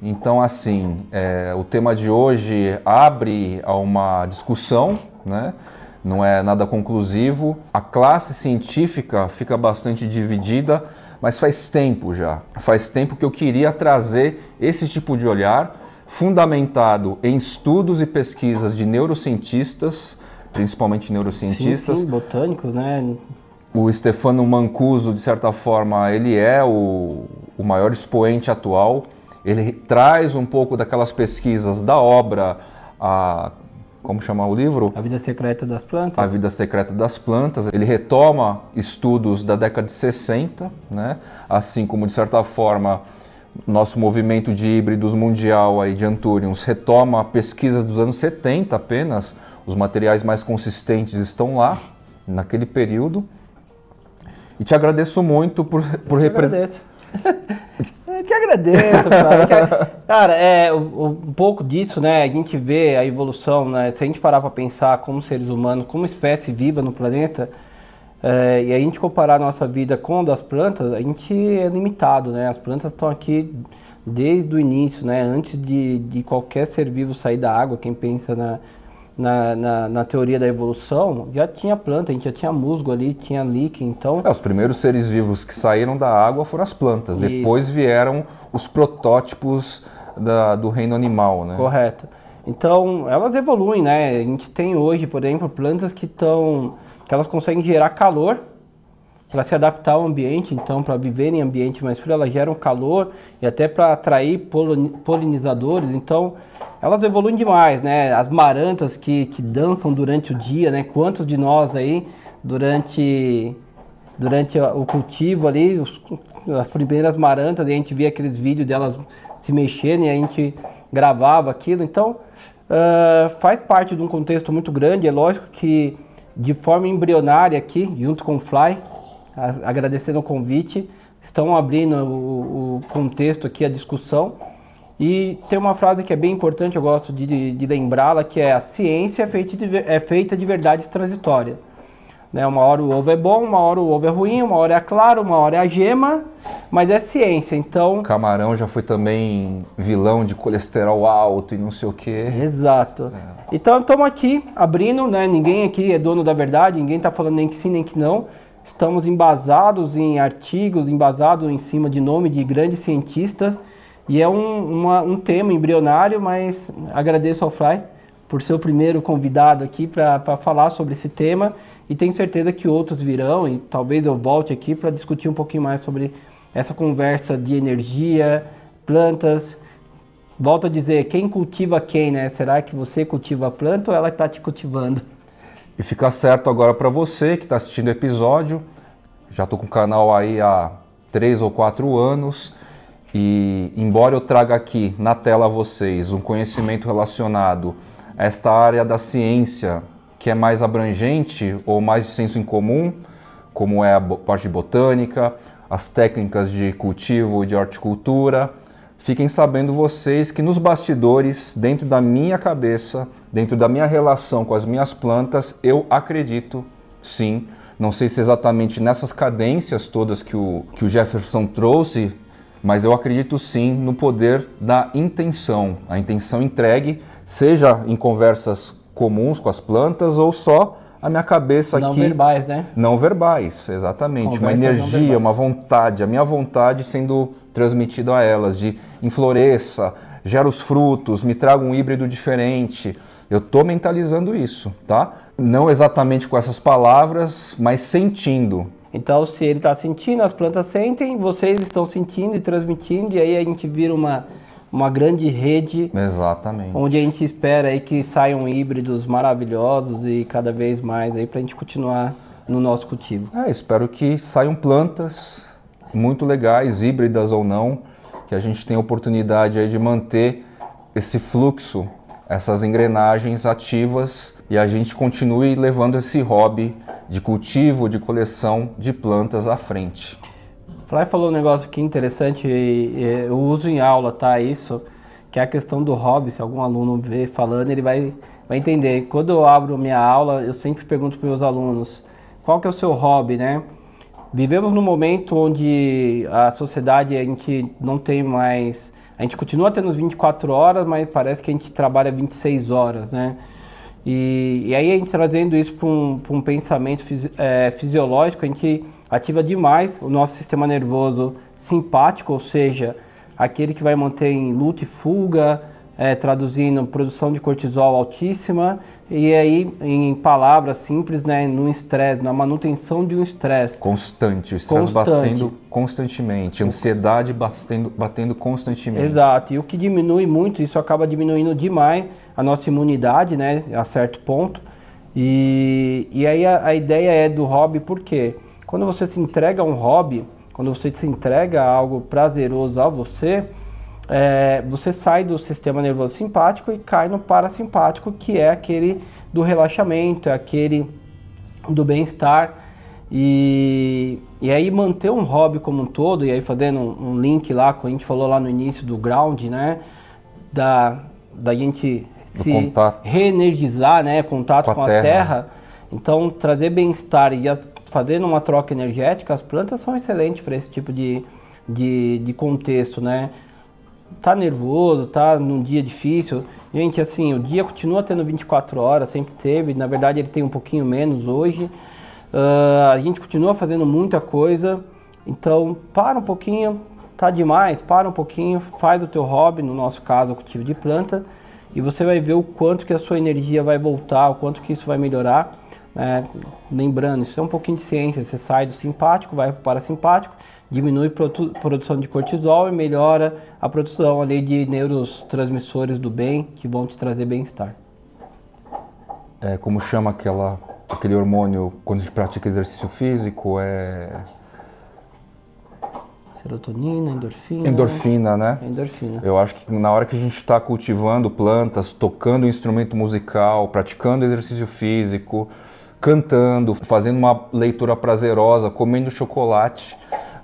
Então, assim, é, o tema de hoje abre a uma discussão, né? não é nada conclusivo. A classe científica fica bastante dividida, mas faz tempo já. Faz tempo que eu queria trazer esse tipo de olhar fundamentado em estudos e pesquisas de neurocientistas principalmente neurocientistas. Sim, sim, botânicos, né? O Stefano Mancuso, de certa forma, ele é o, o maior expoente atual. Ele traz um pouco daquelas pesquisas da obra, a, como chamar o livro? A Vida Secreta das Plantas. A Vida Secreta das Plantas. Ele retoma estudos da década de 60, né? assim como, de certa forma, nosso movimento de híbridos mundial aí de Anturiums retoma pesquisas dos anos 70 apenas, os materiais mais consistentes estão lá, naquele período. E te agradeço muito por, por representar. Eu que agradeço, cara. cara, é um pouco disso, né? A gente vê a evolução, né? Se a gente parar para pensar como seres humanos, como espécie viva no planeta, é, e a gente comparar a nossa vida com a das plantas, a gente é limitado, né? As plantas estão aqui desde o início, né? Antes de, de qualquer ser vivo sair da água, quem pensa na, na, na, na, teoria da evolução, já tinha planta, a gente já tinha musgo ali, tinha líquen, então... É, os primeiros seres vivos que saíram da água foram as plantas, Isso. depois vieram os protótipos da, do reino animal, né? Correto. Então, elas evoluem, né? A gente tem hoje, por exemplo, plantas que estão... que elas conseguem gerar calor para se adaptar ao ambiente, então para viver em ambiente mais frio, elas geram calor e até para atrair polinizadores, então elas evoluem demais, né? As marantas que, que dançam durante o dia, né? Quantos de nós aí, durante, durante o cultivo ali, os, as primeiras marantas, a gente via aqueles vídeos delas se mexendo e a gente gravava aquilo. Então, uh, faz parte de um contexto muito grande. É lógico que de forma embrionária aqui, junto com o Fly, agradecendo o convite, estão abrindo o, o contexto aqui, a discussão e tem uma frase que é bem importante, eu gosto de, de lembrá-la, que é a ciência é feita de, é feita de verdades transitórias. Né? Uma hora o ovo é bom, uma hora o ovo é ruim, uma hora é claro, uma hora é a gema, mas é ciência, então... Camarão já foi também vilão de colesterol alto e não sei o quê. Exato. É. Então estamos aqui abrindo, né? ninguém aqui é dono da verdade, ninguém está falando nem que sim nem que não. Estamos embasados em artigos, embasados em cima de nome de grandes cientistas, e é um, uma, um tema embrionário, mas agradeço ao Fly por ser o primeiro convidado aqui para falar sobre esse tema e tenho certeza que outros virão e talvez eu volte aqui para discutir um pouquinho mais sobre essa conversa de energia, plantas. Volto a dizer, quem cultiva quem, né? Será que você cultiva a planta ou ela está te cultivando? E fica certo agora para você que está assistindo o episódio. Já estou com o canal aí há três ou quatro anos. E embora eu traga aqui na tela a vocês um conhecimento relacionado esta área da ciência que é mais abrangente ou mais de senso em comum, como é a parte de botânica, as técnicas de cultivo e de horticultura. Fiquem sabendo vocês que nos bastidores, dentro da minha cabeça, dentro da minha relação com as minhas plantas, eu acredito sim. Não sei se exatamente nessas cadências todas que o, que o Jefferson trouxe, mas eu acredito sim no poder da intenção. A intenção entregue, seja em conversas comuns com as plantas ou só a minha cabeça não aqui. Não verbais, né? Não verbais, exatamente. Conversas uma energia, uma vontade, a minha vontade sendo transmitida a elas, de enfloresça, gera os frutos, me traga um híbrido diferente. Eu estou mentalizando isso, tá? Não exatamente com essas palavras, mas sentindo. Então, se ele está sentindo, as plantas sentem, vocês estão sentindo e transmitindo, e aí a gente vira uma uma grande rede. Exatamente. Onde a gente espera aí que saiam híbridos maravilhosos e cada vez mais aí para a gente continuar no nosso cultivo. É, espero que saiam plantas muito legais, híbridas ou não, que a gente tenha oportunidade aí de manter esse fluxo, essas engrenagens ativas e a gente continue levando esse hobby de cultivo, de coleção de plantas à frente. Fly falou um negócio aqui interessante, eu uso em aula, tá? Isso, que é a questão do hobby. Se algum aluno vê falando, ele vai, vai entender. Quando eu abro minha aula, eu sempre pergunto para meus alunos: qual que é o seu hobby, né? Vivemos num momento onde a sociedade a gente não tem mais. A gente continua tendo 24 horas, mas parece que a gente trabalha 26 horas, né? E, e aí a gente trazendo isso para um, um pensamento fisi, é, fisiológico, a gente ativa demais o nosso sistema nervoso simpático, ou seja, aquele que vai manter em luta e fuga, é, traduzindo produção de cortisol altíssima, e aí, em palavras simples, né, no estresse, na manutenção de um estresse. Constante, o estresse batendo constantemente, ansiedade batendo, batendo constantemente. Exato, e o que diminui muito, isso acaba diminuindo demais a nossa imunidade, né, a certo ponto. E, e aí a, a ideia é do hobby, por quê? Porque quando você se entrega a um hobby, quando você se entrega a algo prazeroso a você, é, você sai do sistema nervoso simpático e cai no parasimpático, que é aquele do relaxamento, é aquele do bem-estar. E, e aí manter um hobby como um todo, e aí fazendo um, um link lá, que a gente falou lá no início do ground, né? Da, da gente do se contato. reenergizar, né? Contato com a, com a terra. terra. Então, trazer bem-estar e fazendo uma troca energética, as plantas são excelentes para esse tipo de, de, de, contexto, né? Tá nervoso, tá num dia difícil. Gente, assim, o dia continua tendo 24 horas, sempre teve. Na verdade, ele tem um pouquinho menos hoje. Uh, a gente continua fazendo muita coisa. Então, para um pouquinho, tá demais, para um pouquinho, faz o teu hobby, no nosso caso, o cultivo de planta, e você vai ver o quanto que a sua energia vai voltar, o quanto que isso vai melhorar. É, lembrando, isso é um pouquinho de ciência. Você sai do simpático, vai para o parasimpático, diminui a produção de cortisol e melhora a produção ali de neurotransmissores do bem que vão te trazer bem-estar. É, como chama aquela, aquele hormônio quando a gente pratica exercício físico? É Serotonina, endorfina. Endorfina, né? Endorfina. Eu acho que na hora que a gente está cultivando plantas, tocando um instrumento musical, praticando exercício físico, cantando, fazendo uma leitura prazerosa, comendo chocolate,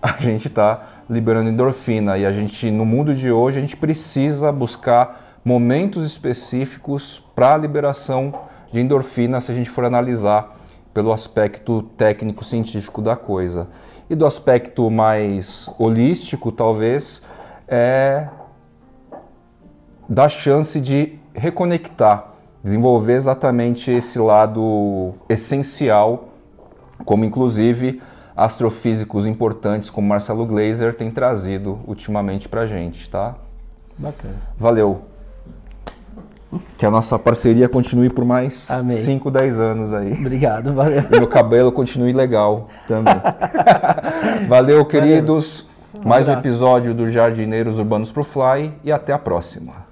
a gente está liberando endorfina. E a gente, no mundo de hoje, a gente precisa buscar momentos específicos para a liberação de endorfina se a gente for analisar pelo aspecto técnico-científico da coisa. E do aspecto mais holístico, talvez, é dar chance de reconectar desenvolver exatamente esse lado essencial, como inclusive astrofísicos importantes como Marcelo Glazer tem trazido ultimamente para gente, tá? Bacana. Valeu. Que a nossa parceria continue por mais 5, 10 anos aí. Obrigado, valeu. E meu cabelo continue legal também. valeu, queridos. Valeu. Um mais um episódio do Jardineiros Urbanos Pro Fly e até a próxima.